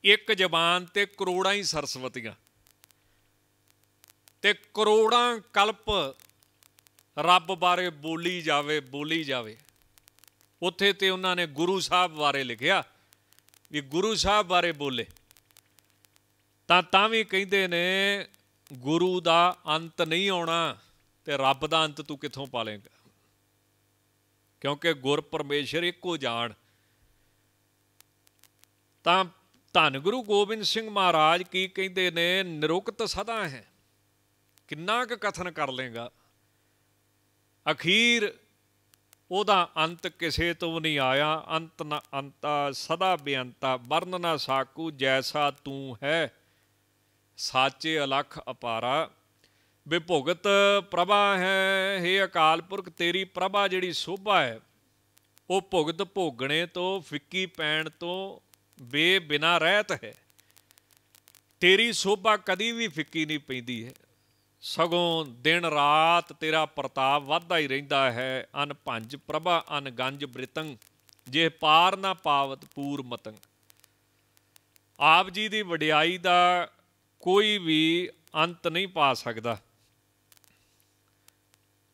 ਇੱਕ ਜ਼ਬਾਨ ਤੇ ਕਰੋੜਾਂ ਹੀ ਸਰਸਵਤੀਆਂ। ਤੇ ਕਰੋੜਾਂ ਕਲਪ ਰੱਬ ਬਾਰੇ ਬੋਲੀ ਜਾਵੇ ਬੋਲੀ ਜਾਵੇ। ਉੱਥੇ ਤੇ ਉਹਨਾਂ ਨੇ ਗੁਰੂ ਸਾਹਿਬ ਬਾਰੇ ਲਿਖਿਆ ਵੀ ਗੁਰੂ ਸਾਹਿਬ ਬਾਰੇ ਬੋਲੇ। ਤਾਂ ਤਾਂ ਵੀ ਕਹਿੰਦੇ ਨੇ, ਗੁਰੂ ਦਾ ਅੰਤ ਨਹੀਂ ਆਉਣਾ ਤੇ ਰੱਬ ਦਾ ਅੰਤ ਤੂੰ ਕਿੱਥੋਂ ਪਾਲੇਗਾ? ਕਿਉਂਕਿ ਗੁਰ ਪਰਮੇਸ਼ਰ ਇੱਕੋ ਜਾਣ। ਤਾਂ ਧੰਨ ਗੁਰੂ ਗੋਬਿੰਦ ਸਿੰਘ ਮਹਾਰਾਜ ਕੀ ਕਹਿੰਦੇ ਨੇ, ਨਿਰੁਕਤ ਸਦਾ ਹੈ। ਕਿੰਨਾ ਕੁ ਕਥਨ ਕਰ ਲੇਗਾ। ਅਖੀਰ ਉਹਦਾ ਅੰਤ ਕਿਸੇ ਤੋਂ ਨਹੀਂ ਆਇਆ। ਅੰਤ ਨਾ ਅੰਤਾ, ਸਦਾ ਬੇਅੰਤਾ। ਵਰਨ ਨਾ ਸਾਕੂ, ਜੈਸਾ ਤੂੰ ਹੈ। ਸਾਚੇ ਅਲਖ ਅਪਾਰਾ ਵਿਭੁਗਤ ਪ੍ਰਭਾ ਹੈ हे ਅਕਾਲ ਪੁਰਖ, ਤੇਰੀ ਪ੍ਰਭਾ ਜਿਹੜੀ ਸੋਭਾ ਹੈ, ਉਹ ਭੁਗਤ ਭੋਗਣੇ ਤੋਂ, ਫਿੱਕੀ ਪੈਣ ਤੋਂ ਬੇ ਬਿਨਾ ਰਹਿਤ ਹੈ। ਤੇਰੀ ਸੋਭਾ ਕਦੀ ਵੀ ਫਿੱਕੀ ਨਹੀਂ ਪੈਂਦੀ ਹੈ। ਸਗੋਂ ਦਿਨ ਰਾਤ ਤੇਰਾ ਪ੍ਰਤਾਪ ਵੱਧਦਾ ਹੀ ਰਹਿੰਦਾ ਹੈ। ਅਨ ਭੰਜ ਪ੍ਰਭਾ, ਅਨ ਗੰਜ ਬ੍ਰਿਤੰ, ਜੇ ਪਾਰ ਨਾ ਪਾਵਤ ਪੂਰ ਮਤੰ। ਆਪ ਜੀ ਦੀ ਵਡਿਆਈ ਦਾ ਕੋਈ ਵੀ ਅੰਤ ਨਹੀਂ ਪਾ ਸਕਦਾ।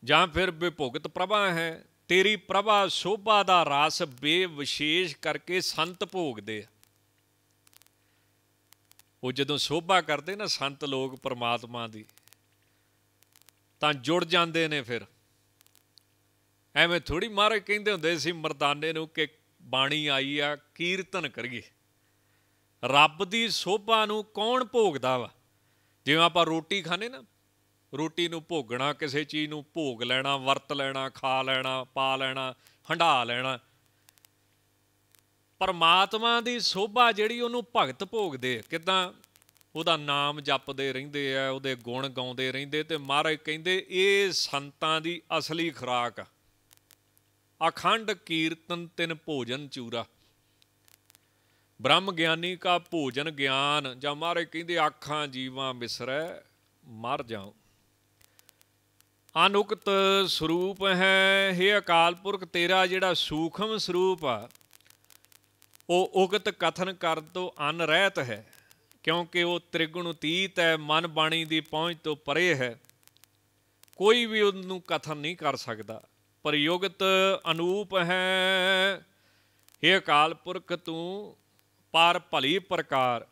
ਜਾਂ ਫਿਰ ਵਿਭੁਗਤ ਪ੍ਰਭਾ ਹੈ, ਤੇਰੀ ਪ੍ਰਭਾ ਸੋਭਾ ਦਾ ਰਸ ਬੇਵਿਸ਼ੇਸ਼ ਕਰਕੇ ਸੰਤ ਭੋਗਦੇ ਆ। ਉਹ ਜਦੋਂ ਸੋਭਾ ਕਰਦੇ ਨਾ ਸੰਤ ਲੋਕ ਪ੍ਰਮਾਤਮਾ ਦੀ, ਤਾਂ ਜੁੜ ਜਾਂਦੇ ਨੇ ਫਿਰ। ਐਵੇਂ ਥੋੜੀ ਮਾਰੇ ਕਹਿੰਦੇ ਹੁੰਦੇ ਸੀ ਮਰਦਾਨੇ ਨੂੰ ਕਿ ਬਾਣੀ ਆਈ ਆ, ਕੀਰਤਨ ਕਰੀਏ। ਰੱਬ ਦੀ ਸੋਭਾ ਨੂੰ ਕੌਣ ਭੋਗਦਾ ਵਾ? ਜਿਵੇਂ ਆਪਾਂ ਰੋਟੀ ਖਾਣੇ ਨਾ, ਰੋਟੀ ਨੂੰ ਭੋਗਣਾ, ਕਿਸੇ ਚੀਜ਼ ਨੂੰ ਭੋਗ ਲੈਣਾ, ਵਰਤ ਲੈਣਾ, ਖਾ ਲੈਣਾ, ਪਾ ਲੈਣਾ ਹੰਡਾ ਲੈਣਾ। ਪਰਮਾਤਮਾ ਦੀ ਸੋਭਾ ਜਿਹੜੀ ਉਹਨੂੰ ਭਗਤ ਭੋਗਦੇ ਕਿਦਾਂ? ਉਹਦਾ ਨਾਮ ਜਪਦੇ ਰਹਿੰਦੇ ਆ, ਉਹਦੇ ਗੁਣ ਗਾਉਂਦੇ ਰਹਿੰਦੇ ਤੇ ਮਹਾਰਾਜ ਕਹਿੰਦੇ, ਇਹ ਸੰਤਾਂ ਦੀ ਅਸਲੀ ਖੁਰਾਕ ਆ। ਅਖੰਡ ਕੀਰਤਨ ਤਿੰਨ ਭੋਜਨ ਚੂਰਾ। ਬ੍ਰਹਮ ਗਿਆਨੀ ਕਾ ਭੋਜਨ ਗਿਆਨ, ਜਾਂ ਮਹਾਰਾਜ ਕਹਿੰਦੇ ਆਖਾਂ ਜੀਵਾਂ ਬਿਸਰੈ, ਮਰ ਜਾਉ। ਅਨੁਕਤ ਸਰੂਪ ਹੈ हे ਅਕਾਲ ਪੁਰਖ, ਤੇਰਾ ਜਿਹੜਾ ਸੂਖਮ ਸਰੂਪ ਆ, ਉਹ ਉਗਤ ਕਥਨ ਕਰਨ ਤੋਂ ਅਨਰਹਿਤ ਹੈ, ਕਿਉਂਕਿ ਉਹ ਤ੍ਰਿਗੁਣਤੀਤ ਹੈ, ਮਨ ਬਾਣੀ ਦੀ ਪਹੁੰਚ ਤੋਂ ਪਰੇ ਹੈ। ਕੋਈ ਵੀ ਉਹਨੂੰ ਕਥਨ ਨਹੀਂ ਕਰ ਸਕਦਾ। ਪਰ ਯੁਗਤ ਅਨੂਪ ਹੈ हे ਅਕਾਲ ਪੁਰਖ, ਤੂੰ ਪਰ ਭਲੀ ਪ੍ਰਕਾਰ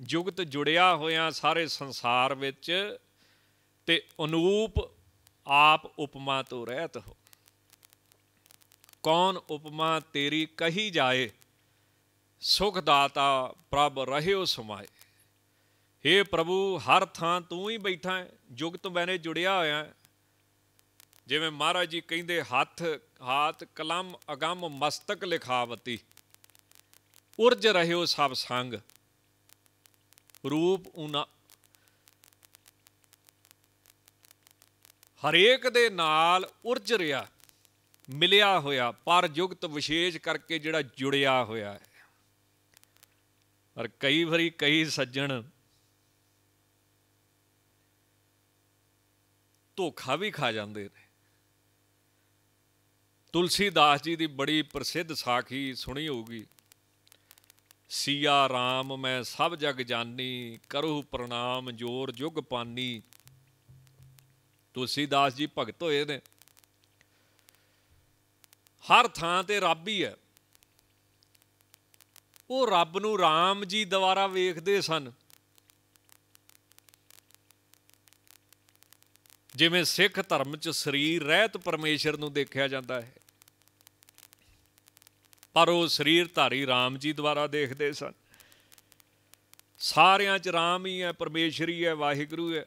ਜੁਗਤ ਜੁੜਿਆ ਹੋਇਆ ਸਾਰੇ ਸੰਸਾਰ ਵਿੱਚ ਤੇ ਅਨੂਪ ਆਪ ਉਪਮਾ ਤੋਂ ਰਹਿਤ ਹੋ। ਕੌਣ ਉਪਮਾ ਤੇਰੀ ਕਹੀ ਜਾਏ, ਸੁਖ ਦਾਤਾ ਪ੍ਰਭ ਰਹਿਓ ਸਮਾਏ। हे ਪ੍ਰਭੂ, ਹਰ ਥਾਂ ਤੂੰ ਹੀ ਬੈਠਾ ਹੈ, ਜੁਗਤ ਮੈਨੇ ਜੁੜਿਆ ਹੋਇਆ ਹੈ। ਜਿਵੇਂ ਮਹਾਰਾਜ ਜੀ ਕਹਿੰਦੇ, ਹੱਥ, ਹਾਥ ਕਲਮ ਅਗੰਮ ਮਸਤਕ ਲਿਖਾਵਤੀ। ਉਰਜ ਰਹਿਓ ਸਭ ਸੰਗ। ਰੂਪ ਉਨਾ ਹਰੇਕ ਦੇ ਨਾਲ ਉਰਜ ਰਿਹਾ ਮਿਲਿਆ ਹੋਇਆ, ਪਰ ਜੁਗਤ ਵਿਸ਼ੇਸ਼ ਕਰਕੇ ਜਿਹੜਾ ਜੁੜਿਆ ਹੋਇਆ ਹੈ। ਪਰ ਕਈ ਵਾਰੀ ਕਈ ਸੱਜਣ ਧੋਖਾ ਵੀ ਖਾ ਜਾਂਦੇ ਨੇ। ਤੁਲਸੀਦਾਸ ਜੀ ਦੀ ਬੜੀ ਪ੍ਰਸਿੱਧ ਸਾਖੀ ਸੁਣੀ ਹੋਊਗੀ। ਸੀਆ ਰਾਮ, ਮੈਂ ਸਭ ਜਗ ਜਾਨੀ, ਕਰਹੁ ਪ੍ਰਣਾਮ, ਜੋਰ ਜੁਗ ਪਾਨੀ। ਤੁਲਸੀਦਾਸ ਜੀ ਭਗਤ ਹੋਏ ਨੇ। ਹਰ ਥਾਂ ਤੇ ਰੱਬ ਹੀ ਹੈ। ਉਹ ਰੱਬ ਨੂੰ ਰਾਮ ਜੀ ਦੁਆਰਾ ਵੇਖਦੇ ਸਨ। ਜਿਵੇਂ ਸਿੱਖ ਧਰਮ 'ਚ ਸਰੀਰ ਰਹਿਤ ਪਰਮੇਸ਼ਰ ਨੂੰ ਦੇਖਿਆ ਜਾਂਦਾ ਹੈ। ਪਰ ਉਹ ਸਰੀਰ ਧਾਰੀ RAM ਜੀ ਦੁਆਰਾ ਦੇਖਦੇ ਸਨ। ਸਾਰਿਆਂ 'ਚ RAM ਹੀ ਹੈ ਪਰਮੇਸ਼ਰ ਹੀ ਹੈ ਵਾਹਿਗੁਰੂ ਹੈ।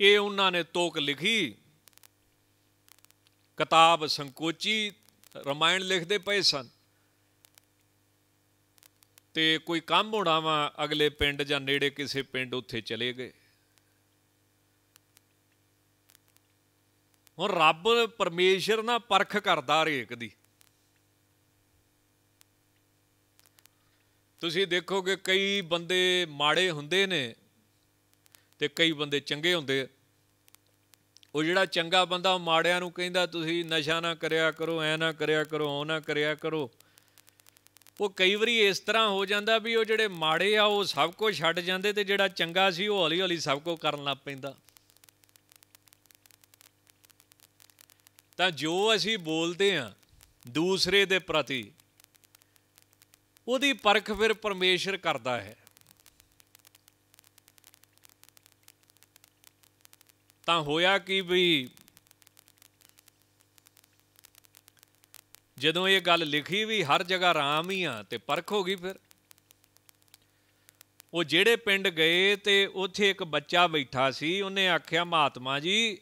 ਇਹ ਉਹਨਾਂ ਨੇ ਤੋਕ ਲਿਖੀ, ਕਿਤਾਬ ਸੰਕੋਚੀ, ਰਮਾਇਣ ਲਿਖਦੇ ਪਏ ਸਨ। ਤੇ ਕੋਈ ਕੰਮ ਹੋਣਾ ਵਾ, ਅਗਲੇ ਪਿੰਡ ਜਾਂ ਨੇੜੇ ਕਿਸੇ ਪਿੰਡ ਉੱਥੇ ਚਲੇ ਗਏ। ਹੁਣ ਰੱਬ ਪਰਮੇਸ਼ਰ ਨਾ ਪਰਖ ਕਰਦਾ ਹਰੇਕ ਦੀ। ਤੁਸੀਂ ਦੇਖੋਗੇ ਕਈ ਬੰਦੇ ਮਾੜੇ ਹੁੰਦੇ ਨੇ ਤੇ ਕਈ ਬੰਦੇ ਚੰਗੇ ਹੁੰਦੇ ਉਹ ਜਿਹੜਾ ਚੰਗਾ ਬੰਦਾ ਉਹ ਮਾੜਿਆਂ ਨੂੰ ਕਹਿੰਦਾ, ਤੁਸੀਂ ਨਸ਼ਾ ਨਾ ਕਰਿਆ ਕਰੋ, ਐ ਨਾ ਕਰਿਆ ਕਰੋ, ਉਹ ਨਾ ਕਰਿਆ ਕਰੋ। ਉਹ ਕਈ ਵਾਰੀ ਇਸ ਤਰ੍ਹਾਂ ਹੋ ਜਾਂਦਾ ਵੀ ਉਹ ਜਿਹੜੇ ਮਾੜੇ ਆ, ਉਹ ਸਭ ਕੁਝ ਛੱਡ ਜਾਂਦੇ ਤੇ ਜਿਹੜਾ ਚੰਗਾ ਸੀ ਉਹ ਹੌਲੀ ਹੌਲੀ ਸਭ ਕੁਝ ਕਰਨ ਲੱਗ ਪੈਂਦਾ। ਤਾਂ ਜੋ ਅਸੀਂ ਬੋਲਦੇ ਆ ਦੂਸਰੇ ਦੇ ਪ੍ਰਤੀ ਉਹਦੀ ਪਰਖ ਫਿਰ ਪਰਮੇਸ਼ਰ ਕਰਦਾ ਹੈ। ਤਾਂ ਹੋਇਆ ਕਿ ਵੀ ਜਦੋਂ ਇਹ ਗੱਲ ਲਿਖੀ ਵੀ ਹਰ ਜਗ੍ਹਾ ਰਾਮ ਹੀ ਆ ਤੇ ਪਰਖ ਹੋ ਗਈ ਫਿਰ। ਉਹ ਜਿਹੜੇ ਪਿੰਡ ਗਏ ਤੇ ਉੱਥੇ ਇੱਕ ਬੱਚਾ ਬੈਠਾ ਸੀ, ਉਹਨੇ ਆਖਿਆ, ਮਹਾਤਮਾ ਜੀ,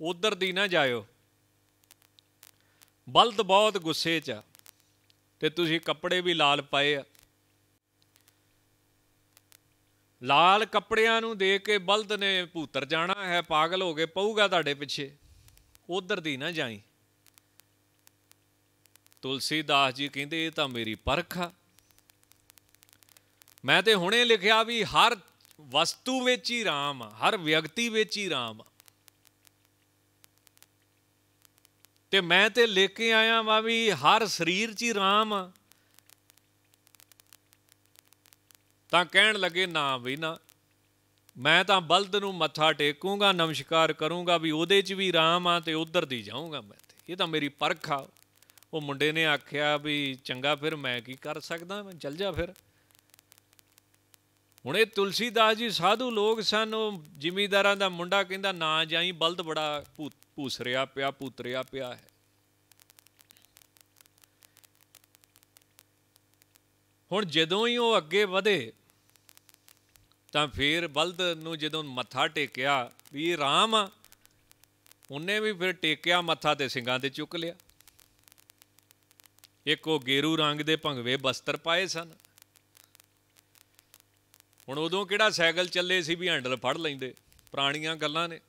ਉਧਰ ਦੀ ਨਾ ਜਾਇਓ। ਬਲਦ ਬਹੁਤ ਗੁੱਸੇ 'ਚ ਆ। ਤੇ ਤੁਸੀਂ ਕੱਪੜੇ ਵੀ ਲਾਲ ਪਾਏ ਆ। ਲਾਲ ਕੱਪੜਿਆਂ ਨੂੰ ਦੇਖ ਕੇ ਬਲਦ ਨੇ ਭੂਤਰ ਜਾਣਾ ਹੈ, ਪਾਗਲ ਹੋ ਕੇ ਪਊਗਾ ਤੁਹਾਡੇ ਪਿੱਛੇ। ਉਧਰ ਦੀ ਨਾ ਜਾਈ। ਤੁਲਸੀਦਾਸ ਜੀ ਕਹਿੰਦੇ, ਇਹ ਤਾਂ ਮੇਰੀ ਪਰਖ ਆ। ਮੈਂ ਤੇ ਹੁਣੇ ਲਿਖਿਆ ਵੀ ਹਰ ਵਸਤੂ ਵਿੱਚ ਹੀ ਰਾਮ ਆ, ਹਰ ਵਿਅਕਤੀ ਵਿੱਚ ਹੀ ਰਾਮ ਆ। ਤੇ ਮੈਂ ਤੇ ਲੈ ਕੇ ਆਇਆ ਵਾ ਵੀ ਹਰ ਸਰੀਰ 'ਚ ਹੀ ਰਾਮ ਆ। ਤਾਂ ਕਹਿਣ ਲੱਗੇ, ਨਾ ਵੀ ਨਾ। ਮੈਂ ਤਾਂ ਬਲਦ ਨੂੰ ਮੱਥਾ ਟੇਕੂੰਗਾ, ਨਮਸਕਾਰ ਕਰੂੰਗਾ ਵੀ ਉਹਦੇ 'ਚ ਵੀ ਰਾਮ ਆ ਤੇ ਉਧਰ ਦੀ ਜਾਊਂਗਾ ਮੈਂ ਇਹ ਤਾਂ ਮੇਰੀ ਪਰਖ ਆ। ਉਹ ਮੁੰਡੇ ਨੇ ਆਖਿਆ ਵੀ ਚੰਗਾ ਫਿਰ ਮੈਂ ਕੀ ਕਰ ਸਕਦਾ ਮੈਂ ਚੱਲ ਜਾ ਫਿਰ। ਹੁਣ ਇਹ ਤੁਲਸੀਦਾਸ ਜੀ ਸਾਧੂ ਲੋਕ ਸਨ, ਉਹ ਜ਼ਿਮੀਦਾਰਾਂ ਦਾ ਮੁੰਡਾ ਕਹਿੰਦਾ, ਨਾ ਜਾਈ, ਬਲਦ ਬੜਾ ਭੂਸਰਿਆ ਪਿਆ ਪੁੱਤਰਿਆ ਪਿਆ ਹੈ। ਹੁਣ ਜਦੋਂ ਹੀ ਉਹ ਅੱਗੇ ਵਧੇ, ਤਾਂ ਫਿਰ ਬਲਦ ਨੂੰ ਜਦੋਂ ਮੱਥਾ ਟੇਕਿਆ, ਵੀ ਰਾਮ ਉਹਨੇ ਵੀ ਫਿਰ ਟੇਕਿਆ ਮੱਥਾ ਤੇ ਸਿੰਘਾਂ ਤੇ ਚੁੱਕ ਲਿਆ। ਇੱਕ ਉਹ ਗੇਰੂ ਰੰਗ ਦੇ ਭੰਗਵੇ ਬਸਤਰ ਪਾਏ ਸਨ। ਹੁਣ ਉਦੋਂ ਕਿਹੜਾ ਸਾਈਕਲ ਚੱਲੇ ਸੀ ਵੀ ਹੈਂਡਲ ਫੜ ਲੈਂਦੇ? ਪੁਰਾਣੀਆਂ ਗੱਲਾਂ ਨੇ।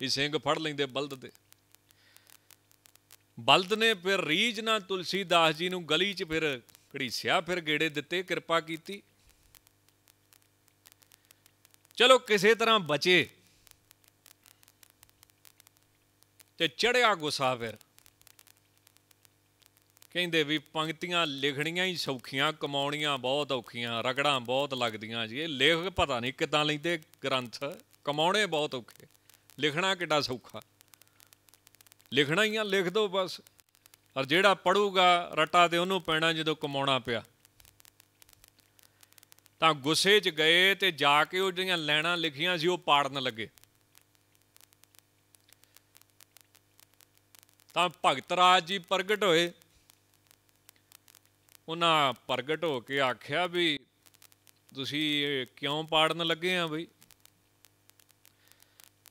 ਵੀ ਸਿੰਘ ਫੜ ਲੈਂਦੇ ਬਲਦ ਦੇ। ਬਲਦ ਨੇ ਫਿਰ ਰੀਜ ਨਾਲ ਤੁਲਸੀਦਾਸ ਜੀ ਨੂੰ ਗਲੀ 'ਚ ਫਿਰ ਘੜੀਸਿਆ, ਫਿਰ ਗੇੜੇ ਦਿੱਤੇ, ਕਿਰਪਾ ਕੀਤੀ। ਚਲੋ ਕਿਸੇ ਤਰ੍ਹਾਂ ਬਚੇ। ਤੇ ਚੜਿਆ ਗੁੱਸਾ ਫਿਰ। ਕਹਿੰਦੇ ਵੀ ਪੰਕਤੀਆਂ ਲਿਖਣੀਆਂ ਹੀ ਸੌਖੀਆਂ, ਕਮਾਉਣੀਆਂ ਬਹੁਤ ਔਖੀਆਂ, ਰਗੜਾਂ ਬਹੁਤ ਲੱਗਦੀਆਂ ਜੀ। ਇਹ ਲੇਖ ਪਤਾ ਨਹੀਂ ਕਿਦਾਂ ਲੈਂਦੇ ਗ੍ਰੰਥ। ਕਮਾਉਣੇ ਬਹੁਤ ਔਖੇ। ਲਿਖਣਾ ਕਿੱਡਾ ਸੌਖਾ। ਲਿਖਣਾ ਹੀ ਆ, ਲਿਖ ਦੋ ਬਸ। ਔਰ ਜਿਹੜਾ ਪੜੂਗਾ ਰਟਾ ਤੇ ਉਹਨੂੰ ਪੈਣਾ ਜਦੋਂ ਕਮਾਉਣਾ ਪਿਆ। ਤਾਂ ਗੁੱਸੇ 'ਚ ਗਏ ਤੇ ਜਾ ਕੇ ਉਹ ਜਿਹੜੀਆਂ ਲੈਣਾ ਲਿਖੀਆਂ ਸੀ, ਉਹ ਪਾੜਨ ਲੱਗੇ। ਤਾਂ ਭਗਤ ਰਾਜ ਜੀ ਪ੍ਰਗਟ ਹੋਏ। ਉਹਨਾਂ ਪ੍ਰਗਟ ਹੋ ਕੇ ਆਖਿਆ ਵੀ ਤੁਸੀਂ ਕਿਉਂ ਪਾੜਨ ਲੱਗੇ ਆ ਬਈ?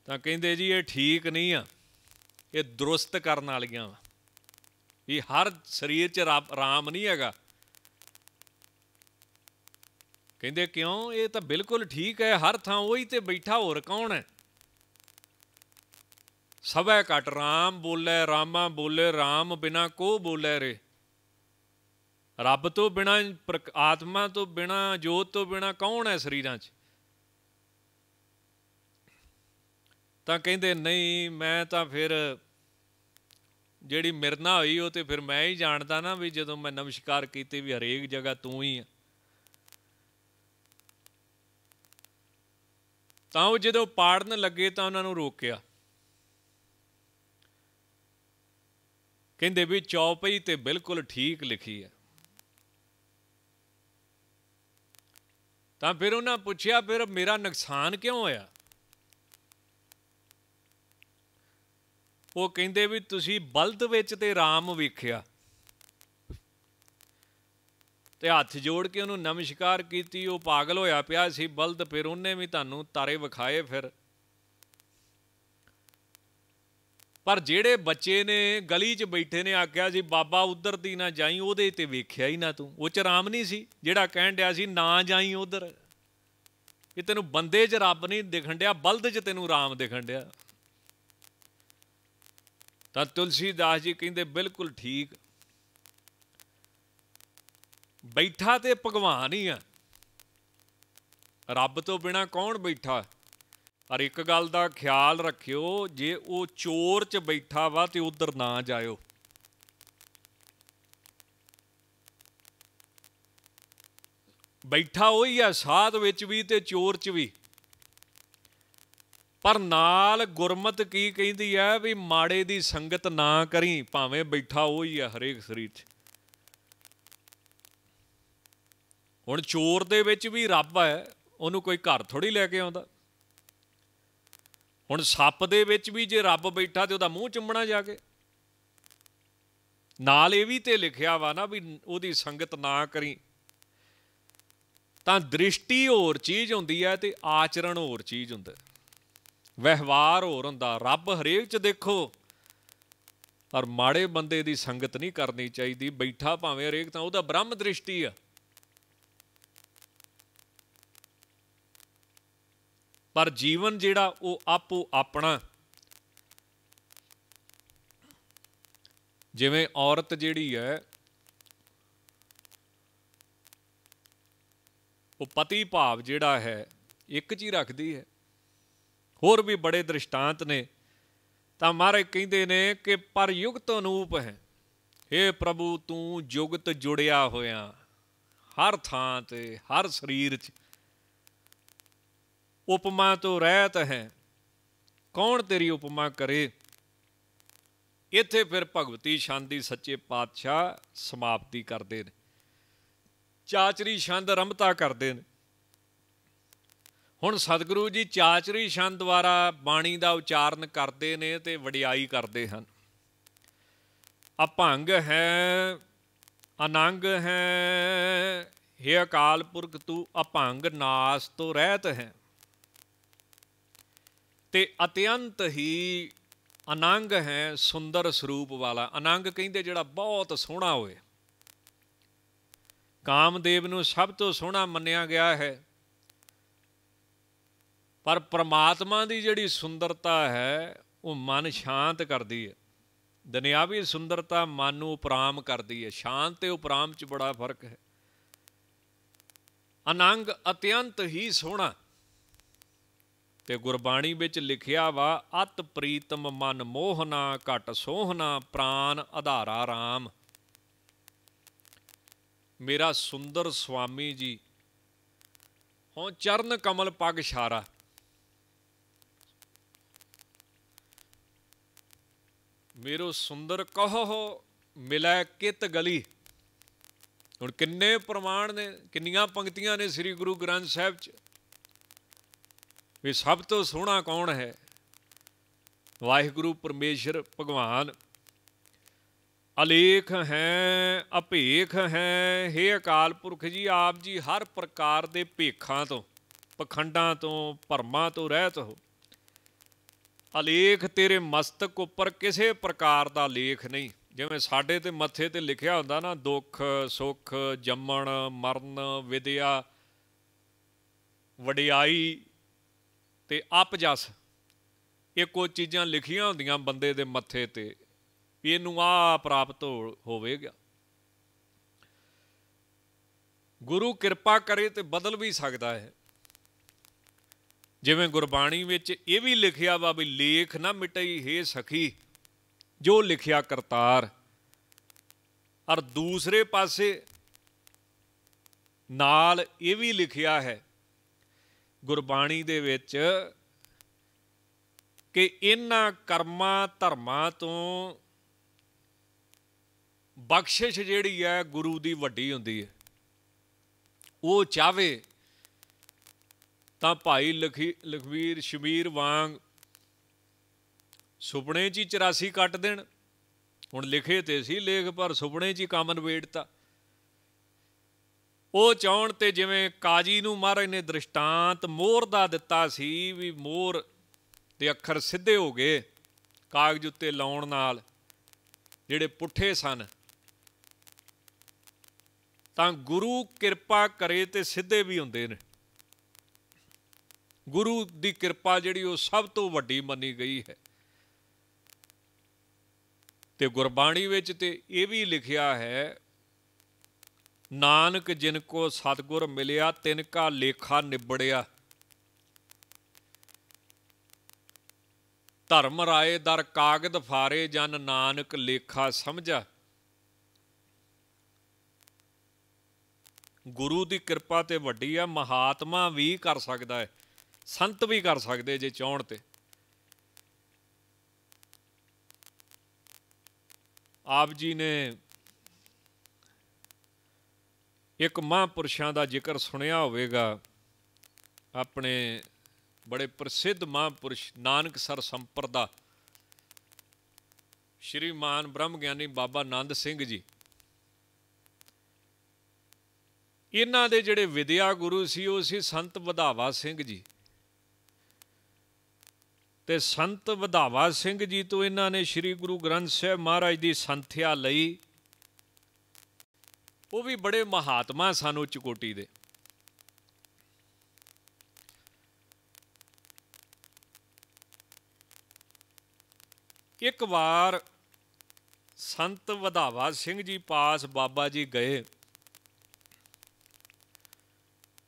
ਤਾਂ ਕਹਿੰਦੇ ਜੀ, ਇਹ ਠੀਕ ਨਹੀਂ ਆ। ਇਹ ਦਰੁਸਤ ਕਰਨ ਵਾਲੀਆਂ ਵਾ। ਇਹ ਹਰ ਸਰੀਰ 'ਚ ਰਾਮ ਨਹੀਂ ਹੈਗਾ। ਕਹਿੰਦੇ ਕਿਉਂ? ਇਹ ਤਾਂ ਬਿਲਕੁਲ ਠੀਕ ਹੈ, ਹਰ ਥਾਂ ਉਹੀ ਤੇ ਬੈਠਾ ਹੋਰ ਕੌਣ ਹੈ? ਸਭੈ ਘਟ ਰਾਮ ਬੋਲੇ, ਰਾਮਾ ਬੋਲੇ, ਰਾਮ ਬਿਨਾ ਕੋ ਬੋਲੇ ਰੇ। ਰੱਬ ਤੋਂ ਬਿਨਾ ਆਤਮਾ ਤੋਂ ਬਿਨਾ ਜੋਤ ਤੋਂ ਬਿਨਾ ਕੌਣ ਹੈ ਸਰੀਰਾਂ 'ਚ? ਤਾਂ ਕਹਿੰਦੇ, ਨਹੀਂ, ਮੈਂ ਤਾਂ ਫਿਰ ਜਿਹੜੀ ਮਿਰਨਾ ਹੋਈ, ਉਹ ਤੇ ਫਿਰ ਮੈਂ ਹੀ ਜਾਣਦਾ ਨਾ ਵੀ ਜਦੋਂ ਮੈਂ ਨਮਸਕਾਰ ਕੀਤੀ ਵੀ ਹਰੇਕ ਜਗ੍ਹਾ ਤੂੰ ਹੀ ਆ। ਤਾਂ ਉਹ ਜਦੋਂ ਪਾੜਨ ਲੱਗੇ ਤਾਂ ਉਹਨਾਂ ਨੂੰ ਰੋਕਿਆ। ਕਹਿੰਦੇ ਵੀ ਚੌਪਈ ਤੇ ਬਿਲਕੁਲ ਠੀਕ ਲਿਖੀ ਹੈ ਤਾਂ ਫਿਰ ਉਹਨਾਂ ਪੁੱਛਿਆ, ਫਿਰ ਮੇਰਾ ਨੁਕਸਾਨ ਕਿਉਂ ਹੋਇਆ? ਉਹ ਕਹਿੰਦੇ ਵੀ, ਤੁਸੀਂ ਬਲਦ ਵਿੱਚ ਤੇ ਰਾਮ ਵੇਖਿਆ ਤੇ ਹੱਥ ਜੋੜ ਕੇ ਉਹਨੂੰ ਨਮਸਕਾਰ ਕੀਤੀ, ਉਹ ਪਾਗਲ ਹੋਇਆ ਪਿਆ ਸੀ, ਬਲਦ ਫਿਰ ਉਹਨੇ ਵੀ ਤੁਹਾਨੂੰ ਤਾਰੇ ਵਿਖਾਏ ਫਿਰ। ਪਰ ਜਿਹੜੇ ਬੱਚੇ ਨੇ ਗਲੀ 'ਚ ਬੈਠੇ ਨੇ, ਆਖਿਆ ਸੀ, ਬਾਬਾ, ਉਧਰ ਦੀ ਨਾ ਜਾਈ, ਉਹਦੇ ਤੇ ਵੇਖਿਆ ਹੀ ਨਾ ਤੂੰ। ਉਹ ਚ ਰਾਮ ਨਹੀਂ ਸੀ, ਜਿਹੜਾ ਕਹਿਣ ਡਿਆ ਸੀ, ਨਾ ਜਾਈ ਉਧਰ। ਇਹ ਤੈਨੂੰ ਬੰਦੇ 'ਚ ਰੱਬ ਨਹੀਂ ਦਿਖਣ ਡਿਆ, ਬਲਦ 'ਚ ਤੈਨੂੰ ਰਾਮ ਦਿਖਣ ਡਿਆ। ਤਾਂ ਤੁਲਸੀਦਾਸ ਜੀ ਕਹਿੰਦੇ, ਬਿਲਕੁਲ ਠੀਕ। ਬੈਠਾ ਤੇ ਭਗਵਾਨ ਹੀ ਆ। ਰੱਬ ਤੋਂ ਬਿਨਾ ਕੌਣ ਬੈਠਾ? ਪਰ ਇੱਕ ਗੱਲ ਦਾ ਖਿਆਲ ਰੱਖਿਓ, ਜੇ ਉਹ ਚੋਰ 'ਚ ਬੈਠਾ ਵਾ ਤੇ ਉਧਰ ਨਾ ਜਾਇਓ। ਬੈਠਾ ਉਹੀ ਆ, ਸਾਧ ਵਿੱਚ ਵੀ ਤੇ ਚੋਰ 'ਚ ਵੀ। ਪਰ ਨਾਲ ਗੁਰਮਤ ਕੀ ਕਹਿੰਦੀ ਹੈ ਵੀ ਮਾੜੇ ਦੀ ਸੰਗਤ ਨਾ ਕਰੀ, ਭਾਵੇਂ ਬੈਠਾ ਉਹ ਹੀ ਆ ਹਰੇਕ ਸਰੀਰ 'ਚ। ਹੁਣ ਚੋਰ ਦੇ ਵਿੱਚ ਵੀ ਰੱਬ ਹੈ ਉਹਨੂੰ ਕੋਈ ਘਰ ਥੋੜੀ ਲੈ ਕੇ ਆਉਂਦਾ। ਹੁਣ ਸੱਪ ਦੇ ਵਿੱਚ ਵੀ ਜੇ ਰੱਬ ਬੈਠਾ ਤੇ ਉਹਦਾ ਮੂੰਹ ਚੁੰਮਣਾ ਜਾ ਕੇ ਨਾਲ ਇਹ ਵੀ ਤੇ ਲਿਖਿਆ ਵਾ ਨਾ ਵੀ ਉਹਦੀ ਸੰਗਤ ਨਾ ਕਰੀ। ਤਾਂ ਦ੍ਰਿਸ਼ਟੀ ਹੋਰ ਚੀਜ਼ ਹੁੰਦੀ ਹੈ ਤੇ ਆਚਰਣ ਹੋਰ ਚੀਜ਼ ਹੁੰਦਾ। ਵਿਵਹਾਰ ਹੋਰ ਹੁੰਦਾ। ਰੱਬ ਹਰੇਕ ਚ ਦੇਖੋ। ਪਰ ਮਾੜੇ ਬੰਦੇ ਦੀ ਸੰਗਤ ਨਹੀਂ ਕਰਨੀ ਚਾਹੀਦੀ। ਬੈਠਾ ਭਾਵੇਂ ਹਰੇਕ ਤਾਂ ਉਹਦਾ ਬ੍ਰਹਮ ਦ੍ਰਿਸ਼ਟੀ ਆ। ਪਰ ਜੀਵਨ ਜਿਹੜਾ ਉਹ ਆਪੋ ਆਪਣਾ। ਜਿਵੇਂ ਔਰਤ ਜਿਹੜੀ ਹੈ, ਉਹ ਪਤੀ ਭਾਵ ਜਿਹੜਾ ਹੈ, ਇੱਕ ਚ ਹੀ ਰੱਖਦੀ ਹੈ। ਹੋਰ ਵੀ ਬੜੇ ਦ੍ਰਿਸ਼ਟਾਂਤ ਨੇ। ਤਾਂ ਮਹਾਰਾਜ ਕਹਿੰਦੇ ਨੇ ਕਿ ਪਰ ਯੁਗਤ ਅਨੂਪ ਹੈ। हे ਪ੍ਰਭੂ, ਤੂੰ ਜੁਗਤ ਜੁੜਿਆ ਹੋਇਆ। ਹਰ ਥਾਂ ਤੇ, ਹਰ ਸਰੀਰ 'ਚ ਉਪਮਾ ਤੋਂ ਰਹਿਤ ਹੈ। ਕੌਣ ਤੇਰੀ ਉਪਮਾ ਕਰੇ? ਇੱਥੇ ਫਿਰ ਭਗਵਤੀ ਸ਼ਾਂਤੀ ਸੱਚੇ ਪਾਤਸ਼ਾਹ ਸਮਾਪਤੀ ਕਰਦੇ ਨੇ। ਚਾਚਰੀ ਛੰਦ ਰੰਭਤਾ ਕਰਦੇ ਨੇ। ਹੁਣ ਸਤਿਗੁਰੂ ਜੀ ਚਾਚਰੀ ਛੰਦ ਦੁਆਰਾ ਬਾਣੀ ਦਾ ਉਚਾਰਨ ਕਰਦੇ ਨੇ ਤੇ ਵਡਿਆਈ ਕਰਦੇ ਹਨ। ਅਭੰਗ ਹੈ, ਅਨੰਗ ਹੈ हे ਅਕਾਲ ਪੁਰਖ ਤੂੰ ਅਭੰਗ ਨਾਸ ਤੋਂ ਰਹਿਤ ਹੈ। ਤੇ ਅਤਿਅੰਤ ਹੀ ਅਨੰਗ ਹੈ ਸੁੰਦਰ ਸਰੂਪ ਵਾਲਾ। ਅਨੰਗ ਕਹਿੰਦੇ ਜਿਹੜਾ ਬਹੁਤ ਸੋਹਣਾ ਹੋਵੇ। ਕਾਮਦੇਵ ਨੂੰ ਸਭ ਤੋਂ ਸੋਹਣਾ ਮੰਨਿਆ ਗਿਆ ਹੈ। ਪਰ ਪ੍ਰਮਾਤਮਾ ਦੀ ਜਿਹੜੀ ਸੁੰਦਰਤਾ ਹੈ, ਉਹ ਮਨ ਸ਼ਾਂਤ ਕਰਦੀ ਹੈ। ਦੁਨਿਆਵੀ ਸੁੰਦਰਤਾ ਮਨ ਨੂੰ ਉਪਰਾਮ ਕਰਦੀ ਹੈ। ਸ਼ਾਂਤ ਤੇ ਉਪਰਾਮ 'ਚ ਬੜਾ ਫ਼ਰਕ ਹੈ। ਅਨੰਗ ਅਤਿਅੰਤ ਹੀ ਸੋਹਣਾ। ਤੇ ਗੁਰਬਾਣੀ ਵਿੱਚ ਲਿਖਿਆ ਵਾ, ਅਤ ਪ੍ਰੀਤਮ ਮਨ ਮੋਹਨਾ, ਘਟ ਸੋਹਣਾ ਪ੍ਰਾਨ ਆਧਾਰਾ RAM ਮੇਰਾ ਸੁੰਦਰ ਸੁਆਮੀ ਜੀ ਹੋਂ ਚਰਨ ਕਮਲ ਪਗ ਸ਼ਾਰਾ ਮੇਰੋ ਸੁੰਦਰ ਕਹੋ ਮਿਲੈ ਕਿਤ ਗਲੀ? ਹੁਣ ਕਿੰਨੇ ਪ੍ਰਮਾਣ ਨੇ, ਕਿੰਨੀਆਂ ਪੰਕਤੀਆਂ ਨੇ ਸ੍ਰੀ ਗੁਰੂ ਗ੍ਰੰਥ ਸਾਹਿਬ 'ਚ। ਵੀ ਸਭ ਤੋਂ ਸੋਹਣਾ ਕੌਣ ਹੈ? ਵਾਹਿਗੁਰੂ ਪਰਮੇਸ਼ਰ ਭਗਵਾਨ। ਅਲੇਖ ਹੈ ਅਭੇਖ ਹੈ हे ਅਕਾਲ ਪੁਰਖ ਜੀ, ਆਪ ਜੀ ਹਰ ਪ੍ਰਕਾਰ ਦੇ ਭੇਖਾਂ ਤੋਂ, ਪਖੰਡਾਂ ਤੋਂ, ਭਰਮਾਂ ਤੋਂ ਰਹਿਤ ਹੋ। ਅਲੇਖ ਤੇਰੇ ਮਸਤਕ ਉੱਪਰ ਕਿਸੇ ਪ੍ਰਕਾਰ ਦਾ ਲੇਖ ਨਹੀਂ। ਜਿਵੇਂ ਸਾਡੇ ਤੇ ਮੱਥੇ ਤੇ ਲਿਖਿਆ ਹੁੰਦਾ ਨਾ, ਦੁੱਖ, ਸੁੱਖ, ਜੰਮਣ, ਮਰਨ, ਵਿਦਿਆ, ਵਡਿਆਈ ਤੇ ਅਪਜਸ ਇਹ ਕੋਈ ਚੀਜ਼ਾਂ ਲਿਖੀਆਂ ਹੁੰਦੀਆਂ ਬੰਦੇ ਦੇ ਮੱਥੇ ਤੇ, ਵੀ ਇਹਨੂੰ ਆ ਪ੍ਰਾਪਤ ਹੋਵੇਗਾ। ਗੁਰੂ ਕਿਰਪਾ ਕਰੇ ਤੇ ਬਦਲ ਵੀ ਸਕਦਾ ਹੈ। ਜਿਵੇਂ ਗੁਰਬਾਣੀ ਵਿੱਚ ਇਹ ਵੀ ਲਿਖਿਆ ਵਾ ਵੀ ਲੇਖ ਨਾ ਮਿਟਈ ਹੈ ਸਖੀ, ਜੋ ਲਿਖਿਆ ਕਰਤਾਰ। ਔਰ ਦੂਸਰੇ ਪਾਸੇ ਨਾਲ ਇਹ ਵੀ ਲਿਖਿਆ ਹੈ ਗੁਰਬਾਣੀ ਦੇ ਵਿੱਚ ਕਿ ਇਹਨਾਂ ਕਰਮਾਂ ਧਰਮਾਂ ਤੋਂ ਬਖਸ਼ਿਸ਼ ਜਿਹੜੀ ਹੈ ਗੁਰੂ ਦੀ ਵੱਡੀ ਹੁੰਦੀ ਹੈ। ਉਹ ਚਾਵੇ ਤਾਂ ਭਾਈ ਲਖੀ, ਲਖਵੀਰ ਸ਼ਮੀਰ ਵਾਂਗ ਸੁਪਨੇ 'ਚ ਹੀ 84 ਕੱਟ ਦੇਣ। ਹੁਣ ਲਿਖੇ ਤੇ ਸੀ ਲੇਖ, ਪਰ ਸੁਪਨੇ 'ਚ ਹੀ ਕੰਮ ਨਵੇੜਤਾ ਉਹ ਚਾਹਣ ਤੇ ਜਿਵੇਂ ਕਾਜੀ ਨੂੰ ਮਹਾਰਾਜ ਨੇ ਦ੍ਰਿਸ਼ਟਾਂਤ ਮੋਰ ਦਾ ਦਿੱਤਾ ਸੀ ਵੀ ਮੋਰ ਦੇ ਅੱਖਰ ਸਿੱਧੇ ਹੋ ਗਏ ਕਾਗਜ਼ ਉੱਤੇ ਲਾਉਣ ਨਾਲ ਜਿਹੜੇ ਪੁੱਠੇ ਸਨ। ਤਾਂ ਗੁਰੂ ਕਿਰਪਾ ਕਰੇ ਤੇ ਸਿੱਧੇ ਵੀ ਹੁੰਦੇ ਨੇ। ਗੁਰੂ ਦੀ ਕਿਰਪਾ ਜਿਹੜੀ ਉਹ ਸਭ ਤੋਂ ਵੱਡੀ ਮੰਨੀ ਗਈ ਹੈ। ਤੇ ਗੁਰਬਾਣੀ ਵਿੱਚ ਤੇ ਇਹ ਵੀ ਲਿਖਿਆ ਹੈ ਨਾਨਕ ਜਿਨ ਕੋ ਸਤਗੁਰ ਮਿਲਿਆ, ਤਿਨ ਕਾ ਲੇਖਾ ਨਿਬੜਿਆ। ਧਰਮ ਰਾਏ ਦਰ ਕਾਗਦ ਫਾਰੇ, ਜਨ ਨਾਨਕ ਲੇਖਾ ਸਮਝਾ। ਗੁਰੂ ਦੀ ਕਿਰਪਾ ਤੇ ਵੱਡੀ ਆ, ਮਹਾਤਮਾ ਵੀ ਕਰ ਸਕਦਾ ਹੈ, ਸੰਤ ਵੀ ਕਰ ਸਕਦੇ ਜੇ ਚਾਹਣ ਤੇ। ਆਪ ਜੀ ਨੇ ਇੱਕ ਮਹਾਂਪੁਰਸ਼ਾਂ ਦਾ ਜ਼ਿਕਰ ਸੁਣਿਆ ਹੋਵੇਗਾ, ਆਪਣੇ ਬੜੇ ਪ੍ਰਸਿੱਧ ਮਹਾਂਪੁਰਸ਼ ਨਾਨਕ ਸਰ ਸੰਪਰਦਾ, ਸ਼੍ਰੀ ਮਾਨ ਬ੍ਰਹਮ ਗਿਆਨੀ ਬਾਬਾ ਆਨੰਦ ਸਿੰਘ ਜੀ। ਇਹਨਾਂ ਦੇ ਜਿਹੜੇ ਵਿਦਿਆ ਗੁਰੂ ਸੀ, ਉਹ ਸੀ ਸੰਤ ਵਧਾਵਾ ਸਿੰਘ ਜੀ। ਤੇ ਸੰਤ ਵਧਾਵਾ ਸਿੰਘ ਜੀ ਤੋਂ ਇਹਨਾਂ ਨੇ ਸ੍ਰੀ ਗੁਰੂ ਗ੍ਰੰਥ ਸਾਹਿਬ ਮਹਾਰਾਜ ਦੀ ਸੰਥਿਆ ਲਈ ਉਹ ਵੀ ਬੜੇ ਮਹਾਤਮਾ ਸਾਨੂੰ ਚਕੋਟੀ ਦੇ। ਇੱਕ ਵਾਰ ਸੰਤ ਵਧਾਵਾ ਸਿੰਘ ਜੀ ਪਾਸ ਬਾਬਾ ਜੀ ਗਏ,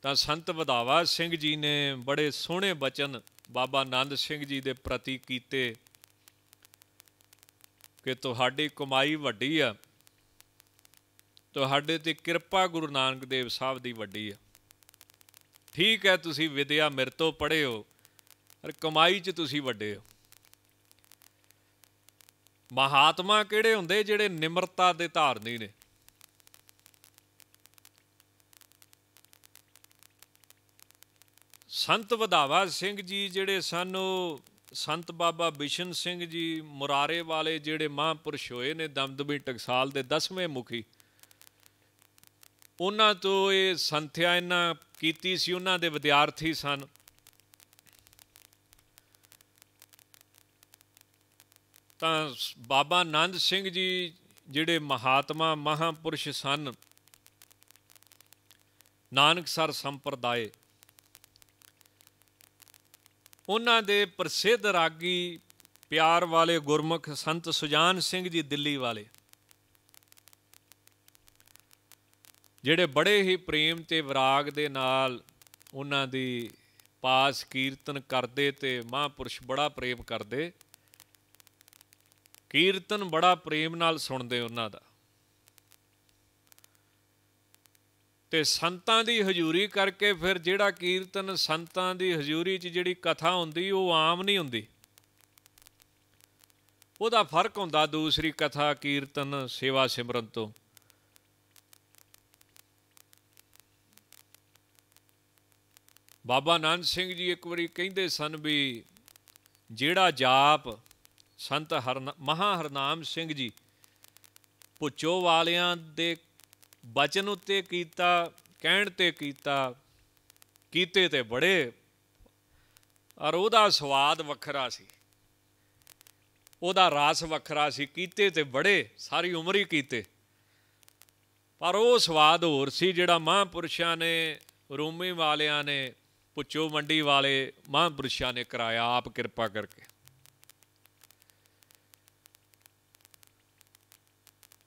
ਤਾਂ ਸੰਤ ਵਧਾਵਾ ਸਿੰਘ ਜੀ ਨੇ ਬੜੇ ਸੋਹਣੇ ਬਚਨ ਬਾਬਾ ਆਨੰਦ ਸਿੰਘ ਜੀ ਦੇ ਪ੍ਰਤੀ ਕੀਤੇ ਕਿ ਤੁਹਾਡੀ ਕਮਾਈ ਵੱਡੀ ਆ। ਤੁਹਾਡੇ ਤੇ ਕਿਰਪਾ ਗੁਰੂ ਨਾਨਕ ਦੇਵ ਸਾਹਿਬ ਦੀ ਵੱਡੀ ਆ। ਠੀਕ ਹੈ, ਤੁਸੀਂ ਵਿਦਿਆ ਮੇਰੇ ਤੋਂ ਪੜ੍ਹੇ ਹੋ, ਪਰ ਕਮਾਈ 'ਚ ਤੁਸੀਂ ਵੱਡੇ ਹੋ। ਮਹਾਤਮਾ ਕਿਹੜੇ ਹੁੰਦੇ ਜਿਹੜੇ ਨਿਮਰਤਾ ਦੇ ਧਾਰਨੀ ਨੇ? ਸੰਤ ਵਧਾਵਾ ਸਿੰਘ ਜੀ ਜਿਹੜੇ ਸਨ, ਉਹ ਸੰਤ ਬਾਬਾ ਬਿਸ਼ਨ ਸਿੰਘ ਜੀ ਮੁਰਾਰੇ ਵਾਲੇ ਜਿਹੜੇ ਮਹਾਂਪੁਰਸ਼ ਹੋਏ ਨੇ ਦਮਦਮੀ ਟਕਸਾਲ ਦੇ 10ਵੇਂ ਮੁਖੀ। ਉਹਨਾਂ ਤੋਂ ਇਹ ਸੰਥਿਆ ਇਹਨਾਂ ਕੀਤੀ ਸੀ, ਉਹਨਾਂ ਦੇ ਵਿਦਿਆਰਥੀ ਸਨ। ਤਾਂ ਬਾਬਾ ਆਨੰਦ ਸਿੰਘ ਜੀ ਜਿਹੜੇ ਮਹਾਤਮਾ ਮਹਾਪੁਰਸ਼ ਸਨ ਨਾਨਕਸਰ ਸੰਪਰਦਾਏ, ਉਹਨਾਂ ਦੇ ਪ੍ਰਸਿੱਧ ਰਾਗੀ ਪਿਆਰ ਵਾਲੇ ਗੁਰਮੁਖ ਸੰਤ ਸੁਜਾਨ ਸਿੰਘ ਜੀ ਦਿੱਲੀ ਵਾਲੇ। ਜਿਹੜੇ ਬੜੇ ਹੀ ਪ੍ਰੇਮ ਤੇ ਵਿਰਾਗ ਦੇ ਨਾਲ ਉਹਨਾਂ ਦੀ ਪਾਸ ਕੀਰਤਨ ਕਰਦੇ ਤੇ ਮਹਾਪੁਰਸ਼ ਬੜਾ ਪ੍ਰੇਮ ਕਰਦੇ, ਕੀਰਤਨ ਬੜਾ ਪ੍ਰੇਮ ਨਾਲ ਸੁਣਦੇ ਉਹਨਾਂ ਦਾ। ਤੇ ਸੰਤਾਂ ਦੀ ਹਜ਼ੂਰੀ ਕਰਕੇ ਫਿਰ ਜਿਹੜਾ ਕੀਰਤਨ ਸੰਤਾਂ ਦੀ ਹਜ਼ੂਰੀ 'ਚ ਜਿਹੜੀ ਕਥਾ ਹੁੰਦੀ, ਉਹ ਆਮ ਨਹੀਂ ਹੁੰਦੀ। ਉਹਦਾ ਫ਼ਰਕ ਹੁੰਦਾ ਦੂਸਰੀ ਕਥਾ ਕੀਰਤਨ ਸੇਵਾ ਸਿਮਰਨ ਤੋਂ। ਬਾਬਾ ਨਾਨਕ ਸਿੰਘ ਜੀ ਇੱਕ ਵਾਰੀ ਕਹਿੰਦੇ ਸਨ ਵੀ ਜਿਹੜਾ ਜਾਪ ਸੰਤ ਹਰ ਮਹਾ ਹਰਨਾਮ ਸਿੰਘ ਜੀ ਪੁੱਚੋ ਵਾਲਿਆਂ ਦੇ ਬਚਨ ਉੱਤੇ ਕੀਤਾ, ਕਹਿਣ ਤੇ ਕੀਤਾ, ਕੀਤੇ ਤੇ ਬੜੇ, ਔਰ ਉਹਦਾ ਸਵਾਦ ਵੱਖਰਾ ਸੀ। ਉਹਦਾ ਰਸ ਵੱਖਰਾ ਸੀ, ਕੀਤੇ ਤੇ ਬੜੇ, ਸਾਰੀ ਉਮਰ ਹੀ ਕੀਤੇ। ਪਰ ਉਹ ਸਵਾਦ ਹੋਰ ਸੀ ਜਿਹੜਾ ਮਹਾਂਪੁਰਸ਼ਾਂ ਨੇ, ਰੋਮੀ ਵਾਲਿਆਂ ਨੇ ਪੁੱਛੋ ਮੰਡੀ ਵਾਲੇ, ਮਹਾਂਪੁਰਸ਼ਾਂ ਨੇ ਕਰਾਇਆ ਆਪ ਕਿਰਪਾ ਕਰਕੇ।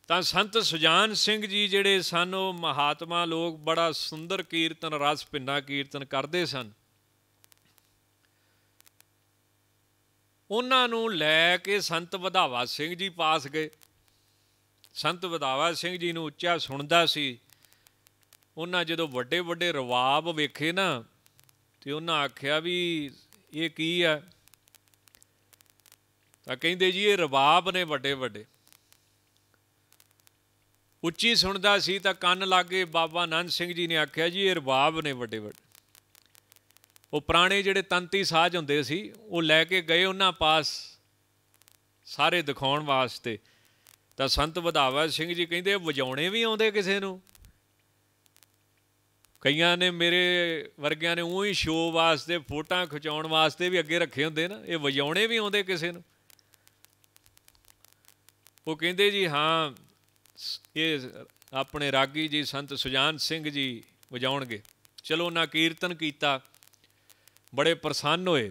ਤਾਂ ਸੰਤ ਸੁਜਾਨ ਸਿੰਘ ਜੀ ਜਿਹੜੇ ਸਨ, ਉਹ ਮਹਾਤਮਾ ਲੋਕ ਬੜਾ ਸੁੰਦਰ ਕੀਰਤਨ, ਰਸ ਪਿੰਨਾ ਕੀਰਤਨ ਕਰਦੇ ਸਨ। ਉਹਨਾਂ ਨੂੰ ਲੈ ਕੇ ਸੰਤ ਵਧਾਵਾ ਸਿੰਘ ਜੀ ਪਾਸ ਗਏ। ਸੰਤ ਵਧਾਵਾ ਸਿੰਘ ਜੀ ਨੂੰ ਉੱਚਾ ਸੁਣਦਾ ਸੀ। ਉਹਨਾਂ ਜਦੋਂ ਵੱਡੇ ਵੱਡੇ ਰਵਾਬ ਵੇਖੇ ਨਾ ਤੇ ਉਹਨਾਂ ਆਖਿਆ ਵੀ ਇਹ ਕੀ ਆ? ਤਾਂ ਕਹਿੰਦੇ ਜੀ, ਇਹ ਰਬਾਬ ਨੇ ਵੱਡੇ ਵੱਡੇ। ਉੱਚੀ ਸੁਣਦਾ ਸੀ ਤਾਂ ਕੰਨ ਲਾਗੇ ਬਾਬਾ ਆਨੰਦ ਸਿੰਘ ਜੀ ਨੇ ਆਖਿਆ ਜੀ, ਇਹ ਰਬਾਬ ਨੇ ਵੱਡੇ ਵੱਡੇ। ਉਹ ਪੁਰਾਣੇ ਜਿਹੜੇ ਤੰਤੀ ਸਾਜ਼ ਹੁੰਦੇ ਸੀ, ਉਹ ਲੈ ਕੇ ਗਏ ਉਹਨਾਂ ਪਾਸ ਸਾਰੇ ਦਿਖਾਉਣ ਵਾਸਤੇ। ਤਾਂ ਸੰਤ ਵਧਾਵਾ ਸਿੰਘ ਜੀ ਕਹਿੰਦੇ, ਵਜਾਉਣੇ ਵੀ ਆਉਂਦੇ ਕਿਸੇ ਨੂੰ? ਕਈਆਂ ਨੇ ਮੇਰੇ ਵਰਗਿਆਂ ਨੇ ਉਹੀ ਸ਼ੋਅ ਵਾਸਤੇ ਫੋਟਾਂ ਖਿਚਾਉਣ ਵਾਸਤੇ ਵੀ ਅੱਗੇ ਰੱਖੇ ਹੁੰਦੇ ਨਾ, ਇਹ ਵਜਾਉਣੇ ਵੀ ਆਉਂਦੇ ਕਿਸੇ ਨੂੰ। ਉਹ ਕਹਿੰਦੇ ਜੀ, ਹਾਂ ਇਹ ਆਪਣੇ ਰਾਗੀ ਜੀ, ਸੰਤ ਸੁਜਾਨ ਸਿੰਘ ਜੀ ਵਜਾਉਣਗੇ। ਚਲੋ ਨਾ ਕੀਰਤਨ ਕੀਤਾ, ਬੜੇ ਪ੍ਰਸੰਨ ਹੋਏ।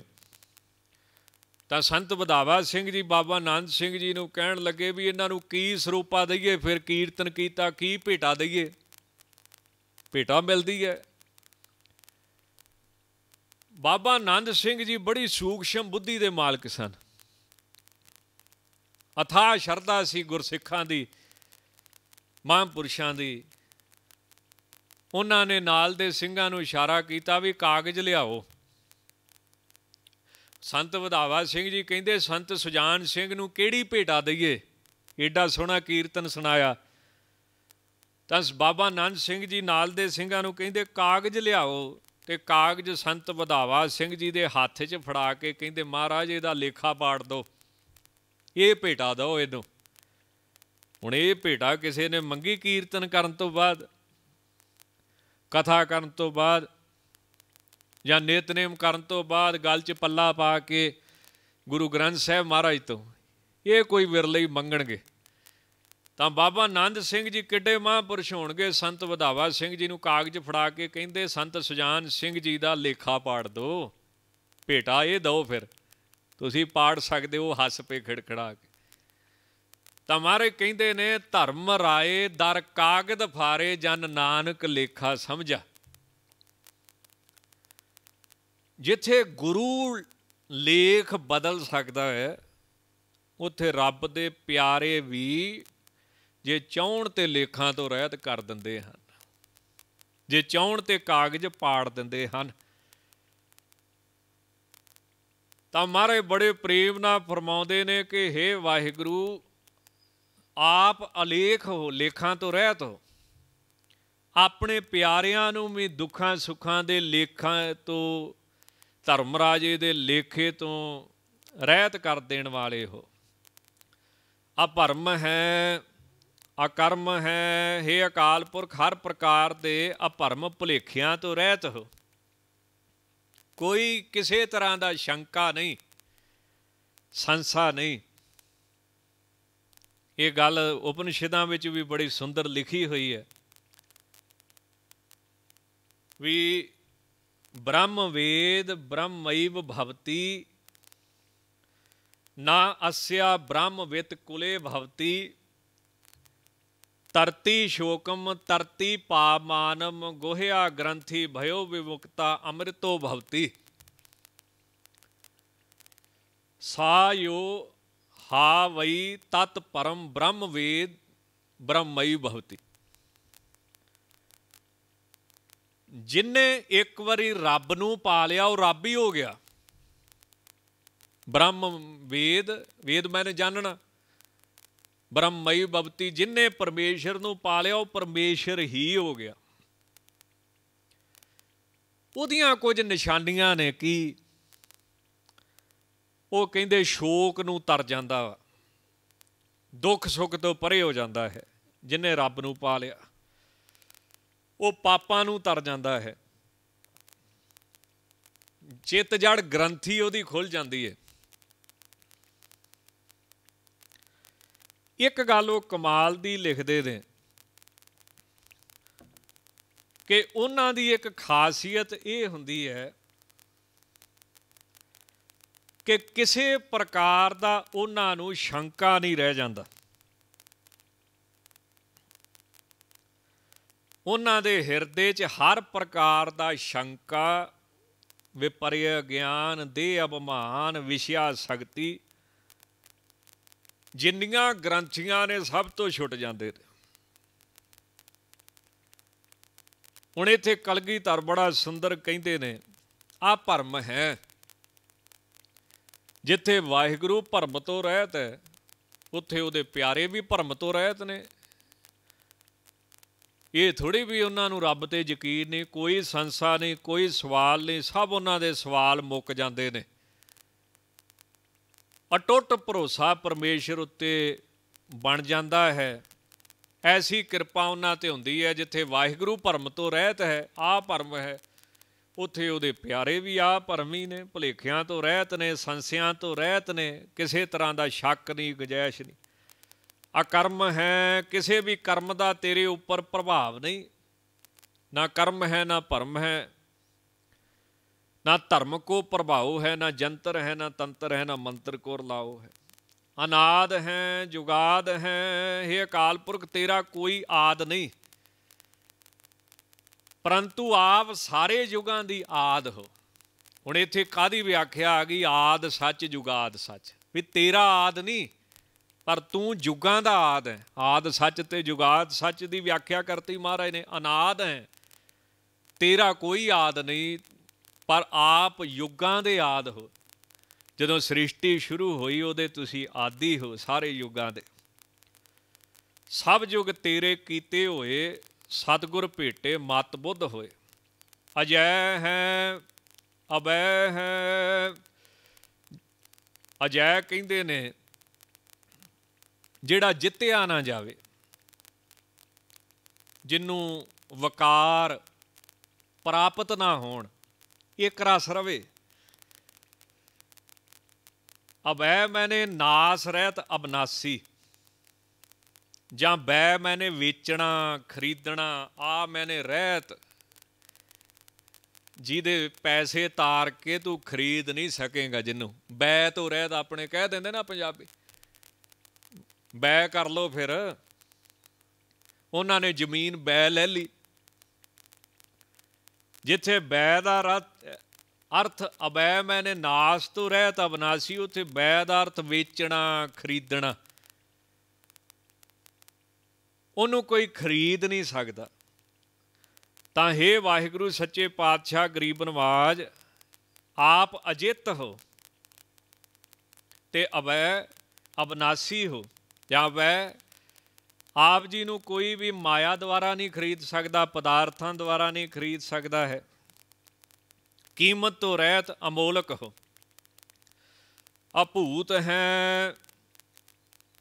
ਤਾਂ ਸੰਤ ਵਧਾਵਾ ਸਿੰਘ ਜੀ, ਬਾਬਾ ਆਨੰਦ ਸਿੰਘ ਜੀ ਨੂੰ ਕਹਿਣ ਲੱਗੇ ਵੀ ਇਹਨਾਂ ਨੂੰ ਕੀ ਸਰੂਪਾ ਦਈਏ, ਫਿਰ ਕੀਰਤਨ ਕੀਤਾ, ਕੀ ਭੇਟਾ ਦਈਏ? ਭੇਟਾ ਮਿਲਦੀ ਹੈ। ਬਾਬਾ ਆਨੰਦ ਸਿੰਘ ਜੀ ਬੜੀ ਸੂਖਸ਼ਮ ਬੁੱਧੀ ਦੇ ਮਾਲਕ ਸਨ। ਅਥਾ ਸ਼ਰਧਾ ਸੀ ਗੁਰਸਿੱਖਾਂ ਦੀ, ਮਹਾਂਪੁਰਸ਼ਾਂ ਦੀ। ਉਹਨਾਂ ਨੇ ਨਾਲ ਦੇ ਸਿੰਘਾਂ ਨੂੰ ਇਸ਼ਾਰਾ ਕੀਤਾ ਵੀ ਕਾਗਜ਼ ਲਿਆਓ। ਸੰਤ ਵਧਾਵਾ ਸਿੰਘ ਜੀ ਕਹਿੰਦੇ, ਸੰਤ ਸੁਜਾਨ ਸਿੰਘ ਨੂੰ ਕਿਹੜੀ ਭੇਟਾ ਦਈਏ? ਏਡਾ ਸੋਹਣਾ ਕੀਰਤਨ ਸੁਣਾਇਆ। ਤਾਂ ਬਾਬਾ ਨੰਦ ਸਿੰਘ ਜੀ ਨਾਲ ਦੇ ਸਿੰਘਾਂ ਨੂੰ ਕਹਿੰਦੇ, ਕਾਗਜ਼ ਲਿਆਓ ਤੇ ਕਾਗਜ਼ ਸੰਤ ਵਧਾਵਾ ਸਿੰਘ ਜੀ ਦੇ ਹੱਥ 'ਚ ਫੜਾ ਕੇ ਕਹਿੰਦੇ, ਮਹਾਰਾਜ, ਇਹਦਾ ਲੇਖਾ ਪਾੜ ਦਿਓ ਇਹ ਭੇਟਾ ਦਿਓ ਇਹਨੂੰ। ਹੁਣ ਇਹ ਭੇਟਾ ਕਿਸੇ ਨੇ ਮੰਗੀ ਕੀਰਤਨ ਕਰਨ ਤੋਂ ਬਾਅਦ, ਕਥਾ ਕਰਨ ਤੋਂ ਬਾਅਦ ਜਾਂ ਨਿਤਨੇਮ ਕਰਨ ਤੋਂ ਬਾਅਦ ਗੱਲ 'ਚ ਪੱਲਾ ਪਾ ਕੇ ਗੁਰੂ ਗ੍ਰੰਥ ਸਾਹਿਬ ਮਹਾਰਾਜ ਤੋਂ, ਇਹ ਕੋਈ ਵਿਰਲੇ ਹੀ ਮੰਗਣਗੇ। ਤਾਂ ਬਾਬਾ ਆਨੰਦ ਸਿੰਘ ਜੀ ਕਿੱਡੇ ਮਹਾਂਪੁਰਸ਼ ਹੋਣਗੇ? ਸੰਤ ਵਧਾਵਾ ਸਿੰਘ ਜੀ ਨੂੰ ਕਾਗਜ਼ ਫੜਾ ਕੇ ਕਹਿੰਦੇ, ਸੰਤ ਸੁਜਾਨ ਸਿੰਘ ਜੀ ਦਾ ਲੇਖਾ ਪਾੜ ਦਿਓ ਭੇਟਾ ਇਹ ਦਿਓ ਫਿਰ। ਤੁਸੀਂ ਪਾੜ ਸਕਦੇ ਹੋ ਹੱਸ ਪੇ ਖੜਖੜਾ ਕੇ। ਤਾਂ ਮਾਰੇ ਕਹਿੰਦੇ ਨੇ, ਧਰਮ ਰਾਏ ਦਰ ਕਾਗਦ ਫਾਰੇ ਜਨ ਨਾਨਕ ਲੇਖਾ ਸਮਝਾ। ਜਿੱਥੇ ਗੁਰੂ ਲੇਖ ਬਦਲ ਸਕਦਾ ਹੈ, ਉੱਥੇ ਰੱਬ ਦੇ ਪਿਆਰੇ ਵੀ ਜੇ ਚਾਹਣ ਤੇ ਲੇਖਾਂ ਤੋਂ ਰਹਿਤ ਕਰ ਦਿੰਦੇ ਹਨ, ਜੇ ਚਾਹਣ ਤੇ ਕਾਗਜ਼ ਪਾੜ ਦਿੰਦੇ ਹਨ, ਤਾਂ ਮਹਾਰਾਜ ਬੜੇ ਪ੍ਰੇਮ ਨਾਲ ਫਰਮਾਉਂਦੇ ਨੇ ਕਿ हे ਵਾਹਿਗੁਰੂ, ਆਪ ਅਲੇਖ ਹੋ, ਲੇਖਾਂ ਤੋਂ ਰਹਿਤ ਹੋ। ਆਪਣੇ ਪਿਆਰਿਆਂ ਨੂੰ ਵੀ ਦੁੱਖਾਂ ਸੁੱਖਾਂ ਦੇ ਲੇਖਾਂ ਤੋਂ ਧਰਮ ਰਾਜੇ ਦੇ ਲੇਖੇ ਤੋਂ ਰਹਿਤ ਕਰ ਦੇਣ ਵਾਲੇ ਹੋ। ਅਪਰਮ ਹੈ ਅਕਰਮ ਹੈ हे ਅਕਾਲ ਪੁਰਖ, ਹਰ ਪ੍ਰਕਾਰ ਦੇ ਅਪਰਮ ਭੁਲੇਖਿਆਂ ਤੋਂ ਰਹਿਤ ਹੋ। ਕੋਈ ਕਿਸੇ ਤਰ੍ਹਾਂ ਦਾ ਸ਼ੰਕਾ ਨਹੀਂ, ਸੰਸਾ ਨਹੀਂ। ਇਹ ਗੱਲ ਉਪਨਿਸ਼ਦਾਂ ਵਿੱਚ ਵੀ ਬੜੀ ਸੁੰਦਰ ਲਿਖੀ ਹੋਈ ਹੈ ਵੀ ਬ੍ਰਹਮ ਵੇਦ ਬ੍ਰਹਮੈਵ ਭਵਤੀ, ਨਾ ਅਸਿਆ ਬ੍ਰਹਮ ਵਿਤ ਕੁਲੇ ਭਵਤੀ ਤਰਤੀ ਸ਼ੋਕਮ, ਤਰਤੀ ਪਾਮਾਨਮ, ਗੋਹਿਆ ਗ੍ਰੰਥੀ ਭਇਓ ਵਿਮੁਕਤਾ ਅੰਮ੍ਰਿਤੋ ਭਵਤੀ। ਸਾਯੋ ਹਾ ਵਈ ਤਤ ਪਰਮ ਬ੍ਰਹਮ ਵੇਦ ਬ੍ਰਹਮਈ ਭਵਤੀ। ਜਿਨਨੇ ਇੱਕ ਵਾਰੀ ਰੱਬ ਨੂੰ ਪਾ ਲਿਆ ਉਹ ਰੱਬ ਹੀ ਹੋ ਗਿਆ। ਬ੍ਰਹਮ ਵੇਦ ਵੇਦ ਮੈਨੇ ਜਾਣਨਾ। ਬ੍ਰਹਮਈ ਭਵਤੀ ਜਿਨਨੇ ਪਰਮੇਸ਼ਰ ਨੂੰ ਪਾ ਲਿਆ, ਉਹ ਪਰਮੇਸ਼ਰ ਹੀ ਹੋ ਗਿਆ। ਉਹਦੀਆਂ ਕੁਝ ਨਿਸ਼ਾਨੀਆਂ ਨੇ ਕਿ ਉਹ ਕਹਿੰਦੇ ਸ਼ੋਕ ਨੂੰ ਤਰ ਜਾਂਦਾ ਵਾ, ਦੁੱਖ ਸੁੱਖ ਤੋਂ ਪਰੇ ਹੋ ਜਾਂਦਾ ਹੈ, ਜਿਨੇ ਰੱਬ ਨੂੰ ਪਾ ਲਿਆ। ਉਹ ਪਾਪਾਂ ਨੂੰ ਤਰ ਜਾਂਦਾ ਹੈ। ਚਿੱਤ ਜੜ ਗ੍ਰੰਥੀ ਉਹਦੀ ਖੁੱਲ ਜਾਂਦੀ ਹੈ। ਇੱਕ ਗੱਲ ਉਹ ਕਮਾਲ ਦੀ ਲਿਖਦੇ ਨੇ ਕਿ ਉਹਨਾਂ ਦੀ ਇੱਕ ਖਾਸੀਅਤ ਇਹ ਹੁੰਦੀ ਹੈ ਕਿ ਕਿਸੇ ਪ੍ਰਕਾਰ ਦਾ ਉਹਨਾਂ ਨੂੰ ਸ਼ੰਕਾ ਨਹੀਂ ਰਹਿ ਜਾਂਦਾ। ਉਹਨਾਂ ਦੇ ਹਿਰਦੇ 'ਚ ਹਰ ਪ੍ਰਕਾਰ ਦਾ ਸ਼ੰਕਾ, ਵਿਪਰਯ ਗਿਆਨ ਦੇ ਅਭਮਾਨ, ਵਿਸ਼ਿਆ ਸ਼ਕਤੀ ਜਿੰਨੀਆਂ ਗ੍ਰੰਥੀਆਂ ਨੇ ਸਭ ਤੋਂ ਛੁੱਟ ਜਾਂਦੇ ਨੇ। ਹੁਣ ਇੱਥੇ ਕਲਗੀਧਰ ਬੜਾ ਸੁੰਦਰ ਕਹਿੰਦੇ ਨੇ, ਆ ਭਰਮ ਹੈ। ਜਿੱਥੇ ਵਾਹਿਗੁਰੂ ਭਰਮ ਤੋਂ ਰਹਿਤ ਹੈ, ਉੱਥੇ ਉਹਦੇ ਪਿਆਰੇ ਵੀ ਭਰਮ ਤੋਂ ਰਹਿਤ ਨੇ। ਇਹ ਥੋੜੀ ਵੀ ਉਹਨਾਂ ਨੂੰ ਰੱਬ ਤੇ ਯਕੀਨ ਨਹੀਂ, ਕੋਈ ਸੰਸਾ ਨਹੀਂ, ਕੋਈ ਸਵਾਲ ਨਹੀਂ, ਸਭ ਉਹਨਾਂ ਦੇ ਸਵਾਲ ਮੁੱਕ ਜਾਂਦੇ ਨੇ। ਅਟੁੱਟ ਭਰੋਸਾ ਪਰਮੇਸ਼ਰ ਉੱਤੇ ਬਣ ਜਾਂਦਾ ਹੈ। ਐਸੀ ਕਿਰਪਾ ਉਹਨਾਂ ਤੇ ਹੁੰਦੀ ਹੈ ਜਿੱਥੇ ਵਾਹਿਗੁਰੂ ਭਰਮ ਤੋਂ ਰਹਿਤ ਹੈ ਆ ਭਰਮ ਹੈ। ਉੱਥੇ ਉਹਦੇ ਪਿਆਰੇ ਵੀ ਆ ਭਰਮੀ ਨੇ, ਭੁਲੇਖਿਆਂ ਤੋਂ ਰਹਿਤ ਨੇ, ਸੰਸਿਆਂ ਤੋਂ ਰਹਿਤ ਨੇ, ਕਿਸੇ ਤਰ੍ਹਾਂ ਦਾ ਸ਼ੱਕ ਨਹੀਂ, ਗੁਜਾਇਸ਼ ਨਹੀਂ। ਅਕਰਮ ਹੈ, ਕਿਸੇ ਵੀ ਕਰਮ ਦਾ ਤੇਰੇ ਉੱਪਰ ਪ੍ਰਭਾਵ ਨਹੀਂ। ਨਾ ਕਰਮ ਹੈ, ਨਾ ਭਰਮ ਹੈ ਨਾ ਧਰਮ ਕੋ ਪ੍ਰਭਾਵ ਹੈ, ਨਾ ਜੰਤਰ ਹੈ, ਨਾ ਤੰਤਰ ਹੈ, ਨਾ ਮੰਤਰ ਕੋ ਲਾਓ ਹੈ। ਅਨਾਦ ਹੈ, ਜੁਗਾਦ ਹੈ ਇਹ ਅਕਾਲ ਪੁਰਖ, ਤੇਰਾ ਕੋਈ ਆਦ ਨਹੀਂ। ਪਰੰਤੂ ਆਪ ਸਾਰੇ ਯੁਗਾਂ ਦੀ ਆਦ ਹੋ। ਹੁਣ ਇੱਥੇ ਕਾਦੀ ਵਿਆਖਿਆ ਆ ਗਈ? ਆਦ ਸੱਚ, ਜੁਗਾਦ ਸੱਚ। ਵੀ ਤੇਰਾ ਆਦ ਨਹੀਂ, ਪਰ ਤੂੰ ਯੁਗਾਂ ਦਾ ਆਦ ਹੈ। ਆਦ ਸੱਚ ਤੇ ਜੁਗਾਦ ਸੱਚ ਦੀ ਵਿਆਖਿਆ ਕਰਤੀ ਮਹਾਰਾਜ ਨੇ। ਅਨਾਦ ਹੈ, ਤੇਰਾ ਕੋਈ ਆਦ ਨਹੀਂ ਪਰ ਆਪ ਯੁੱਗਾਂ ਦੇ ਆਦ ਹੋ। ਜਦੋਂ ਸ੍ਰਿਸ਼ਟੀ ਸ਼ੁਰੂ ਹੋਈ, ਉਹਦੇ ਤੁਸੀਂ ਆਦੀ ਹੋ ਸਾਰੇ ਯੁੱਗਾਂ ਦੇ। ਸਭ ਯੁਗ ਤੇਰੇ ਕੀਤੇ ਹੋਏ, ਸਤਗੁਰ ਭੇਟੇ ਮਤ ਬੁੱਧ ਹੋਏ। ਅਜੈ ਹੈ, ਅਬੈ ਹੈ, ਅਜੈ ਕਹਿੰਦੇ ਨੇ, ਜਿਹੜਾ ਜਿੱਤਿਆ ਨਾ ਜਾਵੇ, ਜਿੰਨੂੰ ਵਕਾਰ ਪ੍ਰਾਪਤ ਨਾ ਹੋਣ ਇੱਕ ਰਸ ਰਵੇ। ਅਬੈ ਮੈਨੇ ਨਾਸ ਰਹਿਤ ਅਬਨਾਸੀ ਜਾਂ ਬੈ ਮੈਨੇ ਵੇਚਣਾ, ਖਰੀਦਣਾ, ਆ ਮੈਨੇ ਰਹਿਤ। ਜਿਹਦੇ ਪੈਸੇ ਤਾਰ ਕੇ ਤੂੰ ਖਰੀਦ ਨਹੀਂ ਸਕੇਗਾ ਜਿੰਨੂੰ। ਬੈ ਤੋਂ ਰਹਿਤ ਆਪਣੇ ਕਹਿ ਦਿੰਦੇ ਨਾ ਪੰਜਾਬੀ। ਬੈ ਕਰ ਲੋ ਫਿਰ। ਉਹਨਾਂ ਨੇ ਜ਼ਮੀਨ ਬੈ ਲੈ ਲਈ। ਜਿੱਥੇ ਬੈ ਦਾ ਅਰਥ ਅਬੈ ਮੈਨੇ ਨਾਸ ਤੋਂ ਰਹਿਤ ਅਬਨਾਸੀ ਉੱਥੇ ਬੈ ਦਾ ਅਰਥ ਵੇਚਣਾ, ਖਰੀਦਣਾ। ਉਹਨੂੰ ਕੋਈ ਖਰੀਦ ਨਹੀਂ ਸਕਦਾ। ਤਾਂ हे ਵਾਹਿਗੁਰੂ, ਸੱਚੇ ਪਾਤਸ਼ਾਹ, ਗਰੀਬ ਨਵਾਜ, ਆਪ ਅਜਿੱਤ ਹੋ ਤੇ ਅਬੈ ਅਬਨਾਸੀ ਹੋ। ਜਾਂ ਵੈ ਆਪ ਜੀ ਨੂੰ ਕੋਈ ਵੀ ਮਾਇਆ ਦੁਆਰਾ ਨਹੀਂ ਖਰੀਦ ਸਕਦਾ, ਪਦਾਰਥਾਂ ਦੁਆਰਾ ਨਹੀਂ ਖਰੀਦ ਸਕਦਾ ਹੈ। ਕੀਮਤ ਤੋਂ ਰਹਿਤ ਅਮੋਲਕ ਹੋ। ਅਭੂਤ ਹੈ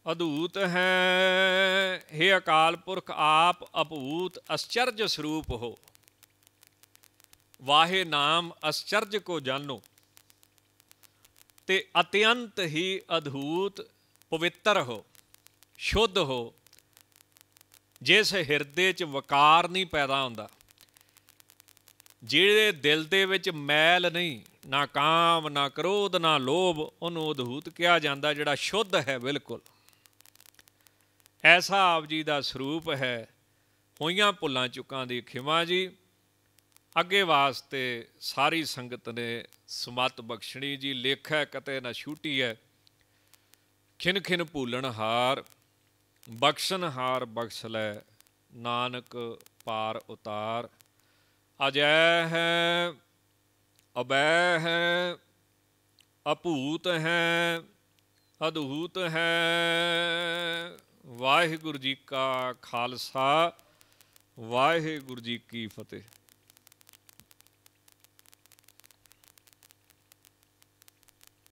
ਅਦੂਤ ਹੈ हे ਅਕਾਲ ਪੁਰਖ ਆਪ ਅਭੂਤ ਅਸਚਰਜ ਸਰੂਪ ਹੋ। ਵਾਹੇ ਨਾਮ ਅਸਚਰਜ ਕੋ ਜਾਣੋ, ਤੇ ਅਤਿਅੰਤ ਹੀ ਅਧੂਤ ਪਵਿੱਤਰ ਹੋ, ਸ਼ੁੱਧ ਹੋ, ਜਿਸ ਹਿਰਦੇ 'ਚ ਵਕਾਰ ਨਹੀਂ ਪੈਦਾ ਹੁੰਦਾ। ਜਿਹੜੇ ਦਿਲ ਦੇ ਵਿੱਚ ਮੈਲ ਨਹੀਂ, ਨਾ ਕਾਮ, ਨਾ ਕ੍ਰੋਧ, ਨਾ ਲੋਭ, ਉਹਨੂੰ ਅਧੂਤ ਕਿਹਾ ਜਾਂਦਾ ਜਿਹੜਾ ਸ਼ੁੱਧ ਹੈ ਬਿਲਕੁਲ। ਐਸਾ ਆਪ ਜੀ ਦਾ ਸਰੂਪ ਹੈ, ਹੋਈਆਂ ਭੁੱਲਾਂ ਚੁੱਕਾਂ ਦੀ ਖਿਮਾ ਜੀ। ਅੱਗੇ ਵਾਸਤੇ ਸਾਰੀ ਸੰਗਤ ਨੇ ਸਮਤ ਬਖਸ਼ਣੀ ਜੀ, ਲੇਖਾ ਕਤੇ ਨਾ ਛੂਟੀ ਹੈ ਖਿਨ ਖਿਨ ਭੂਲਣ ਹਾਰ, ਬਖਸ਼ਣ ਹਾਰ ਬਖਸ਼ ਲੈ, ਨਾਨਕ ਪਾਰ ਉਤਾਰ। ਅਜੈ ਹੈ ਅਬੈ ਹੈ ਅਭੂਤ ਹੈ, ਅਦਹੂਤ ਹੈ। ਵਾਹਿਗੁਰੂ ਜੀ ਕਾ ਖਾਲਸਾ, ਵਾਹਿਗੁਰੂ ਜੀ ਕੀ ਫਤਿਹ।